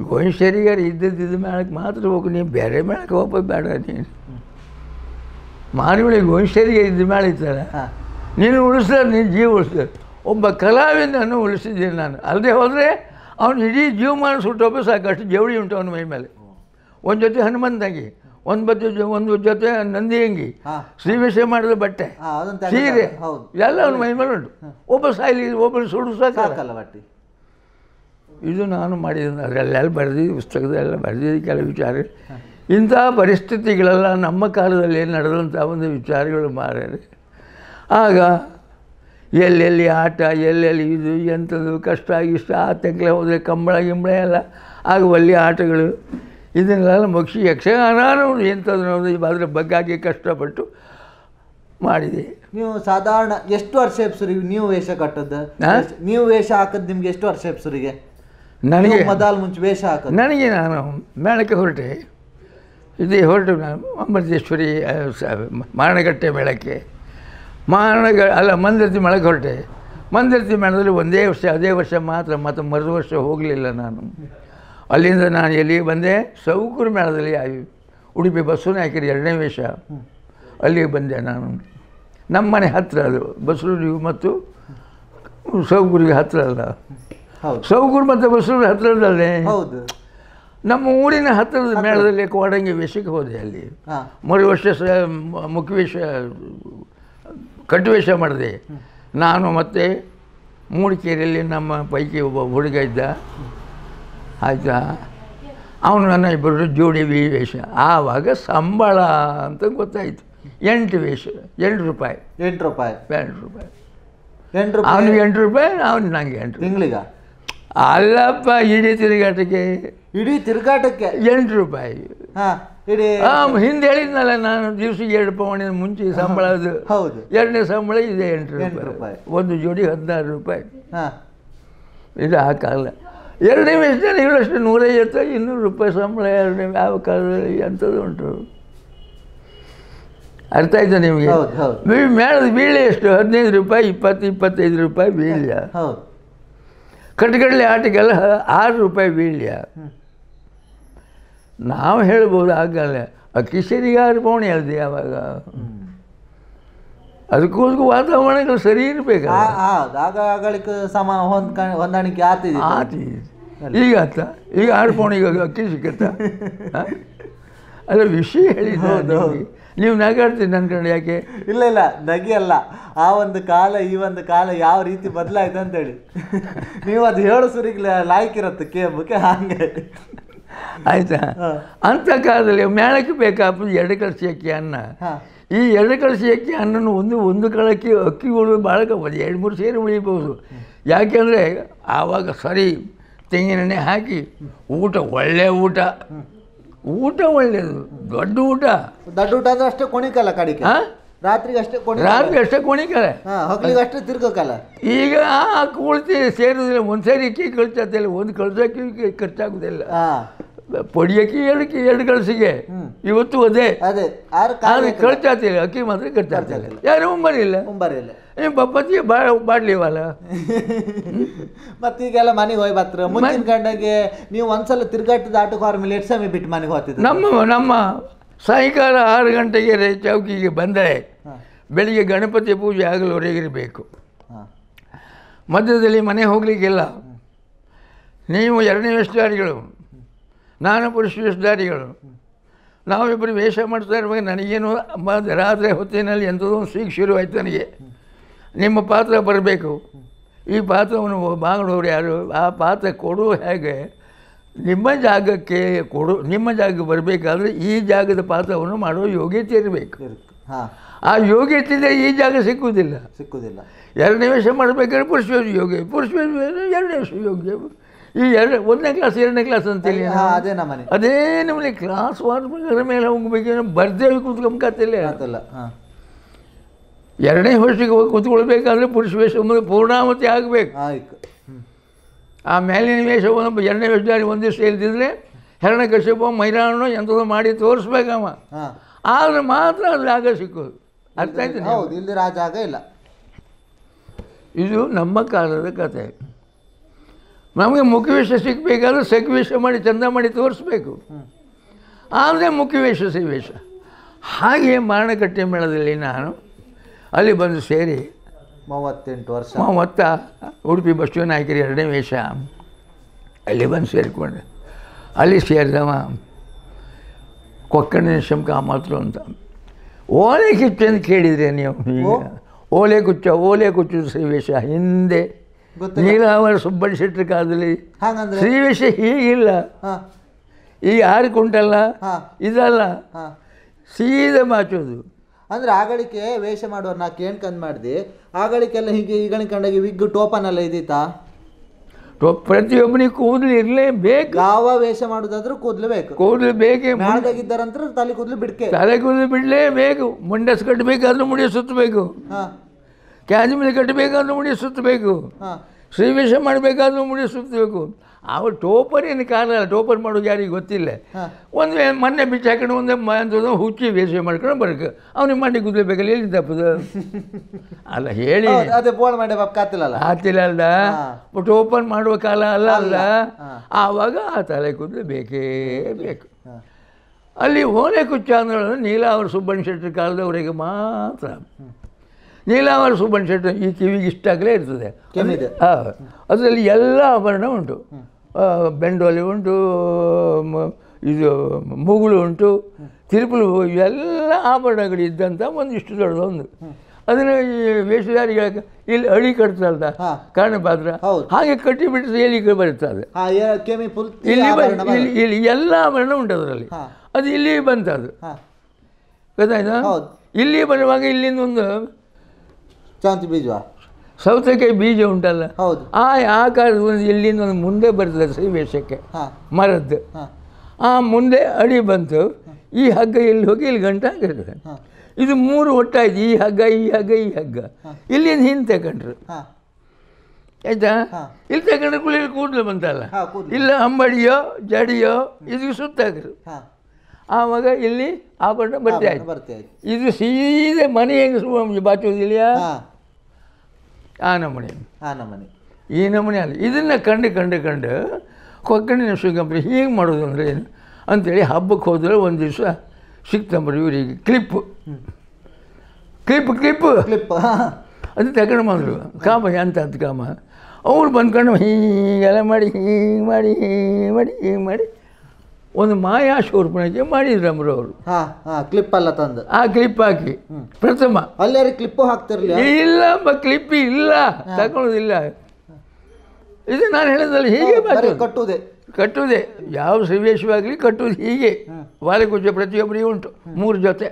ಗೋಯಿಸ್ಟರಿಗಾರ ಇದ್ದದ್ದು ಮೇಳಕ್ಕೆ ಮಾತ್ರ ಹೋಗು ನೀವು ಬೇರೆ ಮೇಳಕ್ಕೆ ಹೋಗೋದು ಬೇಡ ನೀನು. ಮಾರ್ಗೊಳಿ ಗೋಯಿಸ್ಟರಿಗೆ ಇದ್ದ ಮೇಳ ಇತ್ತಲ್ಲ? ನೀನು ಉಳಿಸ್ತಾರೆ ನೀನು ಜೀವ ಉಳಿಸ್ತಾರೆ ಒಬ್ಬ ಕಲಾವಿದನನ್ನು ಉಳಿಸಿದ್ದೀನಿ ನಾನು. ಅಲ್ಲದೆ ಹೋದರೆ ಅವನು ಇಡೀ ಜೀವಮಾನ ಸುಟ್ಟೊಬ್ಬ ಸಾಕಷ್ಟು ಜವಳಿ ಉಂಟು ಅವನ ಮೈ ಮೇಲೆ. ಒಂದು ಜೊತೆ ಹನುಮಂತಂಗಿ ಒಂದು ಬತ್ತೆ ಒಂದು ಜೊತೆ ನಂದಿ ಅಂಗಿ ಶ್ರೀ ಶ್ರೀವೇಶ ಮಾಡಿದ ಬಟ್ಟೆ ಸೀರೆ ಎಲ್ಲ ಅವನ ಮೈ ಮೇಲೆ ಉಂಟು. ಒಬ್ಬ ಸಾಯಿಲಿ ಒಬ್ಬರು ಸುಡು ಸಾಕಲ್ಲ. ಬಟ್ಟೆ. ಇದು ನಾನು ಮಾಡಿದ್ದೀನಿ ಅದರಲ್ಲೆಲ್ಲ ಬರೆದಿದ್ದು ಪುಸ್ತಕದಲ್ಲೆಲ್ಲ ಬರೆದಿದ್ದು ಕೆಲವು ವಿಚಾರ. ಇಂಥ ಪರಿಸ್ಥಿತಿಗಳೆಲ್ಲ ನಮ್ಮ ಕಾಲದಲ್ಲಿ ನಡೆದಂಥ ಒಂದು ವಿಚಾರಗಳು ಮಾರ್ಯಾರೆ ಆಗ ಎಲ್ಲೆಲ್ಲಿ ಆಟ ಎಲ್ಲೆಲ್ಲಿ ಇದು ಎಂಥದ್ದು ಕಷ್ಟ ಇಷ್ಟ ಆ ತೆಂಕಲೆ ಹೋದರೆ ಕಂಬಳ ಗಿಂಬಳ ಎಲ್ಲ ಆಗ ಒಳ್ಳೆಯ ಆಟಗಳು. ಇದನ್ನೆಲ್ಲ ಮುಗಿಸಿ ಯಕ್ಷಗಾನ ಎಂಥದ್ದು ಅನ್ನೋದು ಅದ್ರ ಬಗ್ಗಾಗಿ ಕಷ್ಟಪಟ್ಟು ಮಾಡಿದೆ. ನೀವು ಸಾಧಾರಣ ಎಷ್ಟು ವರ್ಷ ಎಪ್ಸುರಿಗೆ ನೀವು ವೇಷ ಕಟ್ಟದ್ದು? ನೀವು ವೇಷ ಹಾಕದ್ ನಿಮ್ಗೆ ಎಷ್ಟು ವರ್ಷ ಎಪ್ಸುರಿಗೆ ನನಗೆ ಮೊದಲು ಮುಂಚೆ ವೇಷ ಹಾಕೋದು. ನನಗೆ ನಾನು ಮೇಳಕ್ಕೆ ಹೊರಟೆ. ಇದೇ ಹೊರಟು ನಾನು ಅಮೃತೇಶ್ವರಿ ಮಾರಣಗಟ್ಟೆ ಮೇಳಕ್ಕೆ. ಮಾರಣಗ ಅಲ್ಲ ಮಂದಿರ್ತಿ ಮೇಳಕ್ಕೆ ಹೊರಟೆ. ಮಂದಿರ್ತಿ ಮೇಳದಲ್ಲಿ ಒಂದೇ ವರ್ಷ ಅದೇ ವರ್ಷ ಮಾತ್ರ ಮತ್ತು ಮರು ವರ್ಷ ಹೋಗಲಿಲ್ಲ ನಾನು. ಅಲ್ಲಿಂದ ನಾನು ಎಲ್ಲಿ ಬಂದೆ? ಸೌಕೂರು ಮೇಳದಲ್ಲಿ ಉಡುಪಿ ಬಸ್ಸು ಹಾಕಿರಿ ಎರಡನೇ ವೇಷ. ಅಲ್ಲಿಗೆ ಬಂದೆ ನಾನು. ನಮ್ಮ ಮನೆ ಹತ್ತಿರ ಅದು ಬಸರೂರಿಗೆ ಮತ್ತು ಸೌಕೂರಿಗೆ ಹತ್ತಿರ ಅಲ್ಲ. ಸೌಕೂರು ಮತ್ತು ಬಸರೂರು ಹತ್ತಿರದಲ್ಲೇ ಹೌದು. ನಮ್ಮ ಊರಿನ ಹತ್ತಿರದ ಮೇಳದಲ್ಲಿ ಕೋಡಂಗಿ ವೇಷಕ್ಕೆ ಹೋದೆ ಅಲ್ಲಿ. ಮರು ವರ್ಷ ಮುಖ್ಯ ವೇಷ ಕಟ್ಟುವೇಷ ಮಾಡಿದೆ. ನಾನು ಮತ್ತು ಮೂಡಿಕೇರಿಯಲ್ಲಿ ನಮ್ಮ ಪೈಕಿ ಒಬ್ಬ ಹುಡುಗ ಇದ್ದ. ಆಯಿತಾ? ಅವನು ನನ್ನ ಇಬ್ಬರು ಜೋಡಿ ವಿ ವೇಷ. ಆವಾಗ ಸಂಬಳ ಅಂತ ಗೊತ್ತಾಯಿತು. ಎಂಟು ವೇಷ ಎಂಟು ರೂಪಾಯಿ. ಎಂಟು ರೂಪಾಯಿ. ಎಂಟು ರೂಪಾಯಿ. ಎಂಟು ರೂಪಾಯಿ? ಅವನಿಗೆ ಎಂಟು ರೂಪಾಯಿ ಅವನು ನನಗೆ ಎಂಟು ತಿಂಗಳಿಗ? ಅಲ್ಲಪ್ಪ ಇಡೀ ತಿರುಗಾಟಕ್ಕೆ ಇಡೀ ತಿರುಗಾಟಕ್ಕೆ? ಎಂಟು ರೂಪಾಯಿ. ಹಾ. ಇಡೀ ಹಿಂದೆ ಹೇಳಿದ್ನಲ್ಲ ನಾನು ದಿವಸ ಎರಡು ಪವಣಿ ಮುಂಚೆ ಸಂಬಳ ಅದು. ಹೌದು. ಎರಡನೇ ಸಂಬಳ ಇದೆ ಎಂಟು ರೂಪಾಯಿ. ಒಂದು ಜೋಡಿ ಹದಿನಾರು ರೂಪಾಯಿ. ಇದು ಆ ಕಾಲ ಎರಡನೇ ವಯಸ್ಸಿನಲ್ಲಿ ಇವಳಷ್ಟು ನೂರೈವತ್ತು ಇನ್ನೂರು ರೂಪಾಯಿ ಸಂಬಳ ಎರಡನೇ ಯಾವ ಕಾಲದಲ್ಲಿ ಅಂಥದ್ದು ಉಂಟು. ಅರ್ಥ ಆಯ್ತು ನಿಮಗೆ? ಮೇಳದ ಬೀಳೆ ಎಷ್ಟು? ಹದಿನೈದು ರೂಪಾಯಿ ಇಪ್ಪತ್ತು ಇಪ್ಪತ್ತೈದು ರೂಪಾಯಿ ಬೀಳ್ಯ. ಹೌದು. ಆಟಗೆಲ್ಲ ಆಟಕ್ಕೆಲ್ಲ ಆರು ರೂಪಾಯಿ ಬೀಳ್ಯ. ನಾವು ಹೇಳ್ಬೋದು ಆಗಲ್ಲ. ಆ ಕಿಶನಿಗೆ ಪೋಣಿ ಅಲ್ದಿ ಯಾವಾಗ ಅದಕ್ಕೋಸ್ಕರ ವಾತಾವರಣಗಳು ಸರಿ ಇರಬೇಕು. ಆಗಳಿಕ ಸಮ ಹೊಂದಾಣಿಕೆ ಆತಿದೆ ಆತಿ ಈಗ ಆತ ಈಗ ಆರು ಪೋಣಿಗೆ ಅಕ್ಕಿ ಸಿಕ್ಕತ್ತ? ಅಲ್ಲ ವಿಷಯ ಹೇಳಿದ್ದು ನೀವು. ನಗಾಡ್ತೀನಿ ನನ್ನ ಕಡೆ ಯಾಕೆ? ಇಲ್ಲ ಇಲ್ಲ ನಗಿಯಲ್ಲ ಆ ಒಂದು ಕಾಲ ಈ ಒಂದು ಕಾಲ ಯಾವ ರೀತಿ ಬದಲಾಯ್ತು ಅಂತೇಳಿ. ನೀವು ಅದು ಹೇಳೋ ಸುರಿಗೆ ಲಾಯ್ಕಿರತ್ತೆ ಕೇಬಕ್ಕೆ ಹಂಗೆ. ಆಯ್ತಾ. ಅಂಥ ಕಾಲದಲ್ಲಿ ಮೇಳಕ್ಕೆ ಬೇಕಾಗ್ತದೆ ಎರಡು ಕಳಿಸಿ ಅಕ್ಕಿ ಅನ್ನ. ಈ ಎರಡು ಕಳಿಸಿ ಅಕ್ಕಿ ಅನ್ನನು ಒಂದು ಒಂದು ಕಳಕ್ಕೆ ಅಕ್ಕಿ ಉಳಿದು ಭಾಳ ಎರಡು ಮೂರು ಸೇರಿ ಉಳಿಬೋದು. ಯಾಕೆಂದರೆ ಆವಾಗ ಸರಿ ತೆಂಗಿನೆಣ್ಣೆ ಹಾಕಿ ಊಟ ಒಳ್ಳೆಯ ಊಟ. ಊಟ ಒಳ್ಳೆಯದು ದೊಡ್ಡ ಊಟ. ದೊಡ್ಡ ಊಟ ಅಂದ್ರೆ ಅಷ್ಟೇ ಕೊಣಿಕಲ್ಲ ಕಡಿಕೆ? ರಾತ್ರಿಗೆ ಅಷ್ಟೇ ಕೊಣಿ ರಾತ್ರಿ ಅಷ್ಟೇ ಕೊಣಿಕಲ್ಲ. ಹಾ ಹೊಗ್ಲಿಗೆ ಅಷ್ಟೇ ತಿರ್ಗೋಕಲ್ಲ? ಈಗ ಕೂಳ್ತಿ ಸೇರಿದ್ರೆ ಒಂದು ಸರಿ ಅಕ್ಕಿ ಖರ್ಚಾಗ್ತಿಲ್ಲ ಒಂದು ಕಳ್ಸೋಕ್ಕಿ ಖರ್ಚಾಗೋದಿಲ್ಲ ಪೊಡಿಯಕ್ಕಿ ಎರಡು ಎರಡು ಗಳಿಸಿಗೆ. ಇವತ್ತು ಅದೇ. ಅದೇ ಅಕ್ಕಿ ಮಾತ್ರ ಇಲ್ಲ ಯಾರು ಮುಂಬರಿಲ್ಲ ಮುಂಬರಿಲ್ಲ ಏನು ಬಾಡ್ಲಿ ಬಾ ಬಾಡ್ಲಿವಲ್ಲ? ಮತ್ತೀಗೆಲ್ಲ ಮನೆಗೆ ಹೋಗಿ ಬತ್ರ ಮುಂಚಿನ ಗಂಡಗೆ ನೀವು ಒಂದ್ಸಲ ತಿರ್ಗಾಟದ ಆಟಕ್ಕೆ ಹೊರ ಮೇಲೆ ಎಷ್ಟು ಸಮಯ ಬಿಟ್ಟು ಮನೆಗೆ ಹೋಗ್ತಿದ್ರು. ನಮ್ಮ ನಮ್ಮ ಸಾಯಂಕಾಲ ಆರು ಗಂಟೆಗೆ ರೈ ಚೌಕಿಗೆ ಬಂದರೆ ಬೆಳಿಗ್ಗೆ ಗಣಪತಿ ಪೂಜೆ ಆಗಲವರೆಗಿರಬೇಕು ಇರಬೇಕು. ಮಧ್ಯದಲ್ಲಿ ಮನೆ ಹೋಗಲಿಕ್ಕಿಲ್ಲ. ನೀವು ಎರಡನೇ ವೇಷಧಾರಿಗಳು ನಾನು ಪುರುಷ ವೇಷಧಾರಿಗಳು ನಾವಿಬ್ಬರು ವೇಷ ಮಾಡ್ತಾ ಇರುವಾಗ ನನಗೇನು ರಾತ್ರಿ ಹೊತ್ತಿನಲ್ಲಿ ಎಂಥದೋ ಒಂದು ಸೀಗ್ ಶುರುವಾಯ್ತು ನನಗೆ. ನಿಮ್ಮ ಪಾತ್ರ ಬರಬೇಕು. ಈ ಪಾತ್ರವನ್ನು ಬಾಂಗ್ಳೂರು ಯಾರು ಆ ಪಾತ್ರ ಕೊಡು ಹೇಗೆ ನಿಮ್ಮ ಜಾಗಕ್ಕೆ ಕೊಡು ನಿಮ್ಮ ಜಾಗಕ್ಕೆ ಬರಬೇಕಾದ್ರೆ ಈ ಜಾಗದ ಪಾತ್ರವನ್ನು ಮಾಡುವ ಯೋಗ್ಯತೆ ಇರಬೇಕು. ಆ ಯೋಗ್ಯತೆ ಇದ್ದರೆ ಈ ಜಾಗ ಸಿಕ್ಕುವುದಿಲ್ಲ. ಸಿಕ್ಕುವುದಿಲ್ಲ. ಎರಡನೇ ವೇಷ ಮಾಡಬೇಕಾದ್ರೆ ಪುರುಷ ಯೋಗ್ಯ ಪುರುಷ ಎರಡನೇ ವೇಷ ಯೋಗ್ಯ. ಈ ಎರಡು ಒಂದನೇ ಕ್ಲಾಸ್ ಎರಡನೇ ಕ್ಲಾಸ್ ಅಂತೇಳಿ ಅದೇ ನಮ್ಮನೆ. ಅದೇ ನಮ್ಮನೆ ಕ್ಲಾಸ್ ವಾರ ಮೇಲೆ ಹೋಗ್ಬೇಕು ಬರ್ದೇವಿ ಕೂತ್ಕೊಂಬಕತ್ತಿಲ್ಲ ಮಾತಲ್ಲ ಹಾ. ಎರಡನೇ ವರ್ಷಕ್ಕೆ ಹೋಗಿ ಕೂತ್ಕೊಳ್ಬೇಕಾದ್ರೆ ಪುರುಷ ವೇಷ ಪೂರ್ಣಾವತಿ ಆಗಬೇಕು. ಆಯ್ತು. ಆ ಮೇಲಿನ ವೇಷವನ್ನು ಎರಡನೇ ವೇಷದಲ್ಲಿ ಒಂದು ದಿವಸ ಇಲ್ದಿದ್ರೆ ಹೆರಣ ಕಶ್ಯಪ ಮೈರಾಣು ಎಂಥದ್ದು ಮಾಡಿ ತೋರಿಸ್ಬೇಕಮ್ಮ ಆದರೆ ಮಾತ್ರ ಅದು ಜಾಗ ಸಿಕ್ಕೋದು ಅರ್ಥ ಆಯ್ತು ಇಲ್ದಿರ ಇಲ್ಲಿ ರಾಜ ಆಗ ಇಲ್ಲ. ಇದು ನಮ್ಮ ಕಾಲದ ಕತೆ. ನಮಗೆ ಮುಖ್ಯವೇಷ ಸಿಗಬೇಕಾದ್ರೆ ಸಖಿವೇಷ ಮಾಡಿ ಚಂದ ಮಾಡಿ ತೋರಿಸ್ಬೇಕು. ಆದರೆ ಮುಖ್ಯವೇಷ ಸಿಗ್ವೇಷ ಹಾಗೆ ಮಾರಣಕಟ್ಟೆ ಮೇಳದಲ್ಲಿ ನಾನು ಅಲ್ಲಿ ಬಂದು ಸೇರಿ ಮೂವತ್ತೆಂಟು ವರ್ಷ. ಮೂವತ್ತ ಉಡುಪಿ ಬಸವ ನಾಯಕರಿ ಎರಡನೇ ವೇಷ ಅಲ್ಲಿ ಬಂದು ಸೇರಿಕೊಂಡೆ. ಅಲ್ಲಿ ಸೇರಿದವ ಕೊಕ್ಕಣ್ಣಿನ ಶಂಕ ಮಾತ್ರ ಅಂತ. ಓಲೆ ಕಿಚ್ಚು ಅಂತ ಕೇಳಿದ್ರೆ ನೀವು ಈಗ. ಓಲೆ ಕುಚ್ಚ ಓಲೆ ಕುಚ್ಚು ಶ್ರೀವೇಷ ಹಿಂದೆ ನೀಲಾವರ ಸುಬ್ಬಣ್ಣ ಶೆಟ್ಟರ ಕಾಲದಲ್ಲಿ. ಹಾಗಂದ್ರೆ? ಶ್ರೀವೇಷ ಹೀಗಿಲ್ಲ. ಹಾ. ಈಗ ಹಾ. ಇದಲ್ಲ. ಸೀದ ಸೀದಾ ಮಾಚೋದು. ಅಂದ್ರೆ ಆಗಳಿಕೆ ವೇಷ ಮಾಡುವ ನಾ ಕೇಳ್ಕಂದ್ ಆಗಳಿಕೆ ಆಗಳಿಕೆಲ್ಲ ಹೀಗೆ ಈಗಳಿನ ಕಂಡಾಗಿ ವಿಗ್ ಟೋಪನ್ ಎಲ್ಲ ಇದ್ದೀತಾ ಪ್ರತಿಯೊಬ್ಬನಿಗೆ ಕೂದಲು ಇರಲೇಬೇಕು ಯಾವ ವೇಷ ಮಾಡುದಾದ್ರೂ ಕೂದಲು ಬೇಕು. ಕೂದಲು ಬೇಕೇ ಮಾಡಿದಾಗಿದ್ದಾರಂತ ತಲೆ ಕೂದಲು ಬಿಡ್ಕೆ. ತಲೆ ಕೂದಲು ಬಿಡಲೇಬೇಕು ಮುಂಡಸ್ ಕಟ್ಟಬೇಕಾದ್ರೂ ಮುಡಿ ಸುತ್ತಬೇಕು. ಹಾ. ಕ್ಯಾಜ್ಮಿಲ್ ಕಟ್ಟಬೇಕಾದ್ರೂ ಮುಡಿ ಸುತ್ತಬೇಕು ಶ್ರೀವೇಶ ಶ್ರೀವೇಷ ಮಾಡಬೇಕಾದ್ರೂ ಮುಡಿ ಸುತ್ತಬೇಕು ಅವ್ರು ಟೋಪರ್ ಏನು ಕಾಲ ಅಲ್ಲ ಟೋಪರ್ ಮಾಡೋದು ಯಾರಿಗೆ ಗೊತ್ತಿಲ್ಲ. ಒಂದು ಮೊನ್ನೆ ಬಿಚ್ಚ ಹಾಕೊಂಡು ಒಂದು ಹುಚ್ಚಿ ವೇಷ ಮಾಡ್ಕೊಂಡು ಬರಕ್ಕೆ. ಅವ್ನಿಗೆ ಮಂಡಿ ಕುದಲೇಬೇಕಲ್ಲ ಎಲ್ಲಿ ತಪ್ಪದು? ಅಲ್ಲ ಹೇಳಿ. ಆತಿಲ್ಲ ಬಟ್ ಓಪನ್ ಮಾಡುವ ಕಾಲ ಅಲ್ಲ ಅಲ್ಲ. ಆವಾಗ ಆ ತಲೆ ಕೂದಲು ಬೇಕೇ. ಅಲ್ಲಿ ಓಲೆ ಕುಚ್ಚ ಅಂದ್ರೆ ನೀಲಾವರ ಸುಬ್ಬಣ್ಣ ಶೆಟ್ಟಿ ಕಾಲದವರೆಗೆ ಮಾತ್ರ. ನೀಲಾವರ ಸುಬ್ಬಣ್ಣ ಶೆಟ್ಟಿ ಈ ಕಿವಿಗೆ ಇಷ್ಟಾಗಲೇ ಇರ್ತದೆ. ಹಾಂ ಅದರಲ್ಲಿ ಎಲ್ಲ ಆಭರಣ ಉಂಟು. ಬೆಂಡೋಲಿ ಉಂಟು ಇದು ಮುಗುಳು ಉಂಟು ತಿರುಪಲು ಎಲ್ಲ ಆಭರಣಗಳು ಇದ್ದಂಥ ಒಂದಿಷ್ಟು ದೊಡ್ಡದೊಂದು ಅದನ್ನು ಈ ವೇಷಧಾರಿಗಳ ಇಲ್ಲಿ ಅಡಿ ಕಟ್ತಲ್ದ ಕಾರಣ ಕಾರಣಪಾತ್ರ. ಹಾಗೆ ಕಟ್ಟಿ ಬಿಟ್ಟು ಎಲ್ಲಿ ಬರುತ್ತೆ ಅದು ಇಲ್ಲಿ ಇಲ್ಲಿ ಎಲ್ಲ ಆಭರಣ ಉಂಟು ಅದರಲ್ಲಿ. ಅದು ಇಲ್ಲಿ ಬಂತದು. ಗೊತ್ತಾಯ್ತಾ. ಇಲ್ಲಿ ಬರುವಾಗ ಇಲ್ಲಿಂದ ಒಂದು ಶಾಂತಿ ಬೀಜ ಸೌತೆಕಾಯಿ ಬೀಜ ಉಂಟಲ್ಲ? ಹೌದು. ಆ ಆಕಾರದ ಒಂದು ಇಲ್ಲಿಂದ ಒಂದು ಮುಂದೆ ಬರ್ತದೆ ಹಾ. ಮರದ್ದು. ಆ ಮುಂದೆ ಅಡಿ ಬಂತು. ಈ ಹಗ್ಗ ಇಲ್ಲಿ ಹೋಗಿ ಇಲ್ಲಿ ಗಂಟ ಆಗಿರ್ತದೆ ಇದು ಮೂರು ಒಟ್ಟಾಯ್ತು. ಈ ಹಗ್ಗ ಈ ಹಗ್ಗ ಈ ಹಗ್ಗ. ಇಲ್ಲಿಂದ ಹಿಂದೆ ತಗೊಂಡ್ರು. ಆಯಿತಾ. ಇಲ್ಲಿ ತಗೊಂಡ್ರೆ ಕುಳಿಲಿ ಕೂದಲು ಬಂತಲ್ಲ? ಇಲ್ಲ ಅಂಬಡಿಯೋ ಜಡಿಯೋ ಇದು ಸುತ್ತಾಗ್ರು ಆವಾಗ ಇಲ್ಲಿ ಆಭರಣ ಬರ್ತಾ ಆಯ್ತು ಇದು ಸೀದೆ ಮನೆ ಹೆಂಗೆ ಬಾಚೋದಿಲ್ಲ? ಆ ನಮೂನೆ. ಆ ನಮೂನೆ. ಈ ನಮೂನೆ ಅಲ್ಲ. ಇದನ್ನು ಕಂಡು ಕಂಡು ಕಂಡು ಕೊಕ್ಕಣಿನ ಶ್ರೀಗಂಬ್ರಿ ಹೀಗೆ ಮಾಡೋದು ಅಂದರೆ ಏನು? ಅಂಥೇಳಿ ಹಬ್ಬಕ್ಕೆ ಹೋದ್ರೆ ಒಂದು ದಿವಸ ಸಿಕ್ತಂಬರಿ ಇವರಿಗೆ ಕ್ಲಿಪ್ಪು ಕ್ಲಿಪ್ ಕ್ಲಿಪ್ಪು ಕ್ಲಿಪ್. ಅದು ತಗೊಂಡು ಬಂದರು. ಕಾಮ ಎಂತ ಅಂತ ಕಾಮ. ಅವ್ರು ಬಂದ್ಕೊಂಡು ಹೀಗೆಲ್ಲ ಮಾಡಿ ಹೀಗೆ ಮಾಡಿ ಹೀಗೆ ಮಾಡಿ ಹೀಗೆ ಮಾಡಿ. ಒಂದು ಮಾಯಾ ಶೂರ್ಪಣಕ್ಕೆ ಮಾಡಿದ್ರಮ್ರು ಅವರು ಹಾ ಹಾ ಕ್ಲಿಪ್ ಅಲ್ಲ ತಂದು. ಆ ಕ್ಲಿಪ್ ಹಾಕಿ. ಪ್ರಥಮ. ಅಲ್ಲಿ ಕ್ಲಿಪ್ಪು ಹಾಕ್ತಿರ್ಲಿ ಇಲ್ಲ ಕ್ಲಿಪ್ ಇಲ್ಲ. ತಗೊಳ್ಳೋದಿಲ್ಲ ಇದು ನಾನು ಹೇಳಿದ್ರಲ್ಲಿ ಹೀಗೆ. ಕಟ್ಟುವುದೇ ಕಟ್ಟುವುದೇ ಯಾವ ಸನ್ನಿವೇಶವಾಗಲಿ ಕಟ್ಟುವುದು ಹೀಗೆ. ವಾರಕುಜ ಪ್ರತಿಯೊಬ್ಬರಿಗೆ ಉಂಟು. ಮೂರು ಜೊತೆ.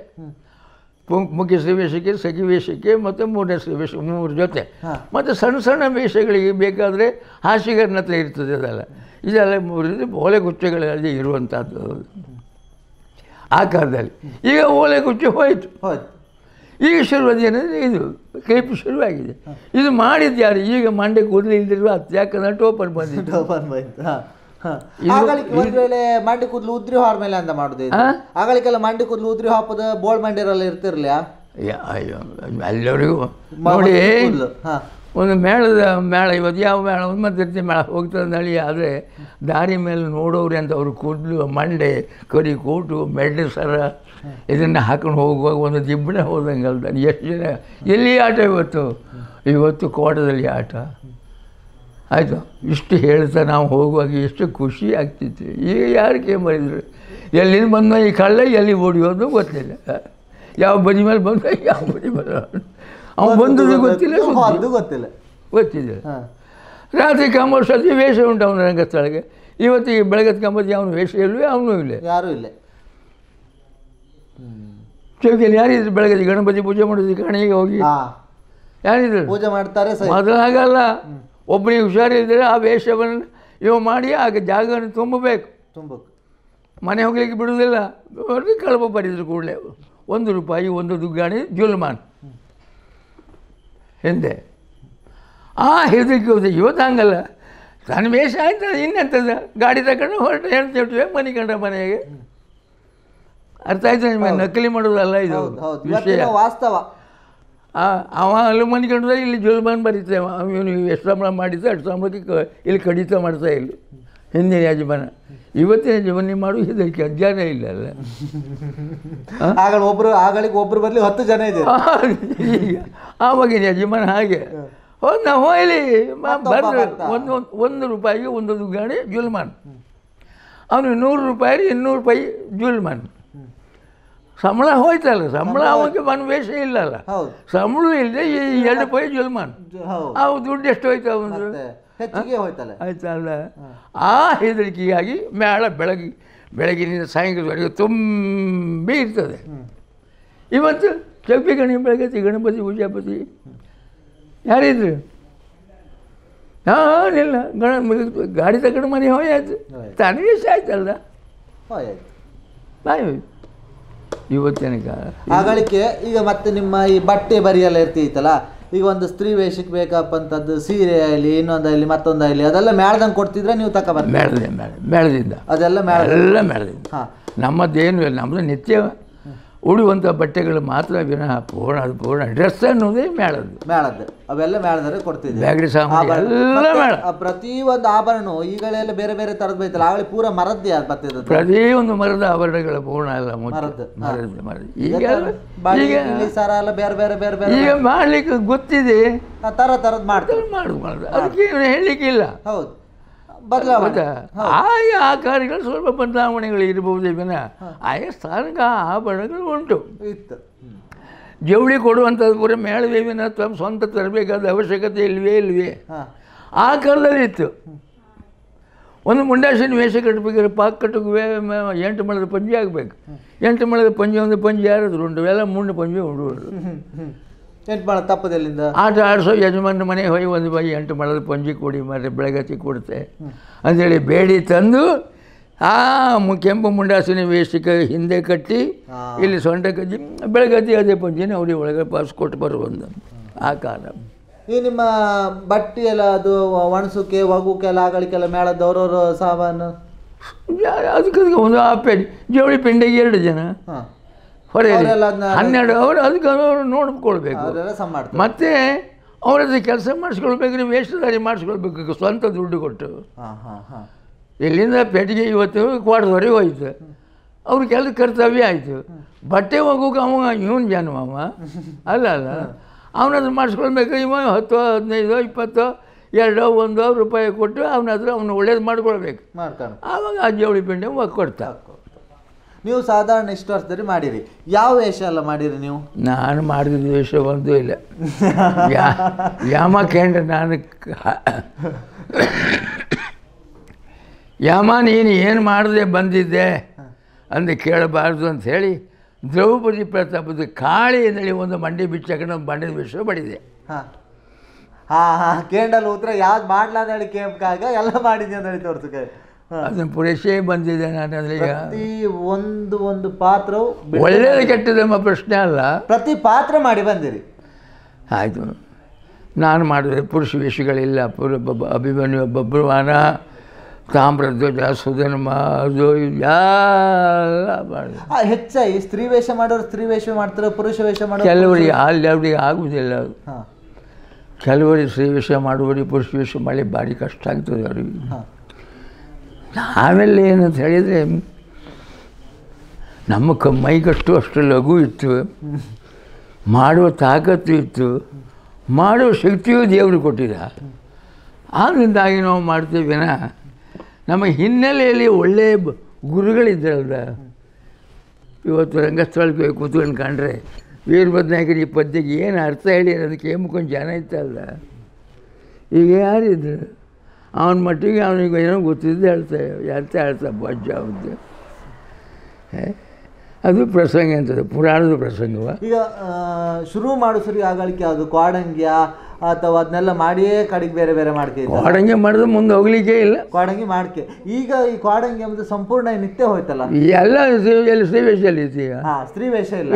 ಮುಖ್ಯ ಸನ್ನಿವೇಶಕ್ಕೆ ಸಖಿ ವೇಷಕ್ಕೆ ಮತ್ತು ಮೂರನೇ ಸನ್ನಿವೇಶ ಮೂರು ಜೊತೆ. ಮತ್ತು ಸಣ್ಣ ಸಣ್ಣ ವೇಷಗಳಿಗೆ ಬೇಕಾದರೆ ಹಾಸಿಗೆರ್ನ ಹತ್ರ ಇರ್ತದೆ ಅದೆಲ್ಲ. ಇದೆಲ್ಲ ಮೂರು ಓಲೆ ಗುಚ್ಚೆಗಳಲ್ಲಿ ಇರುವಂಥದ್ದು ಆ ಕಾಲದಲ್ಲಿ. ಈಗ ಓಲೆ ಗುಚ್ಚ ಹೋಯಿತು. ಹೋಯ್ತು. ಈಗ ಶುರುವಾದ ಏನಂದರೆ ಇದು ಕ್ಲಿಪ್ ಶುರುವಾಗಿದೆ. ಇದು ಮಾಡಿದ್ದು ಯಾರು? ಈಗ ಮಂಡೆ ಕೂದಲು ಇಲ್ದಿರುವ ಅತ್ಯಾಕನ ಟೋಪನ್ ಬಂದಿತ್ತು. ಬಂದಿದ್ದು ಟೋಪನ್ ಬಂದಿತ್ತು ಹಾ. ಆಗಳಿಕೆ ಒಂದ್ ವೇಳೆ ಮಂಡಿ ಕೂದಲು ಉದ್ರಿ ಹಾರ ಮೇಲೆ ಅಂತ ಮಾಡುದು ಆಗಲಿಕ್ಕೆಲ್ಲ? ಆಗಳಿಗೆಲ್ಲ ಮಂಡಿ ಕೂದಲು ಉದ್ರಿ ಹಾಪದ ಬೋಳ್ ಮಂಡಿರಲ್ಲಿ ಇರ್ತಿರ್ಲಿಯಾ? ಎಲ್ಲರಿಗೂ ನೋಡಿ ಒಂದು ಮೇಳದ ಮೇಳ ಇವತ್ತು ಯಾವ ಮೇಳ? ಒಂದು ಮಧ್ಯರ್ತಿ ಮೇಳ ಹೋಗ್ತದೆ ನಳಿ ಆದರೆ ದಾರಿ ಮೇಲೆ ನೋಡೋರು ಅಂತ ಅವರು ಕೂದಲು ಮಂಡೆ ಕರಿ ಕೂಟು ಮೆಡ್ಡೆ ಸರ ಇದನ್ನು ಹಾಕೊಂಡು ಹೋಗುವಾಗ ಒಂದು ದಿಬ್ಬಣ ಹೋದಂಗೆ ಅಲ್ದಾನೆ ಎಷ್ಟು ಜನ ಎಲ್ಲಿ ಆಟ ಇವತ್ತು? ಇವತ್ತು ಕೋಟದಲ್ಲಿ ಆಟ. ಆಯಿತು. ಇಷ್ಟು ಹೇಳ್ತಾ ನಾವು ಹೋಗುವಾಗ ಎಷ್ಟು ಖುಷಿ ಆಗ್ತಿತ್ತು. ಈಗ ಯಾರು ಕೇಂಬರಿದ್ರು ಎಲ್ಲಿಂದ ಬಂದ ಈ ಕಳ್ಳ ಎಲ್ಲಿ ಓಡಿಯೋದು ಗೊತ್ತಿಲ್ಲ. ಯಾವ ಬದಿ ಮೇಲೆ ಬಂದ ಯಾವ ಬದಿ ಮೇಲೆ ಅವ್ನು ಬಂದದ್ದು ಗೊತ್ತಿಲ್ಲ. ಅದು ಗೊತ್ತಿಲ್ಲ. ಗೊತ್ತಿದೆ ಹಾ. ರಾತ್ರಿ ಕಂಬ ಸತಿ ವೇಷ ಉಂಟು ಅವನ ಇವತ್ತು ಈ ಬೆಳಗದ ಕಂಬದಿ ಅವನು ವೇಷ ಇಲ್ಲವೇ ಅವನು ಇಲ್ಲ. ಯಾರು ಇಲ್ಲ. ಚೌಕಿಯಲ್ಲಿ ಯಾರಿದ್ರು ಬೆಳಗ್ಗೆ ಗಣಪತಿ ಪೂಜೆ ಮಾಡೋದು ಕಣಿಗೆ ಹೋಗಿ? ಯಾರಿದ್ರು? ಪೂಜೆ ಮಾಡ್ತಾರೆ ಮೊದಲಾಗಲ್ಲ. ಒಬ್ಬನಿಗೆ ಹುಷಾರಿದ್ರೆ ಆ ವೇಷವನ್ನು ಇವ ಮಾಡಿ ಆಗ ಜಾಗವನ್ನು ತುಂಬಬೇಕು. ತುಂಬಬೇಕು. ಮನೆ ಹೋಗ್ಲಿಕ್ಕೆ ಬಿಡುವುದಿಲ್ಲ. ಕಳಪ ಬರಿದ್ರು ಕೂಡಲೇ. ಒಂದು ರೂಪಾಯಿ ಒಂದು ದುಗ್ಗಾಣಿ ಜುಲ್ಮಾನ್. ಹಿಂದೆ ಆ ಹೆದರಿಕೆ ಹೋದ. ಇವತ್ತು ಹಂಗಲ್ಲ. ತನ್ನ ವೇಷ ಆಯ್ತು ಇನ್ನೆಂಥದ್ದು? ಗಾಡಿ ತಗೊಂಡು ಹೊರಟು ಹೇಳ್ತಿರ್ತೀವಿ ಮನೆ ಕಂಡ ಮನೆಗೆ. ಅರ್ಥ ಆಯ್ತು ನಿಮಗೆ? ನಕಲಿ ಮಾಡೋದಲ್ಲ ಇದು ವಾಸ್ತವ. ಅವ ಅಲ್ಲಿ ಮನೆ ಕಂಡ್ರೆ ಇಲ್ಲಿ ಜುಲ್ಮಾನ್ ಬರೀತೆ. ಇವನು ಎಷ್ಟು ಸಂಬಳ ಮಾಡಿದ್ದ ಅಷ್ಟು ಸಂಬಳಕ್ಕೆ ಕ- ಇಲ್ಲಿ ಕಡಿತ ಮಾಡ್ತಾ ಇಲ್ಲ. ಹಿಂದಿನ ಯಜಮಾನ. ಇವತ್ತಿನ ಯಜಮಾನಿ ಮಾಡು ಇದಕ್ಕೆ ಅಜ್ಞಾನ ಇಲ್ಲ ಅಲ್ಲ. ಆಗ ಒಬ್ರು ಆಗಳಿಗೆ ಒಬ್ರು ಬರಲಿ ಹತ್ತು ಜನ ಇದೆ ಆವಾಗಿನ ಯಜಮಾನ ಹಾಗೆ. ಹೋದ್ ನಾವು ಹೋಯ್ಲಿ. ಬರ್ರಿ. ಒಂದು ಒಂದು ರೂಪಾಯಿಗೆ ಒಂದೊಂದು ಗಾಡಿ ಜುಲ್ಮಾನ್. ಅವನು ನೂರು ರೂಪಾಯಿ ಇನ್ನೂರು ರೂಪಾಯಿ ಜುಲ್ಮಾನ್. ಸಂಬಳ ಹೋಯ್ತಲ್ಲ ಸಂಬಳ ಅವನಿಗೆ ವೇಷ ಇಲ್ಲಲ್ಲ. ಸಂಬಳ ಇಲ್ಲದೆ ಈ ಎರಡು ಪೈ ಜುಲ್ಮಾನ್. ಅವು ದುಡ್ಡು ಎಷ್ಟು ಹೋಯ್ತು ಅವನು ಆಯ್ತಲ್ಲ. ಆ ಹೆದರಿಕೆಯಾಗಿ ಮೇಳ ಬೆಳಗ್ಗೆ ಬೆಳಗಿನಿಂದ ಸಾಯಂಕಾಲದವರೆಗೆ ತುಂಬಿ ಇರ್ತದೆ. ಇವತ್ತು ಚೌಕಿ ಗಣಿ ಬೆಳಗತಿ ಗಣಪತಿ ಪೂಜಾಪತಿ. ಯಾರಿದ್ರು? ಇಲ್ಲ ಗಣ ಗಾಡಿ ತಗೊಂಡು ಮನೆ ಹೋಯಾಯ್ತು. ತನಗೆ ಆಯ್ತಲ್ಲ. ಹೋಯ್ತು. ಬಾಯ್. ಇವತ್ತಿನ ಕಾಲ ಆಗಳಿಕೆ ಈಗ ಮತ್ತೆ ನಿಮ್ಮ ಈ ಬಟ್ಟೆ ಬರಿಯೆಲ್ಲ ಇರ್ತಿತ್ತಲ್ಲ ಈಗ ಒಂದು ಸ್ತ್ರೀ ವೇಷಕ್ಕೆ ಬೇಕಪ್ಪ ಅಂತದ್ದು ಸೀರೆ ಆಗಲಿ ಇನ್ನೊಂದಾಗಲಿ ಮತ್ತೊಂದಾಗಲಿ ಅದೆಲ್ಲ ಮೇಳದಂಗೆ ಕೊಡ್ತಿದ್ರೆ ನೀವು ತಕ ಬರ್ತೀರಿ? ಮೇಳದಿಂದ ಮೇಳ ಮೇಳದಿಂದ. ಅದೆಲ್ಲ ಮೇಳ ಎಲ್ಲ ಮೇಳದಿಂದ ಹಾಂ. ನಮ್ಮದೇನು ಇಲ್ಲ ನಮ್ಮದು ನಿತ್ಯ ಉಡುವಂಥ ಬಟ್ಟೆಗಳು ಮಾತ್ರ ವಿನಃ ಪೂರ್ಣ ಅದು ಪೂರ್ಣ ಡ್ರೆಸ್ ಅನ್ನೋದೇ ಮೇಳದ್ದು. ಮೇಳದ್ದು. ಅವೆಲ್ಲ ಮೇಳದರೆ ಕೊಡ್ತಿದ್ದೆ ಬ್ಯಾಗಡಿ ಸಾಮಾನು ಎಲ್ಲ ಮೇಳ. ಪ್ರತಿ ಒಂದು ಆಭರಣ ಈಗಳೆಲ್ಲ ಬೇರೆ ಬೇರೆ ಥರದ್ದು ಬೈತಲ್ಲ ಆಗಲೇ ಪೂರ ಮರದ್ದೇ ಅದು ಪ್ರತಿ ಪ್ರತಿಯೊಂದು ಮರದ ಆಭರಣಗಳು ಪೂರ್ಣ ಎಲ್ಲ ಮರದ್ದು. ಮರದ್ದು. ಮರದ ಈಗ ಈಗ ಸರ ಎಲ್ಲ ಬೇರೆ ಬೇರೆ ಬೇರೆ ಬೇರೆ ಈಗ ಮಾಡಲಿಕ್ಕೆ ಗೊತ್ತಿದೆ. ಆ ಥರ ತರದ್ ಮಾಡ್ತಾರೆ. ಮಾಡುದು ಮಾಡುದು ಅದಕ್ಕೆ ಹೇಳಲಿಕ್ಕಿಲ್ಲ. ಹೌದು. ಬದಲಾವಣೆ. ಆಯಾ ಆಕಾರಗಳು ಸ್ವಲ್ಪ ಬದಲಾವಣೆಗಳು ಇರಬಹುದೇ ವಿನ ಆಯಾ ಸ್ಥಾನಕ್ಕೆ ಆ ಆಭರಣಗಳು ಉಂಟು. ಇತ್ತು. ಜವಳಿ ಕೊಡುವಂಥದ್ದು ಕೂಡ ಮೇಳವೇ ವಿನ ತಮ್ಮ ಸ್ವಂತ ತರಬೇಕಾದ ಅವಶ್ಯಕತೆ ಇಲ್ವೇ ಇಲ್ವೇ. ಆ ಕಾಲದಲ್ಲಿ ಇತ್ತು. ಒಂದು ಮುಂಡಾಸಿನ ವೇಷ ಕಟ್ಟಬೇಕಾದ್ರೆ ಪಾಕ್ ಕಟ್ಟಕ್ಕೆ ಎಂಟು ಮಳದ ಪಂಜಿ ಆಗಬೇಕು. ಎಂಟು ಮಳದ ಪಂಜಿ ಒಂದು ಪಂಜಿ ಯಾರಾದ್ರು ಉಂಟು. ಎಲ್ಲ ಮುಂಡು ಪಂಜಿ ಹ್ಮ್. ಎಂಟು ಮಾಡ ತಪ್ಪದಲ್ಲಿಂದ? ಆಟ ಆಡಿಸೋ ಯಜಮಾನ ಮನೆಗೆ ಹೋಗಿ ಒಂದು ಬಾಯಿ ಎಂಟು ಮಳದ ಪಂಜಿ ಕೊಡಿ ಮಾರೆ ಬೆಳಗತಿ ಕೊಡುತ್ತೆ. ಅಂಥೇಳಿ ಬೇಡಿ ತಂದು ಆ ಕೆಂಪು ಮುಂಡಾಸಿನ ವೇಷಕ್ಕೆ ಹಿಂದೆ ಕಟ್ಟಿ ಇಲ್ಲಿ ಸೊಂಟ ಕಜ್ಜಿ ಬೆಳಗತಿ ಅದೇ ಪಂಜಿನ ಅವ್ರಿಗೆ ಒಳಗೆ ಪಾಸ್ ಕೊಟ್ಟು ಬರುವಂದು ಆ ಕಾಲ. ಈ ನಿಮ್ಮ ಬಟ್ಟೆ ಎಲ್ಲ ಅದು ಒಣಸುಕ್ಕೆ ಒಗುಕ್ಕೆ ಎಲ್ಲ ಆಗಳಿಕೆಲ್ಲ ಮೇಳದವ್ರವ್ರ ಸಾಮಾನು? ಅದಕ್ಕೆ ಒಂದು ಆ ಪೆಡಿ ಜವಳಿ ಪಿಂಡಿಗೆ ಎರಡು ಜನ. ಹಾ ಹೊರೆ ಅವರೆಲ್ಲ ಅದನ್ನ ಹನ್ನೆರಡು ಅವರು ಅದಕ್ಕೆ ಅವರು ನೋಡ್ಕೊಳ್ಬೇಕು. ಮತ್ತೆ ಅವರದ್ದು ಕೆಲಸ ಮಾಡಿಸ್ಕೊಳ್ಬೇಕು ವೇಷಧಾರಿ ಮಾಡಿಸ್ಕೊಳ್ಬೇಕು ಸ್ವಂತ ದುಡ್ಡು ಕೊಟ್ಟು. ಹಾ ಹಾ ಹಾ. ಇಲ್ಲಿಂದ ಪೆಟ್ಟಿಗೆ ಇವತ್ತು ಕ್ವಾರ್ಟರ್ವರೆಗೆ ಹೋಯ್ತು. ಅವ್ರ ಕೆಲಸ ಕರ್ತವ್ಯ ಆಯಿತು. ಬಟ್ಟೆ ಹೋಗೋಕೆ ಅವ ಇವನು ಜನ್ಮ ಅವ. ಅಲ್ಲ ಅಲ್ಲ. ಅವನದು ಮಾಡಿಸ್ಕೊಳ್ಬೇಕು ಇವ ಹತ್ತು ಹದಿನೈದು ಇಪ್ಪತ್ತು ಎರಡೋ ಒಂದೋ ರೂಪಾಯಿ ಕೊಟ್ಟು ಅವನ ಹತ್ರ ಅವನು ಒಳ್ಳೇದು ಮಾಡ್ಕೊಳ್ಬೇಕು. ಆವಾಗ ಆ ಜವಳಿ ಪಿಂಡೆ ಕೊಡ್ತಾ ನೀವು ಸಾಧಾರಣ ಇಷ್ಟು ವರ್ಷದಲ್ಲಿ ಮಾಡಿರಿ. ಯಾವ ವೇಷ ಎಲ್ಲ ಮಾಡಿರಿ ನೀವು? ನಾನು ಮಾಡಿದ ವೇಷ ಒಂದೂ ಇಲ್ಲ. ಯಾ ಯಾಮ ಕೇಂದ್ರ ನಾನು ಯಾಮ ನೀನು ಏನು ಮಾಡಿದೆ ಬಂದಿದ್ದೆ ಅಂದು ಕೇಳಬಾರ್ದು ಅಂತ ಹೇಳಿ ದ್ರೌಪದಿ ಪ್ರತಾಪದ ಕಾಳಿ ಅಂದೇಳಿ ಒಂದು ಮಂಡಿ ಬಿಚ್ಚಕೊಂಡು ಒಂದು ಬಂಡಿದ ವಿಷ ಬಡಿದೆ ಹಾಂ. ಹಾಂ ಹಾಂ ಕೇಂಡಲ್ ಉತ್ತರ ಯಾವ್ದು ಮಾಡ್ಲಾ ಅಂತ ಹೇಳಿ ಕೇಳ್ಕಾಗ ಎಲ್ಲ ಮಾಡಿದ್ದೆ ಅಂತ ಹೇಳಿ ತೋರಿಸ್ಕೆ. ಅದನ್ನು ಪುರೇಶೇ ಬಂದಿದೆ ನಾನು ಅಂದರೆ ಈಗ ಪ್ರತಿ ಒಂದು ಒಂದು ಪಾತ್ರವು ಒಳ್ಳೆಯದು ಕೆಟ್ಟದೆಂಬ ಪ್ರಶ್ನೆ ಅಲ್ಲ. ಪ್ರತಿ ಪಾತ್ರ ಮಾಡಿ ಬಂದಿರಿ. ಆಯಿತು. ನಾನು ಮಾಡಿದೆ ಪುರುಷ ವೇಷಗಳಿಲ್ಲ. ಪುರ ಅಭಿಮನ್ಯು ಬಬ್ರುವಾನ ತಾಮ್ರಧ್ವಜ ಸುಧನ್ಮ ಅದು ಎಲ್ಲ ಮಾಡಿದೆ ಹೆಚ್ಚಾಗಿ ಸ್ತ್ರೀ ವೇಷ ಮಾಡೋರು ಸ್ತ್ರೀ ವೇಷ ಮಾಡ್ತಾರೆ ಪುರುಷ ವೇಷ ಮಾಡೋರು ಕೆಲವರಿಗೆ ಅಲ್ಲಿ ಅವರಿಗೆ ಆಗುವುದಿಲ್ಲ ಕೆಲವರಿಗೆ ಸ್ತ್ರೀ ವೇಷ ಮಾಡುವವರಿಗೆ ಪುರುಷ ವೇಷ ಮಾಡಿ ಭಾರಿ ಕಷ್ಟ ಆಗ್ತದೆ ಅವರಿಗೆ. ಹಾ. ಆಮೇಲೆ ಏನಂತ ಹೇಳಿದರೆ ನಮ್ಮ ಕ ಮೈಗಷ್ಟು ಅಷ್ಟು ಲಘು ಇತ್ತು. ಮಾಡುವ ತಾಕತ್ತು ಇತ್ತು. ಮಾಡುವ ಶಕ್ತಿಯೂ ದೇವರು ಕೊಟ್ಟಿದ್ದ ಆದ್ದರಿಂದಾಗಿ ನಾವು ಮಾಡ್ತೀವಿ ವಿನ ನಮ್ಮ ಹಿನ್ನೆಲೆಯಲ್ಲಿ ಒಳ್ಳೆಯ ಗುರುಗಳಿದ್ದಾರಲ್ಲ ಇವತ್ತು ರಂಗಸ್ಥಳಕ್ಕೆ ಕೂತ್ಕೊಂಡು ಕಂಡ್ರೆ ವೀರಭದ್ರನಾಯಕರು ಈ ಪದ್ಯಕ್ಕೆ ಏನು ಅರ್ಥ ಹೇಳಿ ಅದಕ್ಕೆ ಏಮುಕೊಂಡು ಜನ ಇತ್ತಲ್ಲ ಈಗ ಯಾರಿದ್ರು? ಅವನ ಮಟ್ಟಿಗೆ ಅವನಿಗೆ ಏನೋ ಗೊತ್ತಿದ್ದು ಹೇಳ್ತಾ ಹೇಳ್ತಾ ಹೇಳ್ತಾ ಬಜ್ಜ ಅವ್ರದ್ದು ಅದು ಪ್ರಸಂಗ ಅಂತದ್ದು ಪುರಾಣದ ಪ್ರಸಂಗವ? ಈಗ ಶುರು ಮಾಡೋ ಸರಿ ಆಗಳಿಕೆ ಅದು ಕ್ವಾಡಂಗ್ಯ ಅಥವಾ ಅದನ್ನೆಲ್ಲ ಮಾಡಿಯೇ ಕಡೆಗೆ ಬೇರೆ ಬೇರೆ ಮಾಡ್ಕೆ? ಕಾಡಂಗೆ ಮಾಡಿದ್ರೆ ಮುಂದೆ ಹೋಗ್ಲಿಕ್ಕೆ ಇಲ್ಲ. ಕ್ವಾಡಂಗಿ ಮಾಡ್ಕೆ. ಈಗ ಈ ಕ್ವಾಡಂಗಿ ಎಂಬುದು ಸಂಪೂರ್ಣ ನಿತ್ಯ ಹೋಯ್ತಲ್ಲ? ಎಲ್ಲ ಎಲ್ಲಿ ಶ್ರೀವೇಶಲ್ಲಿ ಐತಿ ಈಗ. ಹಾ ಸ್ತ್ರೀ ವೇಷ ಇಲ್ಲ.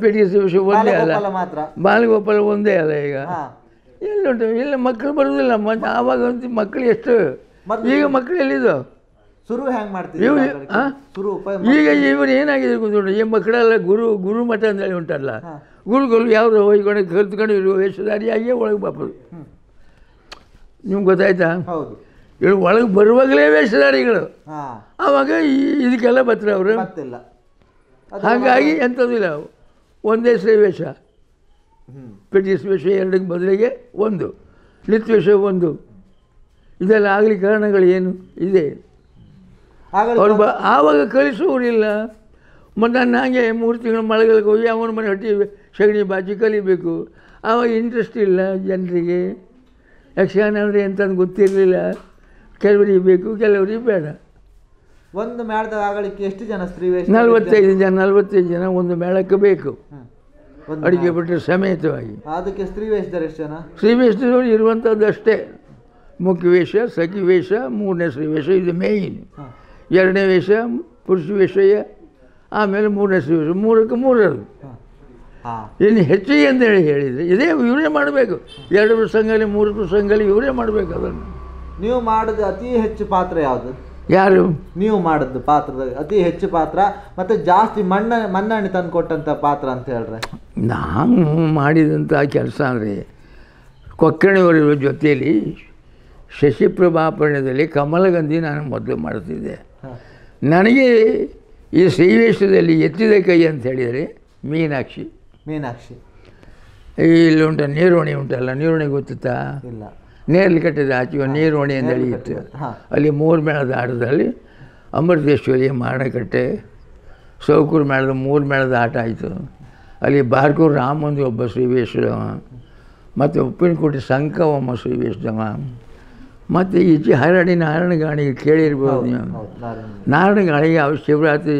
ಪೇಟಿಗೆ ಸ್ತ್ರೀವೇಷ ಒಂದೇ ಅಲ್ಲ. ಮಾತ್ರ. ಬಾಲಗೋಪಾಲ ಒಂದೇ ಅಲ್ಲ ಈಗ. ಎಲ್ಲುಂಟು ಇಲ್ಲ ಮಕ್ಕಳು ಬರೋದಿಲ್ಲ. ಮತ್ತೆ ಆವಾಗ ಒಂದು ಮಕ್ಕಳು ಎಷ್ಟು? ಈಗ ಮಕ್ಕಳು ಎಲ್ಲಿದ್ದು ಶುರು ಹೆಂಗ್ ಇವು? ಶುರು ಈಗ ಇವರು ಏನಾಗಿದೆ ಗೊತ್ತುಂಟು? ಈ ಮಕ್ಕಳೆಲ್ಲ ಗುರು ಗುರು ಮಠ ಅಂತೇಳಿ ಉಂಟಲ್ಲ. ಗುರುಗಳು ಯಾರು ಹೋಯ್ಕೊಂಡು ಕಲ್ತ್ಕೊಂಡು ಇವರು ವೇಷಧಾರಿಯಾಗಿಯೇ ಒಳಗೆ ಬಾಪದು. ನಿಮ್ಗೆ ಗೊತ್ತಾಯ್ತಾ? ಹೌದು. ಇವ್ರು ಒಳಗೆ ಬರುವಾಗಲೇ ವೇಷಧಾರಿಗಳು. ಆವಾಗ ಈ ಇದಕ್ಕೆಲ್ಲ ಬರ್ತಾರೆ ಅವರು. ಹಾಗಾಗಿ ಎಂಥದ್ದು ಇಲ್ಲ. ಒಂದೇ ವೇಷ ಹ್ಮ್ ವಿಷಯ ವೇಷ ಎರಡಕ್ಕೆ ಬದಲಿಗೆ ಒಂದು. ನಿತ್ಯವೇಷ ಒಂದು. ಇದೆಲ್ಲ ಆಗಲಿ ಕಾರಣಗಳು ಏನು? ಇದೆ. ಅವ್ರು ಬ ಆವಾಗ ಕಲಿಸೋರಿಲ್ಲ ಮತ್ತು ನಾನು ಹಾಗೆ ಮೂರು ತಿಂಗಳು ಮಳೆಗಾಲಕ್ಕೆ ಹೋಗಿ ಅವನ ಮನೆ ಹೊಟ್ಟಿ ಸಗಣಿ ಬಾಜಿ ಕಲಿಬೇಕು. ಆವಾಗ ಇಂಟ್ರೆಸ್ಟ್ ಇಲ್ಲ ಜನರಿಗೆ. ಯಕ್ಷಗಾನ ಅಂದರೆ ಎಂತಂದು ಗೊತ್ತಿರಲಿಲ್ಲ. ಕೆಲವರಿಗೆ ಬೇಕು ಕೆಲವರಿಗೆ ಬೇಡ. ಒಂದು ಮೇಳದ ಆಗಲಿಕ್ಕೆ ಎಷ್ಟು ಜನ ಸ್ತ್ರೀ ನಲ್ವತ್ತೈದು ಜನ ನಲವತ್ತೈದು ಜನ ಒಂದು ಮೇಳಕ್ಕೆ ಬೇಕು. ಅಡುಗೆ ಬಿಟ್ಟರೆ ಸಮೇತವಾಗಿ. ಅದಕ್ಕೆ ಸ್ತ್ರೀ ವೇಷದವ್ರು ಎಷ್ಟು ಜನ? ಶ್ರೀವೇಷದವರು ಇರುವಂಥದ್ದು ಅಷ್ಟೇ. ಮುಖ್ಯ ವೇಷ ಸಖಿ ವೇಷ ಮೂರನೇ ಶ್ರೀವೇಷ ಇದು ಮೇಯ್ನ್ ಎರಡನೇ ವೇಷ ಪುರುಷ ವೇಷಯ ಆಮೇಲೆ ಮೂರನೇ ಶ್ರೀವೇಷ ಮೂರಕ್ಕೆ ಮೂರರು. ಇನ್ನು ಹೆಚ್ಚಿಗೆ ಅಂತೇಳಿ ಹೇಳಿದರೆ ಇದೇ ಇವರೇ ಮಾಡಬೇಕು. ಎರಡು ಪ್ರಸಂಗಲಿ ಮೂರು ಪ್ರಸಂಗಲಿ ಇವರೇ ಮಾಡಬೇಕು ಅದನ್ನು. ನೀವು ಮಾಡಿದ ಅತಿ ಹೆಚ್ಚು ಪಾತ್ರ ಯಾವುದು? ಯಾರು? ನೀವು ಮಾಡಿದ್ದು ಪಾತ್ರದ ಅತಿ ಹೆಚ್ಚು ಪಾತ್ರ ಮತ್ತೆ ಜಾಸ್ತಿ ಮಣ್ಣ ಮನ್ನಣೆ ತಂದು ಕೊಟ್ಟಂತ ಪಾತ್ರ ಅಂತ ಹೇಳ್ರೆ. ನಾನು ಮಾಡಿದಂಥ ಕೆಲಸ ಅಂದರೆ ಕೊಕ್ಕಣಿಯವರ ಜೊತೆಯಲ್ಲಿ ಶಶಿಪ್ರಭಾಪರಣ್ಯದಲ್ಲಿ ಕಮಲಗಂಧಿ ನಾನು ಮೊದಲು ಮಾಡುತ್ತಿದ್ದೆ. ನನಗೆ ಈ ಶ್ರೀವೇಶದಲ್ಲಿ ಎತ್ತಿದ ಕೈ ಅಂತ ಹೇಳಿದರೆ ಮೀನಾಕ್ಷಿ. ಮೀನಾಕ್ಷಿ. ಇಲ್ಲಿ ಉಂಟ ನೀರುಣಿ ಉಂಟಲ್ಲ ನೀರುಣಿ ಗೊತ್ತಿತ್ತಾ? ಇಲ್ಲ. ನೇರ್ಲಿ ಕಟ್ಟಿದ ಆಚೆ ನೀರು ಇತ್ತು ಹಾ. ಅಲ್ಲಿ ಮೂರು ಮೇಳದ ಆಟದಲ್ಲಿ ಅಮೃತೇಶ್ವರಿ ಮಾರಣಕಟ್ಟೆ ಸೌಕೂರು ಮೇಳದ ಮೂರು ಮೇಳದ ಆಟ ಆಯಿತು. ಅಲ್ಲಿ ಬಾರ್ಕೂರು ರಾಮಂದು ಒಬ್ಬ ಶ್ರೀವೇಶ್ವರವ ಮತ್ತು ಉಪ್ಪಿನಕೋಟೆ ಸಂಕವಮ್ಮ ಶ್ರೀವೇಶ್ವರವ ಮತ್ತು ಈಚೆ ಹರಡಿ ನಾರಾಯಣ ಗಾಣಿಗೆ ಕೇಳಿರ್ಬೋದು ನೀವು. ನಾರಾಯಣಗಾಣಿಗೆ ಅವ್ರು ಶಿವರಾತ್ರಿ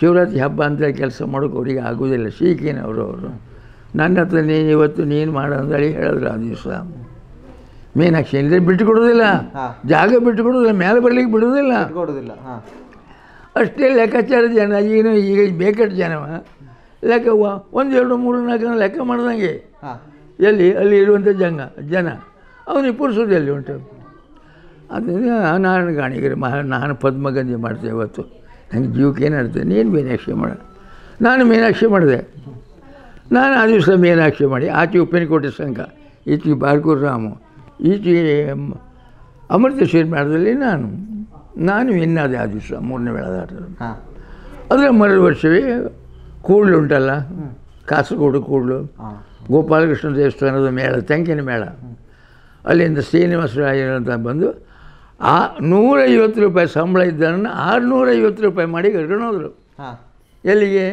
ಶಿವರಾತ್ರಿ ಹಬ್ಬ ಅಂತ ಕೆಲಸ ಮಾಡೋಕೆ ಅವರಿಗೆ ಆಗೋದಿಲ್ಲ. ಶೀಕೇನವರು ಅವರು ನನ್ನ ಹತ್ರ ನೀನು ಇವತ್ತು ನೀನು ಮಾಡು ಅಂತೇಳಿ ಹೇಳಿದ್ರು ಆ ದಿವಸ. ಮೀನಾಕ್ಷಿ ಇಲ್ಲದೆ ಬಿಟ್ಟು ಕೊಡೋದಿಲ್ಲ. ಜಾಗ ಬಿಟ್ಟು ಕೊಡೋದಿಲ್ಲ ಮೇಲೆ ಬರ್ಲಿಕ್ಕೆ ಬಿಡೋದಿಲ್ಲ ಕೊಡೋದಿಲ್ಲ ಅಷ್ಟೇ ಲೆಕ್ಕಾಚಾರ ಜನ ಏನು ಈಗ ಬೇಕಾದ ಜನ ಲೆಕ್ಕ ಒಂದು ಎರಡು ಮೂರು ನಾಲ್ಕು ಜನ ಲೆಕ್ಕ ಮಾಡ್ದಂಗೆ. ಎಲ್ಲಿ ಅಲ್ಲಿ ಇರುವಂಥ ಜಂಗ ಜನ ಅವನಿಗೆ ಪುರುಷರು ಎಲ್ಲಿ ಉಂಟು? ಅದರಿಂದ ನಾನು ಗಾಣಿಗರು ಮಹ ನಾನು ಪದ್ಮಗಂಧಿ ಮಾಡಿದೆ ಇವತ್ತು. ನನಗೆ ಜೀವಕ್ಕೆ ಏನು ಅರ್ಥ ನೀನು ಮೀನಾಕ್ಷಿ ಮಾಡ. ನಾನು ಮೀನಾಕ್ಷಿ ಮಾಡಿದೆ. ನಾನು ಆ ದಿವಸ ಮೀನಾಕ್ಷಿ ಮಾಡಿ ಆಚೆ ಉಪ್ಪಿನಕೋಟೆ ಸಂಘ ಈಚೆ ಬಾರ್ಕೂರು ರಾಮು ಈಚೆಗೆ ಮ- ಅಮೃತೇಶ್ವರಿ ಮೇಳದಲ್ಲಿ ನಾನು ನಾನು ಇನ್ನಾದೆ ಆ ದಿವಸ ಮೂರನೇ ಮೇಳದ ಹಾಂ. ಅದರ ಮರು ವರ್ಷವೇ ಕೂಡ್ಲು ಉಂಟಲ್ಲ ಕಾಸರಗೋಡು ಕೂಡ್ಲು ಗೋಪಾಲಕೃಷ್ಣ ದೇವಸ್ಥಾನದ ಮೇಳ ತೆಂಕಿನ ಮೇಳ. ಅಲ್ಲಿಂದ ಶ್ರೀನಿವಾಸ ರಾಯಂತ ಬಂದು ಆ ನೂರೈವತ್ತು ರೂಪಾಯಿ ಸಂಬಳ ಇದ್ದನ್ನು ಆರುನೂರೈವತ್ತು ರೂಪಾಯಿ ಮಾಡಿ ಕರ್ಕೊಂಡು ಹೋದರು. ಎಲ್ಲಿಗೆ?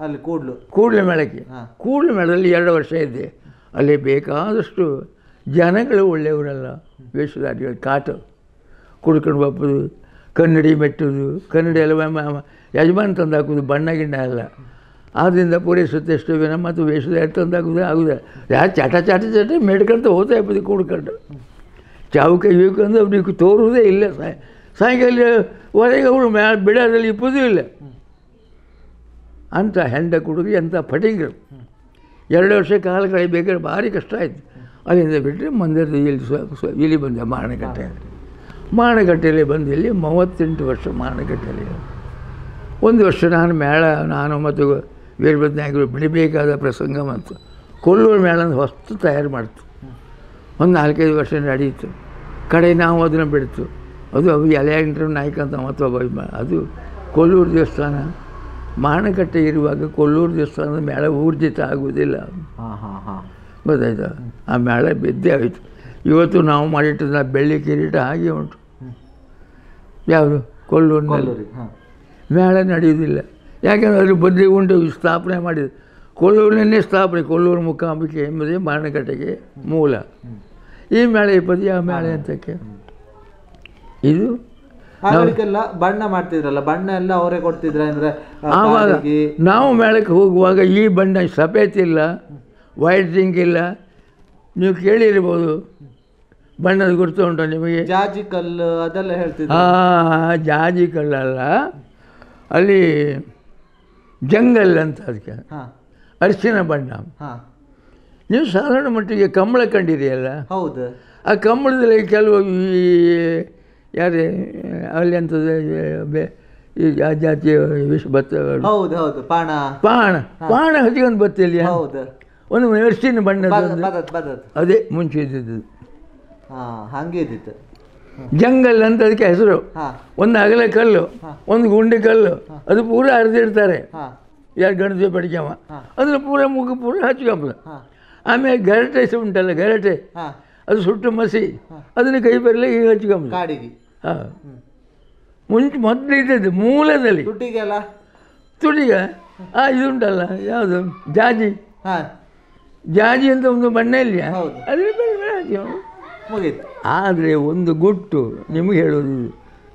ಅಲ್ಲಿ ಕೂಡ್ಲು. ಕೂಡ್ಲು ಮೇಳಕ್ಕೆ. ಕೂಡ್ಲು ಮೇಳದಲ್ಲಿ ಎರಡು ವರ್ಷ ಇದ್ದೆ. ಅಲ್ಲಿ ಬೇಕಾದಷ್ಟು ಜನಗಳು ಒಳ್ಳೆಯವರಲ್ಲ. ವೇಷಧಾರಿಗಳು ಕಾಟ. ಕುಡ್ಕೊಂಡು ಬಪ್ಪದು, ಕನ್ನಡಿ ಮೆಟ್ಟುದು, ಕನ್ನಡಿ ಎಲ್ಲ ಯಜಮಾನ್ ತಂದು ಹಾಕೋದು ಬಣ್ಣ ಗಿಣ್ಣ ಎಲ್ಲ. ಆದ್ದರಿಂದ ಪೂರೈಸುತ್ತೆ ಎಷ್ಟು ಜನ ಮತ್ತು ವೇಷಧಾರಿ ತಂದು ಹಾಕೋದು ಆಗುದ ಯಾರು ಚಾಟ ಚಾಟ ಚಾಟ ಮೆಡ್ಕೊಂತ ಹೋಗ್ತಾ ಇರ್ಬೋದು ಕುಡ್ಕೊಂಡು. ಚಾವು ಇವಕ್ಕಂದು ಅವ್ರಿಗೆ ತೋರುವುದೇ ಇಲ್ಲ. ಸಾಯ ಸಾಯಂಕಾಲ ಹೊರಗೆ ಅವರು ಮ್ಯಾ ಬಿಡೋದ್ರಲ್ಲಿ ಇಪ್ಪದೂ ಇಲ್ಲ. ಅಂಥ ಹೆಂಡ ಕುಡಿದು ಎಂಥ ಫಟಿಂಗರು ಎರಡು ವರ್ಷ ಕಾಲ ಕಳಿಬೇಕಾದ್ರೆ ಭಾರಿ ಕಷ್ಟ ಆಯಿತು. ಅಲ್ಲಿಂದ ಬಿಟ್ಟರೆ ಮಂದಿರದ ಇಲ್ಲಿ ಸ್ವ ಇಲ್ಲಿ ಬಂದೆ ಮಾರಣಕಟ್ಟೆ ಮಾರಣಕಟ್ಟೆಯಲ್ಲಿ ಬಂದು ಇಲ್ಲಿ ಮೂವತ್ತೆಂಟು ವರ್ಷ ಮಾರಣಕಟ್ಟೆಯಲ್ಲಿ ಒಂದು ವರ್ಷ ನಾನು ಮೇಳ, ನಾನು ಮತ್ತು ವೀರಭದ್ರನಾಯಕರು ಬಿಡಬೇಕಾದ ಪ್ರಸಂಗ ಮತ್ತು ಕೊಲ್ಲೂರು ಮೇಳ ಹೊಸ್ತು ತಯಾರು ಮಾಡ್ತು. ಒಂದು ನಾಲ್ಕೈದು ವರ್ಷ ನಡೀತು ಕಡೆ ನಾವು ಅದನ್ನು ಬಿಡ್ತು. ಅದು ಅವು ಎಲೆಯಂಟ್ರ ನಾಯಕ ಅಂತ ಮತ್ತೊಬ್ಬ ಅದು ಕೊಲ್ಲೂರು ದೇವಸ್ಥಾನ. ಮಾರಣಕಟ್ಟೆ ಇರುವಾಗ ಕೊಲ್ಲೂರು ದೇವಸ್ಥಾನದ ಮೇಳ ಊರ್ಜಿತ ಆಗುವುದಿಲ್ಲ. ಹಾಂ ಹಾಂ, ಹಾ. ಗೊತ್ತಾಯ್ತಾ ಆ ಮೇಳ ಬಿದ್ದೇ ಆಯಿತು ಇವತ್ತು ನಾವು ಮಾಡಿಟ್ಟಿದ್ದ ಬೆಳ್ಳಿ ಕಿರೀಟ ಹಾಗೆ ಉಂಟು. ಯಾವುದು? ಕೊಲ್ಲೂರಿನಲ್ಲಿ. ಮೇಳ ನಡೆಯುವುದಿಲ್ಲ. ಯಾಕೆಂದರೆ ಅದು ಬದ್ರಿ ಉಂಟು ಸ್ಥಾಪನೆ ಮಾಡಿದ್ರು. ಕೊಲ್ಲೂರಿನನ್ನೇ ಸ್ಥಾಪನೆ ಕೊಲ್ಲೂರು ಮುಖಾಂಬಿಕೆ ಎಂಬುದೇ ಮಾರಣಕಟ್ಟೆಗೆ ಮೂಲ. ಈ ಮೇಳೆ ಇಪ್ಪತ್ತು ಯಾವ ಮೇಳ ಅಂತಕ್ಕೆ ಇದು? ಅವರಿಗೆಲ್ಲ ಬಣ್ಣ ಮಾಡ್ತಿದ್ರಲ್ಲ ಬಣ್ಣ ಎಲ್ಲ ಅವರೇ ಕೊಡ್ತಿದ್ರ ಅಂದ್ರೆ ಆವಾಗ ನಾವು ಮೇಳಕ್ಕೆ ಹೋಗುವಾಗ ಈ ಬಣ್ಣ ಸಪೇತಿಲ್ಲ. ಇಲ್ಲ ವೈಟ್ ಜಿಂಕ್ ಇಲ್ಲ. ನೀವು ಕೇಳಿರ್ಬೋದು. ಬಣ್ಣದ ಗುರುತು ಉಂಟು ನಿಮಗೆ. ಜಾಜಿ ಕಲ್ಲು ಅದೆಲ್ಲ ಹೇಳ್ತೀವಿ ಹಾಂ ಜಾಜಿ ಕಲ್ಲಲ್ಲ ಅಲ್ಲಿ ಜಂಗಲ್ ಅಂತ ಅದಕ್ಕೆ. ಹಾ. ಅರಿಶಿನ ಬಣ್ಣ. ಹಾಂ. ನೀವು ಸಾಧಾರಣ ಮಟ್ಟಿಗೆ ಕಂಬಳ ಕಂಡಿದೆಯಲ್ಲ ಹೌದು. ಆ ಕಂಬಳದಲ್ಲಿ ಕೆಲವು ಈ ಯಾರೇ ಅಲ್ಲಿ ಬೆ ಈ ಜಾತಿಯ ವಿಷ ಭತ್ತ ಹೌದು ಹೌದು. ಪಾಣ. ಪಾಣ. ಪಾಣ ಹಚ್ಕೊಂಡು ಬತ್ತಿಲ್ಲ ಹೌದು. ಒಂದು ಅರಿಶಿನ ಬಣ್ಣದ ಬದತ್ ಒಂದು- ಬದತ್ ಬದತ್. ಅದೇ ಮುಂಚೆ ಇದ್ದಿದ್ದು. ಹಾ ಹಂಗೆ ಇದ್ದಿತ್ತು. ಜಂಗಲ್ ಅಂತ ಅದಕ್ಕೆ ಹೆಸರು. ಹಾ. ಒಂದು ಅಗಲ ಕಲ್ಲು ಒಂದು ಗುಂಡಿ ಕಲ್ಲು ಅದು ಪೂರ ಹರಿದಿಡ್ತಾರೆ ಹಾ. ಯಾರು ಗಣತಿ ಪಡಿಕವ ಅದನ್ನ ಪೂರ ಮುಖ ಪೂರ ಹಚ್ಕೊಂಬ ಹಾ. ಆಮೇಲೆ ಗರಟೆ ಸ ಉಂಟಲ್ಲ ಗರಟೆ. ಹಾ. ಅದು ಸುಟ್ಟು ಮಸಿ. ಅದನ್ನು ಕೈ ಬರಲಿ ಈಗ ಹಚ್ಕೊಂಬ ಕಾಡಿಗೆ. ಹಾಂ. ಮುಂಚೆ ಮೊದಲು ಇದ್ದದ್ದು ಮೂಲದಲ್ಲಿ. ತುಟಿಗೆಲ್ಲ? ತುಟಿಗ? ಆ ಇದು ಉಂಟಲ್ಲ ಯಾವುದು? ಜಾಜಿ. ಹಾ. ಜಾಜಿ ಅಂತ ಒಂದು ಬಣ್ಣ ಇಲ್ಲ ಹೌದು. ಅದ್ರ ಮೇಲೆ ಮೇಲೆ ಹಾಕ್ಯವ. ಆದರೆ ಒಂದು ಗುಟ್ಟು ನಿಮಗೆ ಹೇಳೋದು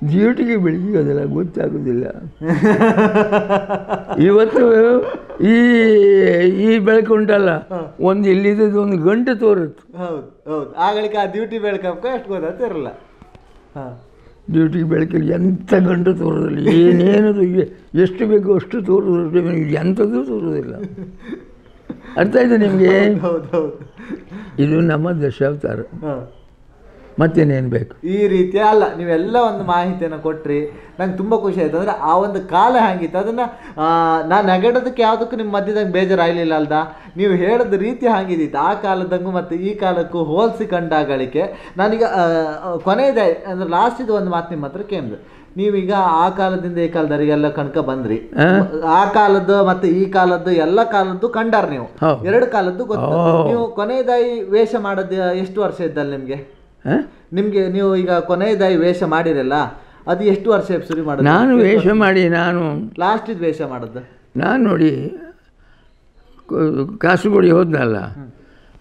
ಡ್ಯೂಟಿಗೆ ಬೆಳಿಗ್ಗೆ ಅದೆಲ್ಲ ಗೊತ್ತಾಗೋದಿಲ್ಲ. ಇವತ್ತು ಈ ಈ ಬೆಳಕು ಉಂಟಲ್ಲ ಒಂದು ಇಲ್ಲಿದ್ದು ಒಂದು ಗಂಟೆ ತೋರುತ್ತೆ. ಹೌದು ಹೌದು. ಆಗಳಿಗೆ ಆ ಡ್ಯೂಟಿ ಬೆಳಕಪ್ಪ ಎಷ್ಟು ಗೊತ್ತಾಗ್ತಿರಲ್ಲ ಹಾಂ. ಡ್ಯೂಟಿಗೆ ಬೆಳಕಲ್ಲಿ ಎಂಥ ಗಂಟು ತೋರೋದಿಲ್ಲ ಏನೇನದು ಎಷ್ಟು ಬೇಕು ಅಷ್ಟು ತೋರೋದಿಲ್ಲ ಎಂಥದ್ದು ತೋರೋದಿಲ್ಲ. ಅರ್ಥ ಆಯ್ತು ನಿಮಗೆ? ಹೌದು ಹೌದು ಇದು ನಮ್ಮ ದಶಾವತಾರ. ಹಾ. ಮತ್ತೇನೇನು ಬೇಕು? ಈ ರೀತಿ ಅಲ್ಲ ನೀವೆಲ್ಲ ಒಂದು ಮಾಹಿತಿಯನ್ನು ಕೊಟ್ರಿ ನಂಗೆ ತುಂಬ ಖುಷಿ ಆಯ್ತು. ಅಂದರೆ ಆ ಒಂದು ಕಾಲ ಹೇಗಿತ್ತು ಅದನ್ನು ನಾನು ನಗಡೋದಕ್ಕೆ ಯಾವುದಕ್ಕೂ ನಿಮ್ಮ ಮಧ್ಯದಾಗ ಬೇಜಾರಾಗಲಿಲ್ಲ ಅಲ್ದ? ನೀವು ಹೇಳಿದ ರೀತಿ ಹಾಗಿದ್ದಿತ್ತು ಆ ಕಾಲದಂಗೂ ಮತ್ತು ಈ ಕಾಲಕ್ಕೂ ಹೋಲಿಸಿ ಕಂಡಾಗಳಿಕೆ. ನನಗೆ ಕೊನೆಯದೇ ಅಂದರೆ ಲಾಸ್ಟ್ ಇದು ಒಂದು ಮಾತು ನಿಮ್ಮ ಹತ್ರ ಕೇಳಿದೆ. ನೀವೀಗ ಆ ಕಾಲದಿಂದ ಈ ಕಾಲದವರಿಗೆಲ್ಲ ಕಣ್ಕ ಬಂದ್ರಿ. ಆ? ಕಾಲದ್ದು ಮತ್ತೆ ಈ ಕಾಲದ್ದು ಎಲ್ಲ ಕಾಲದ್ದು ಕಂಡಾರ ನೀವು. ಎರಡು ಕಾಲದ್ದು ಗೊತ್ತು. ನೀವು ಕೊನೆಯದಾಯಿ ವೇಷ ಮಾಡೋದು ಎಷ್ಟು ವರ್ಷ ಇದ್ದಲ್ಲ ನಿಮಗೆ? ನಿಮ್ಗೆ ನಿಮಗೆ ನೀವು ಈಗ ಕೊನೆಯದಾಯಿ ವೇಷ ಮಾಡಿರಲ್ಲ ಅದು ಎಷ್ಟು ವರ್ಷ ಶುರು ಮಾಡೋದು? ನಾನು ವೇಷ ಮಾಡಿ ನಾನು ಲಾಸ್ಟ್ ಇದು ವೇಷ ಮಾಡೋದು ನಾನು ನೋಡಿ ಕಾಸರಗೋಡಿ ಹೋದ್ನಲ್ಲ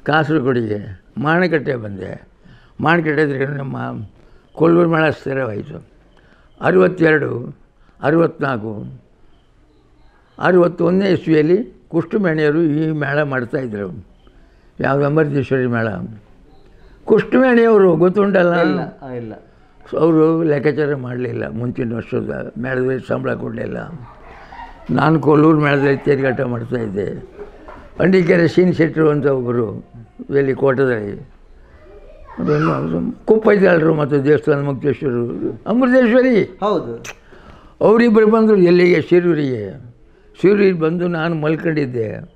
ಕಾಸರಗೋಡಿಗೆ ಮಾಣಕಟ್ಟೆ ಬಂದೆ. ಮಾಣಕಟ್ಟೆ ನಮ್ಮ ಕೊಲ್ಲೂರು ಮೇಳ ಸ್ಥಿರವಾಯಿತು. ಅರವತ್ತೆರಡು ಅರುವತ್ನಾಲ್ಕು ಅರುವತ್ತೊಂದನೇ ಇಸ್ವಿಯಲ್ಲಿ ಕುಷ್ಟುಮೇಣಿಯರು ಈ ಮೇಳ ಮಾಡ್ತಾಯಿದ್ರು ಯಾವುದು ಅಮೃತೇಶ್ವರಿ ಮೇಳ? ಕುಷ್ಟುಮೇಣಿಯವರು ಗೊತ್ತುಂಟಲ್ಲ? ಇಲ್ಲ ಅವರು ಲೆಕ್ಕಾಚಾರ ಮಾಡಲಿಲ್ಲ ಮುಂಚಿನ ವರ್ಷದ ಮೇಳದಲ್ಲಿ ಸಂಬಳ ಕೊಡಲಿಲ್ಲ. ನಾನು ಕೊಲ್ಲೂರು ಮೇಳದಲ್ಲಿ ತೇರಿಗಾಟ ಮಾಡ್ತಾಯಿದ್ದೆ ಅಂಡಿಕೆರೆ ಶೀನ್ ಶೆಟ್ಟರು ಅಂತ ಒಬ್ಬರು ಇಲ್ಲಿ ಕೋಟದಲ್ಲಿ ಅದನ್ನು ಕುಪ್ಪ ಅಲ್ರು ಮತ್ತು ದೇವಸ್ಥಾನ ಮುಕ್ತೇಶ್ವರರು. ಅಮೃತೇಶ್ವರಿ. ಹೌದು. ಅವರಿಬ್ಬರು ಬಂದರು ಎಲ್ಲಿಗೆ? ಶಿರೂರಿಗೆ. ಶಿರೂರಿಗೆ ಬಂದು ನಾನು ಮಲ್ಕೊಂಡಿದ್ದೆ.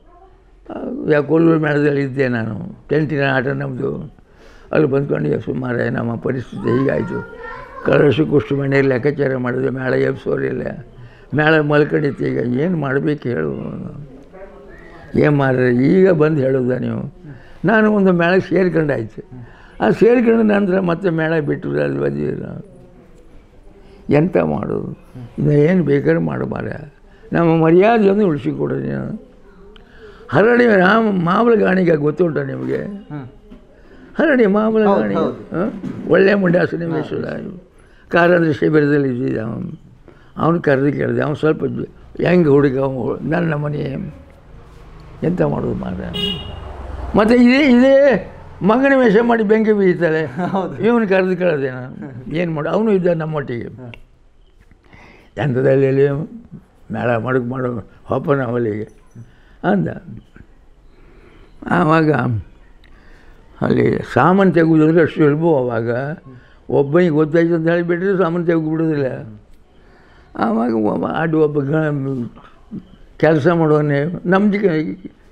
ಯಾ ಕೊಲ್ಲೂರು ಮೇಳದಲ್ಲಿ ಇದ್ದೆ ನಾನು. ಟೆಂಟಿನ ಆಟ ನಮ್ಮದು ಅಲ್ಲಿ ಬಂದ್ಕೊಂಡು ಸುಮಾರು ನಮ್ಮ ಪರಿಸ್ಥಿತಿ ಹೀಗಾಯಿತು. ಕಳಶ ಕುಷ್ಟು ಮನೆಯಲ್ಲಿ ಲೆಕ್ಕಾಚಾರ ಮಾಡಿದೆ ಮೇಳ ಎಬ್ಸೋರಿಲ್ಲ ಮೇಳ ಮಲ್ಕೊಂಡಿತ್ತು ಈಗ ಏನು ಮಾಡಬೇಕು ಹೇಳು. ಏನು ಮಾಡ್ರೆ ಈಗ ಬಂದು ಹೇಳೋದ ನೀವು. ನಾನು ಒಂದು ಮೇಳಕ್ಕೆ ಸೇರ್ಕೊಂಡಾಯ್ತು. ಆ ಸೇರ್ಕೊಂಡ ನಂತರ ಮತ್ತೆ ಮೇಳ ಬಿಟ್ಟು ಅಲ್ಲಿ ಬಂದಿಲ್ಲ ಎಂತ ಮಾಡೋದು? ಇದು ಏನು ಬೇಕಾದ್ರೆ ಮಾಡಬಾರ ನಮ್ಮ ಮರ್ಯಾದೆಯನ್ನು ಉಳಿಸಿಕೊಡೋದು ನೀನು ಹರಡಿ ರಾಮ ಮಾವಲ ಗಾಣಿಗೆ ಗೊತ್ತುಂಟ ನಿಮಗೆ? ಹರಡಿ ಗಾಣಿ ಹೌದು, ಹಾಂ? ಒಳ್ಳೆ ಮುಂಡಾಸು ನಿಮೇಶ್ವರ ಕಾರಂದ್ರ ಶಿಬಿರದಲ್ಲಿ ಇದ್ದಿದ್ದ ಅವನು. ಅವನು ಕರೆದು ಕೇಳಿದೆ. ಅವನು ಸ್ವಲ್ಪ ಹೆಂಗೆ ಹುಡುಗ? ಅವ್ನು ನನ್ನ ಮನೆ ಎಂತ ಮಾಡೋದು ಮಾರ ಮತ್ತು ಇದೇ ಇದೇ ಮಗನ ವೇಷ ಮಾಡಿ ಬೆಂಕಿ ಬೀಳ್ತಾಳೆ. ಹೌದು. ಇವನು ಕರೆದು ಕೇಳಿದೆ ನಾನು. ಏನು ಮಾಡು? ಅವನು ಇದ್ದ ನಮ್ಮೊಟ್ಟಿಗೆ ಎಂಥದಲ್ಲಿ ಮೇಳ ಮಡಕ್ ಮಾಡೋ ಹೊಪ್ಪನ ನಾವಲ್ಲಿಗೆ ಅಂದ. ಆವಾಗ ಅಲ್ಲಿ ಸಾಮಾನು ತೆಗೆದ್ರೆ ಅಷ್ಟು ಸುಲಭ ಅವಾಗ ಒಬ್ಬನಿಗೆ ಗೊತ್ತಾಯ್ತು ಅಂತ ಹೇಳಿಬಿಟ್ರೆ ಸಾಮಾನು ತೆಗೆದು ಬಿಡೋದಿಲ್ಲ ಆವಾಗ ಒಬ್ಬ ಅಡ್ಡ ಒಬ್ಬ ಗ ಕೆಲಸ ಮಾಡುವನೇ ನಮ್ಮ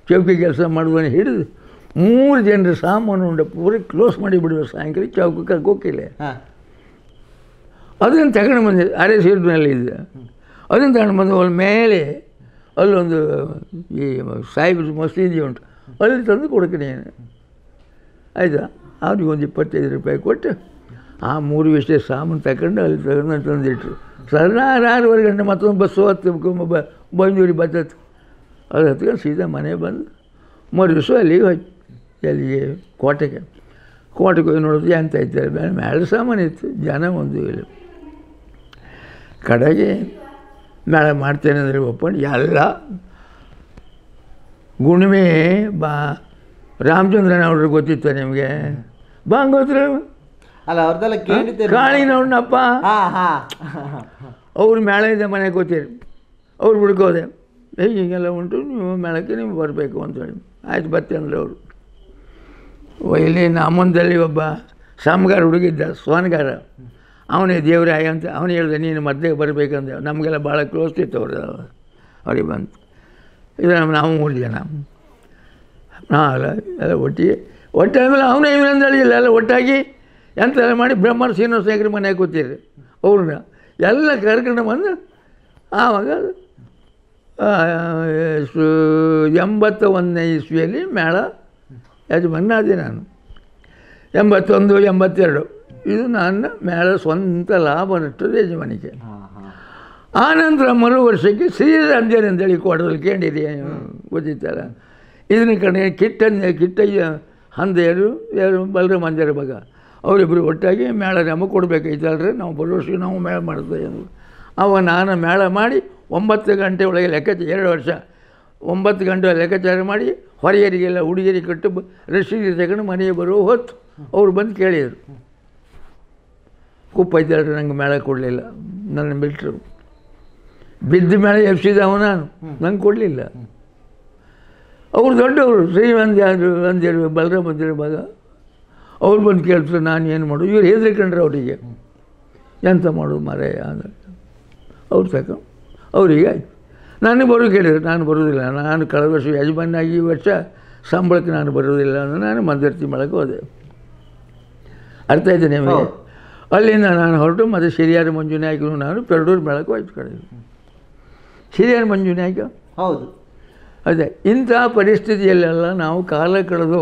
ಚೌಕಿ ಕೆಲಸ ಮಾಡುವನೇ ಹಿಡಿದು ಮೂರು ಜನರ ಸಾಮಾನು ಉಂಡ ಪೂರ ಕ್ಲೋಸ್ ಮಾಡಿ ಬಿಡುವ ಸಾಯಂಕಾಲ ಚೌಕಕ್ಕೆ ಹೋಗಿಲ್ಲ ಹಾ ಅದನ್ನು ತಗೊಂಡು ಬಂದೆ ಅರೆ ಸೀರಿನಲ್ಲಿ ಇದ್ದ ಅದನ್ನು ತಗೊಂಡು ಬಂದು ಅಲ್ಲಿ ಮೇಲೆ ಅಲ್ಲೊಂದು ಈ ಸಾಹಿಬ್ ಮಸೀದಿ ಉಂಟು ಅಲ್ಲಿ ತಂದು ಕೊಡ್ತೀನಿ ಆಯಿತಾ ಅವ್ರಿಗೆ ಒಂದು ಇಪ್ಪತ್ತೈದು ರೂಪಾಯಿ ಕೊಟ್ಟು ಆ ಮೂರು ವಿಷಯ ಸಾಮಾನು ತಗೊಂಡು ಅಲ್ಲಿ ತಗೊಂಡು ತಂದಿಟ್ರು ಸಣ್ಣ ಆರೂವರೆ ಗಂಟೆ ಮತ್ತೊಂದು ಬಸ್ಸು ಹತ್ತು ಬ ಬಂದೂರಿ ಬತ್ತತ್ತು ಅದು ಹತ್ಕೊಂಡು ಸೀದಾ ಮನೆ ಬಂದು ಮರು ದಿವಸ ಅಲ್ಲಿಗೆ ಹೋಯ್ತು ಎಲ್ಲಿಗೆ? ಕೋಟೆಗೆ. ಕೋಟೆಗೆ ಹೋಗಿ ನೋಡಿದ್ರೆ ಎಂತ ಇದ್ದಾರೆ? ಮೇಲೆ ಮೇಳ ಸಾಮಾನು ಇತ್ತು. ಜನ ಒಂದು ಇಲ್ಲ. ಕಡೆಗೆ ಮೇಳ ಮಾಡ್ತೇನೆ ಅಂದರೆ ಒಪ್ಕೊಂಡು ಎಲ್ಲ ಗುಣಿಮೆ ಬಾ. ರಾಮಚಂದ್ರನ ಅವ್ರಿಗೆ ಗೊತ್ತಿತ್ತು ನಿಮಗೆ? ಬಾಂಗೋತ್ರ ಅಲ್ಲ ಅವ್ರದ್ದೆಲ್ಲ ಕೇಳಿದ್ದೆ ಕಾಳಿ ಹಾ ಅವ್ರು ಮೇಳ ಇದೆ ಮನೆಗೆ ಗೊತ್ತಿರಿ ಅವ್ರು ಹುಡ್ಕೋದೆ. ಹೀಗೆಲ್ಲ ಉಂಟು ನೀವು ಮೇಳಕ್ಕೆ ನೀವು ಬರಬೇಕು ಅಂತೇಳಿ ಆಯ್ತು ಬರ್ತೇನೆ ಅಂದ್ರೆ ಅವರು. ಇಲ್ಲಿ ನಮ್ಮಂದಲ್ಲಿ ಒಬ್ಬ ಸಾಮ್ಗಾರ ಹುಡುಗಿದ್ದ, ಸ್ವಾನ್ಗಾರ. ಅವನೇ ದೇವರಾಯ ಅಂತ ಅವನು ಹೇಳಿದೆ, ನೀನು ಮದ್ದೆಗೆ ಬರಬೇಕಂದೆ. ನಮಗೆಲ್ಲ ಭಾಳ ಕ್ಲೋಸ್ ಇತ್ತು ಅವ್ರ. ಅವ್ರಿಗೆ ಬಂತು. ಇದು ನಮ್ಮ, ನಾವು ಮೂರು ಜನ. ಅಲ್ಲ ಎಲ್ಲ ಒಟ್ಟಿಗೆ ಒಟ್ಟಾದ ಮೇಲೆ ಅವನೇ ಇವನಂದ ಇಲ್ಲ ಎಲ್ಲ ಒಟ್ಟಾಗಿ ಎಂತೆಲ್ಲ ಮಾಡಿ ಬ್ರಹ್ಮರ್ ಹೇಗ್ರಿ ಮನೆಗೆ ಕೂತಿರಿ ಅವ್ರನ್ನ ಎಲ್ಲ ಕರ್ಕೊಂಡು ಬಂದು ಆವಾಗ ಎಂಬತ್ತ ಒಂದನೇ ಇಸ್ವಿಯಲ್ಲಿ ಮೇಳ ಯಜಮಾನಾದೆ ನಾನು. ಎಂಬತ್ತೊಂದು ಎಂಬತ್ತೆರಡು. ಇದು ನನ್ನ ಮೇಲೆ ಸ್ವಂತ ಲಾಭ ನಷ್ಟದ ಯಜಮಾನಿಕೆ. ಆನಂತರ ಮರು ವರ್ಷಕ್ಕೆ ಶ್ರೀರಂಜನ್ ಅಂತೇಳಿ ಕೊಡದಲ್ಲಿ ಕೇಳಿದೆ. ಗೊತ್ತಿತ್ತಲ್ಲ? ಇದನ್ನ ಕಡೆ ಕಿಟ್ಟಂದ ಕಿಟ್ಟಯ್ಯ ಹಂದೆಯರು ಯಾರು? ಬಲರಾಮ ಮಂದಿರ ಮಗ. ಅವರಿಬ್ಬರು ಒಟ್ಟಾಗಿ ಮೇಳ ನಮಗೆ ಕೊಡಬೇಕಾಯ್ತಲ್ರಿ ನಾವು ಬರೋ ವರ್ಷಕ್ಕೆ ನಾವು ಮೇಳ ಮಾಡ್ತೇವೆ ಅವಾಗ ನಾನು ಮೇಳ ಮಾಡಿ ಒಂಬತ್ತು ಗಂಟೆ ಒಳಗೆ ಲೆಕ್ಕ ಎರಡು ವರ್ಷ ಒಂಬತ್ತು ಗಂಟೆ ಲೆಕ್ಕಾಚಾರ ಮಾಡಿ ಹೊರೆಯರಿಗೆಲ್ಲ ಹುಡುಗಿಯರಿಗೆ ಕಟ್ಟು ರಸೀದಿ ತಗೊಂಡು ಮನೆಗೆ ಬರೋ ಹೊತ್ತು ಅವ್ರು ಬಂದು ಕೇಳಿದರು. ಕುಪ್ಪ ಇದ್ದಾರೆ ನಂಗೆ ಮೇಳ ಕೊಡಲಿಲ್ಲ. ನನ್ನ ಬಿಟ್ಟರು ಬಿದ್ದ ಮೇಲೆ ಎಬ್ಸಿದವ ನಾನು. ನಂಗೆ ಕೊಡಲಿಲ್ಲ. ಅವ್ರು ದೊಡ್ಡವರು, ಶ್ರೀಮಂತ ಅಂದೇಳಿ ಬಲರಾಮ ಮಗ ಅವ್ರು ಬಂದು ಕೇಳ್ತಾರೆ, ನಾನು ಏನು ಮಾಡು ಇವ್ರು ಹೆದರ್ಕೊಂಡ್ರೆ ಅವರಿಗೆ. ಎಂತ ಮಾಡೋದು ಮರೆಯ ಅಂದ್ರೆ ಅವ್ರು ತಗೊಂಡು ಅವರಿಗೆ ಆಯ್ತು. ನನಗೆ ಬರೋದು ಕೇಳಿದ್ರು ನಾನು ಬರೋದಿಲ್ಲ ನಾನು ಕಳೆದ ವರ್ಷ ಯಜಮಾನಾಗಿ ಈ ವರ್ಷ ಸಂಬಳಕ್ಕೆ ನಾನು ಬರೋದಿಲ್ಲ ಅಂದರೆ ನಾನು ಮಂದರ್ತಿ ಮಾಡಕ್ಕೆ ಹೋದೆ. ಅರ್ಥ ಆಯ್ತು ನಿಮಗೆ? ಅಲ್ಲಿಂದ ನಾನು ಹೊರಟು ಮತ್ತು ಸಿರಿಯಾರ ಮಂಜುನಿ ನಾಯಕನು ನಾನು ಪೆರಡೂರು ಮೇಳಕ್ಕೆ ಹೋಯ್ತು ಕಡೆ. ಸಿರಿಯಾರ ಮಂಜುನಾಯ್ಕ ಹೌದು. ಅದೇ ಇಂಥ ಪರಿಸ್ಥಿತಿಯಲ್ಲೆಲ್ಲ ನಾವು ಕಾಲ ಕಳೆದು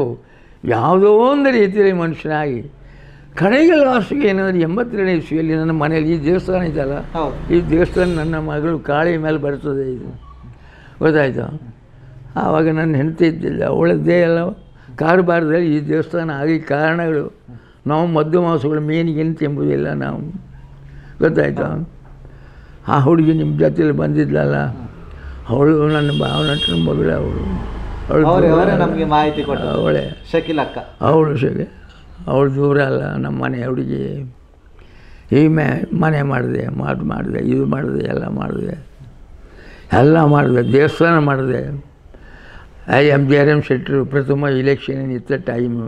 ಯಾವುದೋ ಒಂದು ರೀತಿಯಲ್ಲಿ ಮನುಷ್ಯನಾಗಿ ಕಡೆಗೆ ಲಾಸ್ಟ್ಗೆ ಏನಂದ್ರೆ ಎಂಬತ್ತೆರಡನೇ ಇಸ್ವಿಯಲ್ಲಿ ನನ್ನ ಮನೆಯಲ್ಲಿ ಈ ದೇವಸ್ಥಾನ ಇದೆಯಲ್ಲ? ಈ ದೇವಸ್ಥಾನ ನನ್ನ ಮಗಳು ಕಾಳಿ ಮೇಲೆ ಬರ್ತದೆ ಇದು. ಗೊತ್ತಾಯ್ತು? ಆವಾಗ ನನ್ನ ಹೆಂಡತಿ ಇದ್ದಿಲ್ಲ ಅವಳದ್ದೇ ಎಲ್ಲ ಕಾರಬಾರದಲ್ಲಿ ಈ ದೇವಸ್ಥಾನ ಆಗಿ ಕಾರಣಗಳು ನಾವು ಮದ್ದು ಮಾಂಸಗಳು ಮೀನಿಗೆಂತ ಎಂಬುದಿಲ್ಲ ನಾವು. ಗೊತ್ತಾಯ್ತು? ಆ ಹುಡುಗಿ ನಿಮ್ಮ ಜೊತೆಯಲ್ಲಿ ಬಂದಿದ್ಲಲ್ಲ ಅವಳು ನನ್ನ ಭಾವನಟನ ಮಗಳು ಅವಳು. ಅವಳು ನಮಗೆ ಮಾಹಿತಿ ಕೊಟ್ಟರು ಅವಳೆ. ಶಕಿಲ್ ಅಕ್ಕ. ಅವಳು ಸಿಗೆ ಅವಳು ದೂರ ಅಲ್ಲ, ನಮ್ಮ ಮನೆ ಹುಡುಗಿ. ಈ ಮೇ, ಮನೆ ಮಾಡಿದೆ ಮಾತು ಮಾಡಿದೆ, ಇದು ಮಾಡಿದೆ, ಎಲ್ಲ ಮಾಡಿದೆ. ಎಲ್ಲ ಮಾಡಿದೆ, ದೇವಸ್ಥಾನ ಮಾಡಿದೆ. I M G R M ಶೆಟ್ಟರು ಪ್ರಥಮ ಇಲೆಕ್ಷನ್ ಇತ್ತ ಟೈಮು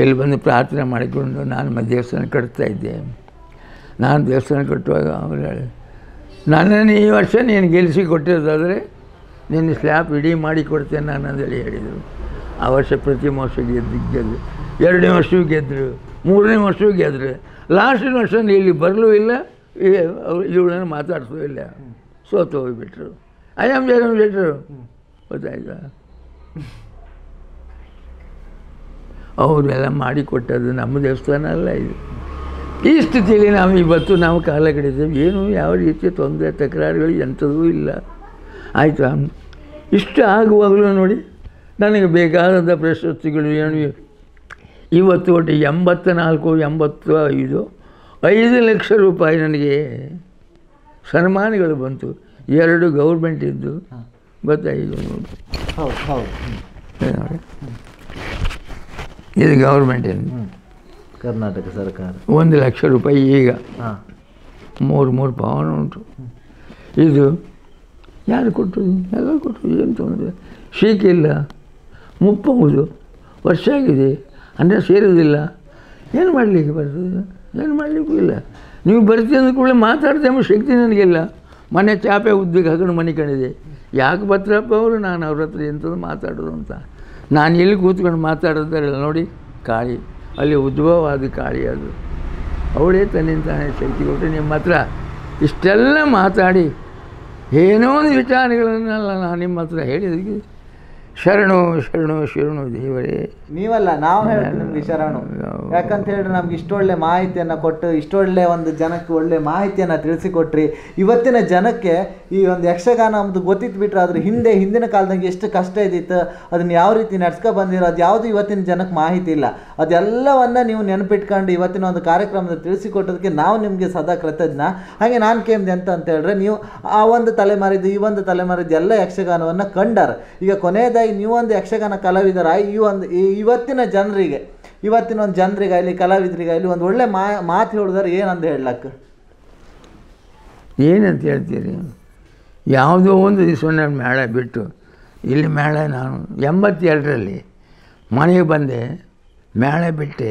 ಇಲ್ಲಿ ಬಂದು ಪ್ರಾರ್ಥನೆ ಮಾಡಿಕೊಂಡು ನಾನು ದೇವಸ್ಥಾನ ಕಟ್ತಾ ಇದ್ದೆ. ನಾನು ದೇವಸ್ಥಾನ ಕಟ್ಟುವಾಗ ಅವ್ರು ಹೇಳಿ, ನನ್ನನ್ನು ಈ ವರ್ಷ ನೀನು ಗೆಲ್ಲಿಸಿ ಕೊಟ್ಟಿರೋದಾದರೆ ನಿನ್ನ ಸ್ಲ್ಯಾಪ್ ಇಡೀ ಮಾಡಿ ಕೊಡ್ತೇನೆ ನಾನು ಅಂತೇಳಿ ಹೇಳಿದರು. ಆ ವರ್ಷ ಪ್ರತಿ ಗೆದ್ದು ಗೆದ್ದು ಎರಡನೇ ವರ್ಷವೂ ಗೆದ್ದರು ಮೂರನೇ ವರ್ಷವೂ ಗೆದ್ದರು ಲಾಸ್ಟಿನ ವರ್ಷ ಇಲ್ಲಿ ಬರಲೂ ಇಲ್ಲ ಇವಳನ್ನು ಮಾತಾಡ್ಸೂ ಇಲ್ಲ. ಸೋತು ಹೋಗಿಬಿಟ್ರು. ಐ ಆಮ್ ಜನ ಬಿಟ್ಟರು ಗೊತ್ತಾಯ್ತಾ? ಅವರೆಲ್ಲ ಮಾಡಿಕೊಟ್ಟದ್ದು ನಮ್ಮ ದೇವಸ್ಥಾನ ಅಲ್ಲ ಇದು. ಈ ಸ್ಥಿತಿಯಲ್ಲಿ ನಾವು ಇವತ್ತು ನಾವು ಕಾಲ ಕಡಿದ್ದೇವೆ ಏನು ಯಾವ ರೀತಿಯ ತೊಂದರೆ, ತಕರಾರುಗಳು ಎಂಥದೂ ಇಲ್ಲ. ಆಯಿತಾ? ಇಷ್ಟು ಆಗುವಾಗಲೂ ನೋಡಿ, ನನಗೆ ಬೇಕಾದಂಥ ಪ್ರಶಸ್ತಿಗಳು ಏನು? ಇವತ್ತು ಒಟ್ಟು ಎಂಬತ್ತ ನಾಲ್ಕು ಎಂಬತ್ತು ಐದು ಐದು ಲಕ್ಷ ರೂಪಾಯಿ ನನಗೆ ಸನ್ಮಾನಗಳು ಬಂತು. ಎರಡು ಗೌರ್ಮೆಂಟ್ ಇದ್ದು ಗೊತ್ತಾಯಿತು ನೋಡಿ ಹೌದು ಹೌದು. ಇದು ಗೌರ್ಮೆಂಟ್ ಇದು ಗೌರ್ಮೆಂಟಿಂದ ಕರ್ನಾಟಕ ಸರ್ಕಾರ. ಒಂದು ಲಕ್ಷ ರೂಪಾಯಿ ಈಗ. ಮೂರು ಮೂರು ಪವನ ಉಂಟು. ಇದು ಯಾರು ಕೊಟ್ಟು ಎಲ್ಲ ಕೊಟ್ಟು ಏನು ತೊಂದರೆ? ಶೀಕಿಲ್ಲ ಮುಪ್ಪಬಹುದು ವರ್ಷ ಆಗಿದೆ. ಅನ್ನ ಸೇರುವುದಿಲ್ಲ. ಏನು ಮಾಡಲಿಕ್ಕೆ ಬರ್ತದೆ ಏನು ಮಾಡಲಿಕ್ಕೂ ಇಲ್ಲ. ನೀವು ಬರ್ತೀವಿ ಅಂದ ಕೂಡಲೇ ಮಾತಾಡ್ತೇವೆ ಶಕ್ತಿ ನನಗಿಲ್ಲ. ಮನೆ ಚಾಪೆ ಉದ್ದಿಗೆ ಹಾಕೊಂಡು ಮನೆ ಕಣಿದೆ. ಯಾಕೆ ಭದ್ರಪ್ಪ ಅವರು ನಾನು ಅವ್ರ ಹತ್ರ ಎಂಥದ್ದು ಮಾತಾಡೋದು ಅಂತ? ನಾನು ಎಲ್ಲಿ ಕೂತ್ಕೊಂಡು ಮಾತಾಡೋದಾರಲ್ಲ ನೋಡಿ, ಕಾಳಿ. ಅಲ್ಲಿ ಉದ್ಭವವಾದ ಕಾಳಿ ಅದು. ಅವಳೇ ತನ್ನಿಂದ ತಾನೇ ಶಕ್ತಿ ಕೊಟ್ಟು ನಿಮ್ಮ ಹತ್ರ ಇಷ್ಟೆಲ್ಲ ಮಾತಾಡಿ, ಏನೋ ಒಂದು ವಿಚಾರಗಳನ್ನೆಲ್ಲ ನಾನು ನಿಮ್ಮ ಹತ್ರ ಹೇಳಿದಕ್ಕೆ ಶರಣು ಶರಣು ಶರಣು ದೇವರೇ. ನೀವಲ್ಲ ನಾವು ಹೇಳ್ತೀವಿ ನಿಮ್ಗೆ ಶರಣು. ಯಾಕಂತ ಹೇಳಿದ್ರೆ ನಮ್ಗೆ ಇಷ್ಟೊಳ್ಳೆ ಮಾಹಿತಿಯನ್ನು ಕೊಟ್ಟು ಇಷ್ಟೊಳ್ಳೆ ಒಂದು ಜನಕ್ಕೆ ಒಳ್ಳೆ ಮಾಹಿತಿಯನ್ನು ತಿಳಿಸಿಕೊಟ್ರಿ. ಇವತ್ತಿನ ಜನಕ್ಕೆ ಈ ಒಂದು ಯಕ್ಷಗಾನ ಒಂದು ಗೊತ್ತಿತ್ತು ಬಿಟ್ರೆ ಅದ್ರ ಹಿಂದೆ ಹಿಂದಿನ ಕಾಲದಾಗ ಎಷ್ಟು ಕಷ್ಟ ಇದ್ದಿತ್ತು ಅದನ್ನ ಯಾವ ರೀತಿ ನಡ್ಸ್ಕೊ ಬಂದಿರೋ ಅದು ಯಾವುದು ಇವತ್ತಿನ ಜನಕ್ಕೆ ಮಾಹಿತಿ ಇಲ್ಲ. ಅದೆಲ್ಲವನ್ನ ನೀವು ನೆನಪಿಟ್ಕೊಂಡು ಇವತ್ತಿನ ಒಂದು ಕಾರ್ಯಕ್ರಮದಲ್ಲಿ ತಿಳಿಸಿಕೊಟ್ಟದಕ್ಕೆ ನಾವು ನಿಮಗೆ ಸದಾ ಕೃತಜ್ಞ. ಹಾಗೆ ನಾನು ಕೇಳಿದೆ ಅಂತ ಅಂತ ಹೇಳಿದ್ರೆ ನೀವು ಆ ಒಂದು ತಲೆಮಾರಿದ್ದು ಈ ಒಂದು ತಲೆಮಾರಿದ್ದು ಎಲ್ಲ ಯಕ್ಷಗಾನವನ್ನು ಕಂಡಾರ. ಈಗ ಕೊನೆಯದಾಗಿ ನೀವೊಂದು ಯಕ್ಷಗಾನ ಕಲಾವಿದರ ಈ ಒಂದು ಇವತ್ತಿನ ಜನರಿಗೆ, ಇವತ್ತಿನ ಒಂದು ಜನರಿಗಾಗಲಿ, ಕಲಾವಿದರಿಗಾಗಲಿ ಒಂದು ಒಳ್ಳೆ ಮಾ, ಮಾತು ಹೇಳಿದ್ರೆ ಏನಂತ ಹೇಳಕ್ಕೆ ಏನಂತ ಹೇಳ್ತೀರಿ? ಯಾವುದೋ ಒಂದು ದಿವಸ ಮೇಳ ಬಿಟ್ಟು, ಇಲ್ಲಿ ಮೇಳ ನಾನು ಎಂಬತ್ತೆರಡರಲ್ಲಿ ಮನೆಗೆ ಬಂದೆ, ಮೇಳ ಬಿಟ್ಟೆ,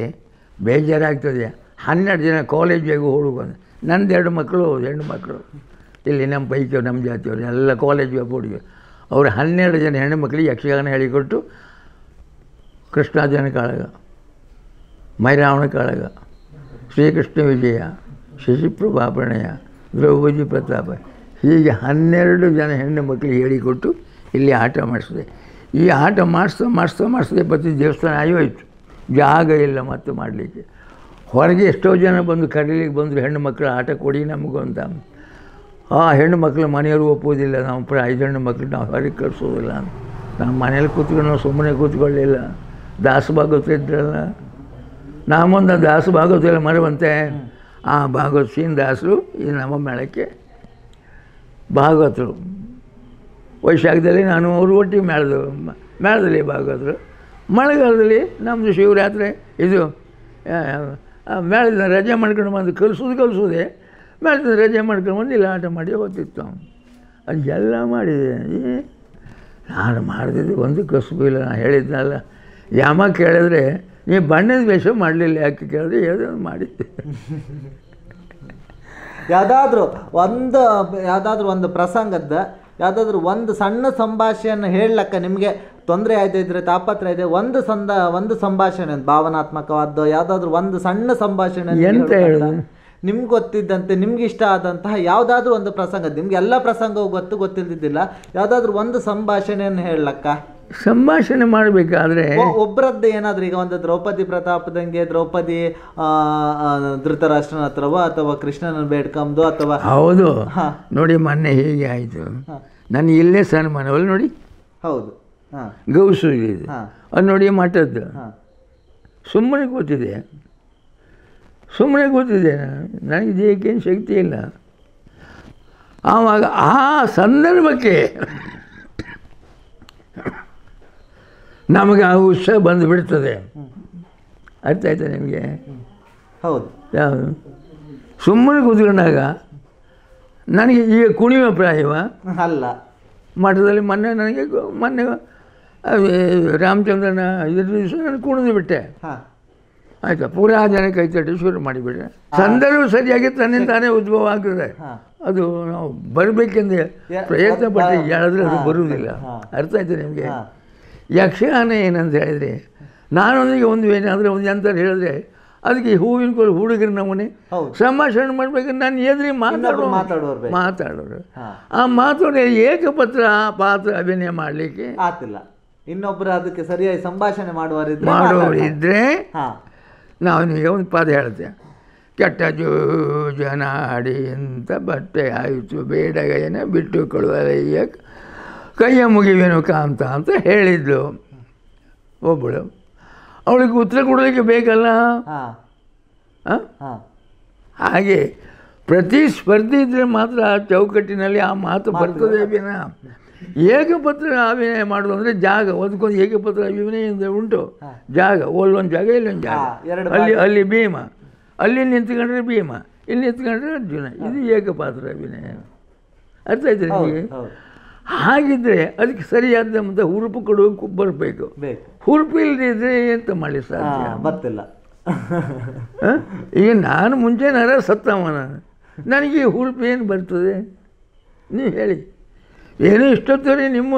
ಬೇಜಾರಾಗ್ತದೆ. ಹನ್ನೆರಡು ಜನ ಕಾಲೇಜಿಗೆ ಹುಡುಗ ನಂದು ಎರಡು ಮಕ್ಕಳು ಹೆಣ್ಣು ಮಕ್ಕಳು. ಇಲ್ಲಿ ನಮ್ಮ ಪೈಕಿಯವ್ರು ನಮ್ಮ ಜಾತಿಯವರು, ಎಲ್ಲ ಕಾಲೇಜಿಗೆ ಹುಡುಗಿ ಅವರು ಹನ್ನೆರಡು ಜನ ಹೆಣ್ಣು ಮಕ್ಕಳಿಗೆ ಯಕ್ಷಗಾನ ಹೇಳಿಕೊಟ್ಟು ಕೃಷ್ಣಾಜನ ಕಾಳಗ, ಮೈರಾವಣ ಕಾಳಗ, ಶ್ರೀಕೃಷ್ಣ ವಿಜಯ, ಶಶಿಪ್ರಭಾ ಪ್ರಣಯ ದ್ರೌಪದಿ ಪ್ರತಾಪ ಹೀಗೆ ಹನ್ನೆರಡು ಜನ ಹೆಣ್ಣು ಮಕ್ಕಳಿಗೆ ಹೇಳಿಕೊಟ್ಟು ಇಲ್ಲಿ ಆಟ ಮಾಡಿಸಿದೆ. ಈ ಆಟ ಮಾಡಿಸ್ತಾ ಮಾಡಿಸ್ತಾ ಮಾಡಿಸದೆ ಪ್ರತಿ ದೇವಸ್ಥಾನ ಆಯೋಯ್ತು ಜಾಗ ಇಲ್ಲ ಮತ್ತು ಮಾಡಲಿಕ್ಕೆ. ಹೊರಗೆ ಎಷ್ಟೋ ಜನ ಬಂದು ಕರೀಲಿಕ್ಕೆ ಬಂದರು, ಹೆಣ್ಣು ಮಕ್ಕಳು ಆಟ ಕೊಡಿ ನಮಗೂ ಆ ಹೆಣ್ಣು ಮಕ್ಕಳು ಮನೆಯವರು ಒಪ್ಪುವುದಿಲ್ಲ, ನಾವು ಪ್ರ ಐದು ಹೆಣ್ಣು ಮಕ್ಕಳು ನಾವು ಹೊರಗೆ ಕಳಿಸೋದಿಲ್ಲ ನಾವು ಮನೇಲಿ ಕೂತ್ಕೊಂಡು ಸುಮ್ಮನೆ ಕೂತ್ಕೊಳ್ಳಿಲ್ಲ. ದಾಸಭಾಗವತ ಇದ್ರಲ್ಲ. ನಾಮೊಂದು ದಾಸ ಭಾಗವತೆಲ್ಲ ಮರವಂತೆ. ಆ ಭಾಗವತ ಸೀನ್ ದಾಸರು, ಈ ನಮ್ಮ ಮೇಳಕ್ಕೆ ಭಾಗವತರು. ವೈಶಾಖದಲ್ಲಿ ನಾನು ಅವರು ಒಟ್ಟಿಗೆ ಮೇಳದು, ಮೇಳದಲ್ಲಿ ಭಾಗವತರು. ಮಳೆಗಾಲದಲ್ಲಿ ನಮ್ಮದು ಶಿವರಾತ್ರಿ, ಇದು ಮೇಳದ ರಜೆ ಮಾಡ್ಕೊಂಡು ಬಂದು ಕಲಿಸೋದು, ಕಲಿಸೋದೆ ಮೇಳದ ರಜೆ ಮಾಡ್ಕೊಂಡು ಬಂದು ಇಲ್ಲಿ ಆಟ ಮಾಡಿ ಹೋಗ್ತಿತ್ತು ಅವನು. ಎಲ್ಲ ಮಾಡಿದೆ. ನಾನು ಮಾಡಿದ್ದು ಒಂದು ಕಸುಬು ಇಲ್ಲ ನಾನು ಹೇಳಿದ್ನಲ್ಲ ಯಾಮ ಕೇಳಿದ್ರೆ ನೀವು ಬಣ್ಣದ ವೇಷ ಮಾಡಲಿಲ್ಲ ಯಾಕೆ ಕೇಳಿದ್ರೆ ಯಾವುದೋ ಮಾಡಿದ್ದೆ. ಯಾವುದಾದ್ರೂ ಒಂದು ಯಾವುದಾದ್ರೂ ಒಂದು ಪ್ರಸಂಗದ ಯಾವುದಾದ್ರೂ ಒಂದು ಸಣ್ಣ ಸಂಭಾಷಣೆಯನ್ನು ಹೇಳಲಕ್ಕ ನಿಮಗೆ ತೊಂದರೆ ಆಯ್ತಾ ಇದ್ರೆ ತಾಪತ್ರ ಇದೆ ಒಂದು ಸಂದ ಒಂದು ಸಂಭಾಷಣೆ ಭಾವನಾತ್ಮಕವಾದ್ದು ಯಾವುದಾದ್ರೂ ಒಂದು ಸಣ್ಣ ಸಂಭಾಷಣೆ ಎಂತ ಹೇಳುದು? ನಿಮ್ಗೆ ಗೊತ್ತಿದ್ದಂತೆ ನಿಮ್ಗೆ ಇಷ್ಟ ಆದಂತಹ ಯಾವುದಾದ್ರೂ ಒಂದು ಪ್ರಸಂಗ ನಿಮ್ಗೆ ಎಲ್ಲ ಪ್ರಸಂಗವೂ ಗೊತ್ತು ಗೊತ್ತಿಲ್ದಿದ್ದಿಲ್ಲ ಯಾವುದಾದ್ರೂ ಒಂದು ಸಂಭಾಷಣೆಯನ್ನು ಹೇಳಲಕ್ಕ? ಸಂಭಾಷಣೆ ಮಾಡಬೇಕಾದ್ರೆ ಒಬ್ಬರದ್ದು ಏನಾದರೂ ಈಗ ಒಂದು ದ್ರೌಪದಿ ಪ್ರತಾಪದಂಗೆ ದ್ರೌಪದಿ ಧೃತರಾಷ್ಟ್ರನ ಹತ್ರವೋ ಅಥವಾ ಕೃಷ್ಣನ ಬೇಡ್ಕಂದು ಅಥವಾ ಹೌದು. ಹಾ. ನೋಡಿ ಮೊನ್ನೆ ಹೀಗೆ ಆಯಿತು. ನಾನು ಇಲ್ಲೇ ಸನ್ಮಾನವಲ್ಲಿ ನೋಡಿ. ಹೌದು. ಹಾ. ಗೌಸು ಇದೆ ಅದು ನೋಡಿ ಮಠದ್ದು. ಹಾ. ಸುಮ್ಮನೆ ಕೂತಿದೆ. ಸುಮ್ಮನೆ ಕೂತಿದ್ದೆ. ನನಗೆ ದೇಹಕ್ಕೇನು ಶಕ್ತಿ ಇಲ್ಲ. ಆವಾಗ ಆ ಸಂದರ್ಭಕ್ಕೆ ನಮಗೆ ಆ ಉತ್ಸಾಹ ಬಂದು ಬಿಡ್ತದೆ. ಅರ್ಥ ಆಯ್ತಾ ನಿಮಗೆ? ಹೌದು. ಯಾವುದು? ಸುಮ್ಮನೆ ಕೂತ್ಕೊಂಡಾಗ ನನಗೆ ಈಗ ಕುಣಿಯುವ ಪ್ರಾಯವ? ಅಲ್ಲ. ಮಠದಲ್ಲಿ ಮೊನ್ನೆ ನನಗೆ ಮೊನ್ನೆ ರಾಮಚಂದ್ರನ ಇದ್ರ ದಿವಸ ನಾನು ಕುಣಿದು ಬಿಟ್ಟೆ. ಹಾ. ಆಯಿತಾ ಪೂರಾ ಜನ ಕೈ ತಟ್ಟಿ ಶುರು ಮಾಡಿಬಿಟ್ರೆ ಸಂದರ್ಭ ಸರಿಯಾಗಿ ತನ್ನಿಂದ ತಾನೇ ಉದ್ಭವ ಆಗ್ತದೆ ಅದು ನಾವು ಬರಬೇಕೆಂದು ಪ್ರಯತ್ನ ಪಟ್ಟು. ಹೇಳಿದ್ರೆ ಅದು ಬರುವುದಿಲ್ಲ ಅರ್ಥ ಆಯ್ತು ನಿಮಗೆ. ಯಕ್ಷಗಾನ ಏನಂತ ಹೇಳಿದರೆ ನಾನೊಂದಿಗೆ ಒಂದು ಏನಾದರೂ ಒಂದು ಅಂತ ಹೇಳಿದ್ರೆ ಅದಕ್ಕೆ ಹೂವಿನ ಕೋಲು ಹುಡುಗರು ನಮ್ಮನೆ. ಸಂಭಾಷಣೆ ಮಾಡಬೇಕು ನಾನು ಎದುರಿ ಮಾತಾಡೋ ಮಾತಾಡೋರು. ಮಾತಾಡೋರು. ಆ ಮಾತಾಡೋ ಏಕಪತ್ರ ಆ ಪಾತ್ರ ಅಭಿನಯ ಮಾಡಲಿಕ್ಕೆ ಆಗ್ತಿಲ್ಲ ಇನ್ನೊಬ್ರು ಅದಕ್ಕೆ ಸರಿಯಾಗಿ ಸಂಭಾಷಣೆ ಮಾಡುವ ಮಾಡೋರು ಮಾತಾಡ್ತಾರೆ. ನಾವೀಗ ಒಂದು ಪದ ಹೇಳ್ತೆ ಕೆಟ್ಟ ಜೋಜನಾಡಿ ಅಂತ ಬಟ್ಟೆ ಆಯಿತು ಬೇಡಗೈನ ಬಿಟ್ಟು ಕೊಳುವಲಯ್ಯ ಕೈಯ ಮುಗಿವೇನು ಕಾಂತ ಅಂತ ಹೇಳಿದ್ಲು. ಒಬ್ಬಳು ಅವಳಿಗೆ ಉತ್ತರ ಕೊಡಲಿಕ್ಕೆ ಬೇಕಲ್ಲ? ಹಾಗೆ ಪ್ರತಿ ಸ್ಪರ್ಧೆ ಇದ್ದರೆ ಮಾತ್ರ ಆ ಚೌಕಟ್ಟಿನಲ್ಲಿ ಆ ಮಾತು ಬರ್ತದೆ ವಿನ. ಏಕಪತ್ರ ಅಭಿನಯ ಮಾಡೋದು ಅಂದರೆ ಜಾಗ ಒಂದಕ್ಕೊಂದು ಏಕಪತ್ರ ಅಭಿನಯ ಉಂಟು. ಜಾಗ ಅಲ್ಲೊಂದು ಜಾಗ ಇಲ್ಲೊಂದು ಜಾಗ. ಅಲ್ಲಿ ಅಲ್ಲಿ ಭೀಮ. ಅಲ್ಲಿ ನಿಂತ್ಕೊಂಡ್ರೆ ಭೀಮ ಇಲ್ಲಿ ನಿಂತ್ಕೊಂಡ್ರೆ ಅರ್ಜುನ. ಇದು ಏಕಪಾತ್ರ ಅಭಿನಯ. ಅರ್ಥ ಆಯ್ತು ನಿಮಗೆ? ಹಾಗಿದ್ರೆ ಅದಕ್ಕೆ ಸರಿಯಾದಂಥ ಹುರುಪು ಕೊಡುವ ಬರಬೇಕು ಬೇಕು. ಹುರುಪು ಇಲ್ಲದಿದ್ದರೆ ಎಂತ ಮಾಡಿ ಸರ್ ಸಾಧ್ಯ? ಬರ್ತಿಲ್ಲ ಈಗ ನಾನು ಮುಂಚೆ ನರ ಸತ್ತವ ನಾನು ನನಗೆ ಹುರುಪು ಏನು ಬರ್ತದೆ? ನೀವು ಹೇಳಿ. ಏನೋ ಇಷ್ಟೊತ್ತವರೆ ನಿಮ್ಮ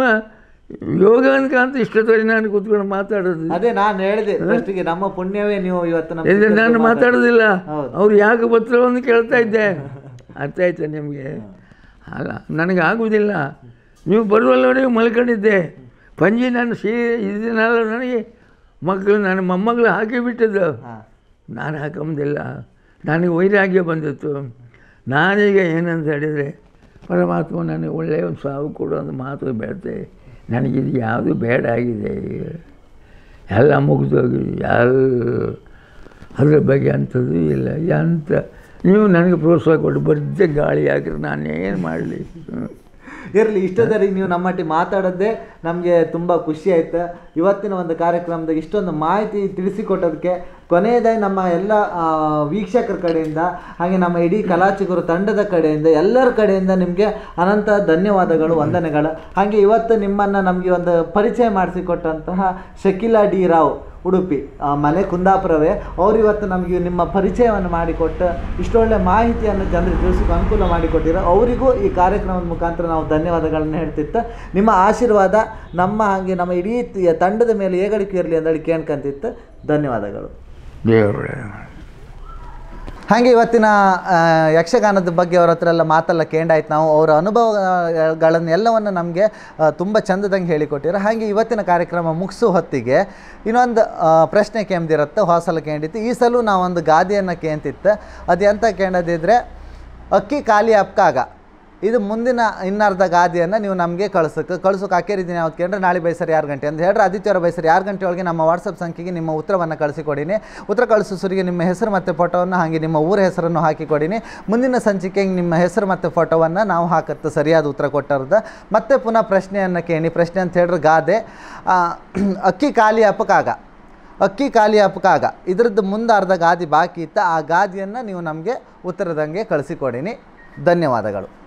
ಯೋಗ ಅಂತ ಇಷ್ಟೊತ್ತವರೆ ನಾನು ಕೂತ್ಕೊಂಡು ಮಾತಾಡೋದು? ಅದೇ ನಾನು ಹೇಳಿದೆ ಫಸ್ಟಿಗೆ ನಮ್ಮ ಪುಣ್ಯವೇ ನೀವು ಇವತ್ತು ನಮ್ಮ ನಾನು ಮಾತಾಡೋದಿಲ್ಲ. ಅವ್ರು ಯಾಕೆ ಪತ್ರವನ್ನು ಕೇಳ್ತಾ ಇದ್ದೆ? ಅರ್ಥ ಆಯ್ತಾ ನಿಮಗೆ? ಅಲ್ಲ ನನಗೆ ಆಗುವುದಿಲ್ಲ. ನೀವು ಬರುವಲ್ಲವರೆಗೆ ಮಲ್ಕೊಂಡಿದ್ದೆ. ಪಂಜಿ ನಾನು ಸೀ ಇದನ್ನೆಲ್ಲ ನನಗೆ. ಮಕ್ಕಳು ನನ್ನ ಮೊಮ್ಮಗಳು ಹಾಕಿ ಬಿಟ್ಟದ್ದು. ನಾನು ಹಾಕೊಂಬುದಿಲ್ಲ. ನನಗೆ ವೈರಾಗ್ಯ ಬಂದಿತ್ತು. ನಾನೀಗ ಏನಂತ ಹೇಳಿದರೆ ಪರಮಾತ್ಮ ನನಗೆ ಒಳ್ಳೆಯ ಒಂದು ಸಾವು ಕೊಡು ಒಂದು ಮಾತು ಬೇಡ್ತೆ ನನಗಿದು ಯಾವುದು ಬೇಡ ಆಗಿದೆ. ಎಲ್ಲ ಮುಗಿದೋಗಿದೆ ಎಲ್ಲ ಅದ್ರ ಬಗ್ಗೆ ಅಂಥದ್ದು ಇಲ್ಲ. ಎಂಥ, ನೀವು ನನಗೆ ಪ್ರೋತ್ಸಾಹ ಕೊಟ್ಟು ಬರ್ದೆ ಗಾಳಿ ಹಾಕಿದ್ರೆ ನಾನೇನು ಮಾಡಲಿ? ಇರಲಿ ಇಷ್ಟೊತ್ತರಿಗೆ ನೀವು ನಮ್ಮಟ್ಟಿ ಮಾತಾಡೋದೇ ನಮಗೆ ತುಂಬ ಖುಷಿ ಆಯಿತು. ಇವತ್ತಿನ ಒಂದು ಕಾರ್ಯಕ್ರಮದಾಗ ಇಷ್ಟೊಂದು ಮಾಹಿತಿ ತಿಳಿಸಿಕೊಟ್ಟೋದಕ್ಕೆ ಕೊನೆಯದಾಗಿ ನಮ್ಮ ಎಲ್ಲ ವೀಕ್ಷಕರ ಕಡೆಯಿಂದ, ಹಾಗೆ ನಮ್ಮ ಇಡೀ ಕಲಾಚಿಗುರು ತಂಡದ ಕಡೆಯಿಂದ, ಎಲ್ಲರ ಕಡೆಯಿಂದ ನಿಮಗೆ ಅನಂತ ಧನ್ಯವಾದಗಳು, ವಂದನೆಗಳು. ಹಾಗೆ ಇವತ್ತು ನಿಮ್ಮನ್ನು ನಮಗೆ ಒಂದು ಪರಿಚಯ ಮಾಡಿಸಿಕೊಟ್ಟಂತಹ ಶಕಿಲಾ ಡಿ ರಾವ್ ಉಡುಪಿ ಮನೆ ಕುಂದಾಪುರವೇ. ಅವ್ರು ಇವತ್ತು ನಮಗೆ ನಿಮ್ಮ ಪರಿಚಯವನ್ನು ಮಾಡಿಕೊಟ್ಟು, ಇಷ್ಟೊಳ್ಳೆ ಮಾಹಿತಿಯನ್ನು ಜನರಿಗೆ ತಿಳಿಸೋಕೆ ಅನುಕೂಲ ಮಾಡಿಕೊಟ್ಟಿರೋ ಅವರಿಗೂ ಈ ಕಾರ್ಯಕ್ರಮದ ಮುಖಾಂತರ ನಾವು ಧನ್ಯವಾದಗಳನ್ನು ಹೇಳ್ತಿತ್ತು. ನಿಮ್ಮ ಆಶೀರ್ವಾದ ನಮ್ಮ ಹಾಗೆ ನಮ್ಮ ಇಡೀ ತಂಡದ ಮೇಲೆ ಏಗಳಿಕೆ ಇರಲಿ ಅಂತೇಳಿ ಕೇಳ್ಕಂತಿತ್ತು. ಧನ್ಯವಾದಗಳು. ದೇವರೇ. ಹಾಗೆ ಇವತ್ತಿನ ಯಕ್ಷಗಾನದ ಬಗ್ಗೆ ಅವ್ರ ಹತ್ರ ಎಲ್ಲ ಮಾತೆಲ್ಲ ಕೇಂಡಾಯ್ತು. ನಾವು ಅವರ ಅನುಭವಗಳನ್ನೆಲ್ಲವನ್ನು ನಮಗೆ ತುಂಬ ಚಂದದಂಗೆ ಹೇಳಿಕೊಟ್ಟಿರೋ. ಹಾಗೆ ಇವತ್ತಿನ ಕಾರ್ಯಕ್ರಮ ಮುಗಿಸು ಹೊತ್ತಿಗೆ ಇನ್ನೊಂದು ಪ್ರಶ್ನೆ ಕೇಂದಿರುತ್ತೆ ಹೊಸಲ ಕೇಂದಿತ್ತು ಈ ಸಲ ನಾವೊಂದು ಗಾದೆಯನ್ನು ಕೇಂತಿತ್ತು ಅದು ಎಂಥ ಕೇಂಡದಿದ್ರೆ ಅಕ್ಕಿ ಖಾಲಿ ಅಪ್ಕಾಗ ಇದು ಮುಂದಿನ ಇನ್ನರ್ಧ ಗಾದಿಯನ್ನು ನೀವು ನಮಗೆ ಕಳ್ಸಕ್ಕೆ ಕಳ್ಸೋಕೆ ಹಾಕಿರಿದ್ದೀನಿ ಯಾವ್ದು ಕೇಂದ್ರ ನಾಳೆ ಬೈಸರಿ ಯಾರು ಗಂಟೆ ಅಂತ ಹೇಳ್ರೆ. ಆದಿತ್ಯವಾರ ಬೈಸರಿ ಆರು ಗಂಟೆ ಒಳಗೆ ನಮ್ಮ ವಾಟ್ಸಪ್ ಸಂಖ್ಯೆಗೆ ನಿಮ್ಮ ಉತ್ತರವನ್ನು ಕಳಿಸಿಕೊಡಿನಿ. ಉತ್ತರ ಕಳಿಸೋ ಸುರಿಗೆ ನಿಮ್ಮ ಹೆಸರು ಮತ್ತು ಫೋಟೋವನ್ನು ಹಾಗೆ ನಿಮ್ಮ ಊರ ಹೆಸರನ್ನು ಹಾಕಿಕೊಡಿನಿ. ಮುಂದಿನ ಸಂಚಿಕೆಗೆ ನಿಮ್ಮ ಹೆಸರು ಮತ್ತು ಫೋಟೋವನ್ನು ನಾವು ಹಾಕತ್ತೆ ಸರಿಯಾದ ಉತ್ತರ ಕೊಟ್ಟರದ. ಮತ್ತೆ ಪುನಃ ಪ್ರಶ್ನೆಯನ್ನು ಕೇಳಿ. ಪ್ರಶ್ನೆ ಅಂತ ಹೇಳಿದ್ರೆ ಗಾದೆ. ಅಕ್ಕಿ ಖಾಲಿ ಅಪಕಾಗ ಅಕ್ಕಿ ಖಾಲಿ ಅಪಕಾಗ ಇದ್ರದ್ದು ಮುಂದೆ ಅರ್ಧ ಗಾದಿ ಬಾಕಿ ಇತ್ತು. ಆ ಗಾದಿಯನ್ನು ನೀವು ನಮಗೆ ಉತ್ತರದಂಗೆ ಕಳಿಸಿಕೊಡಿನಿ. ಧನ್ಯವಾದಗಳು.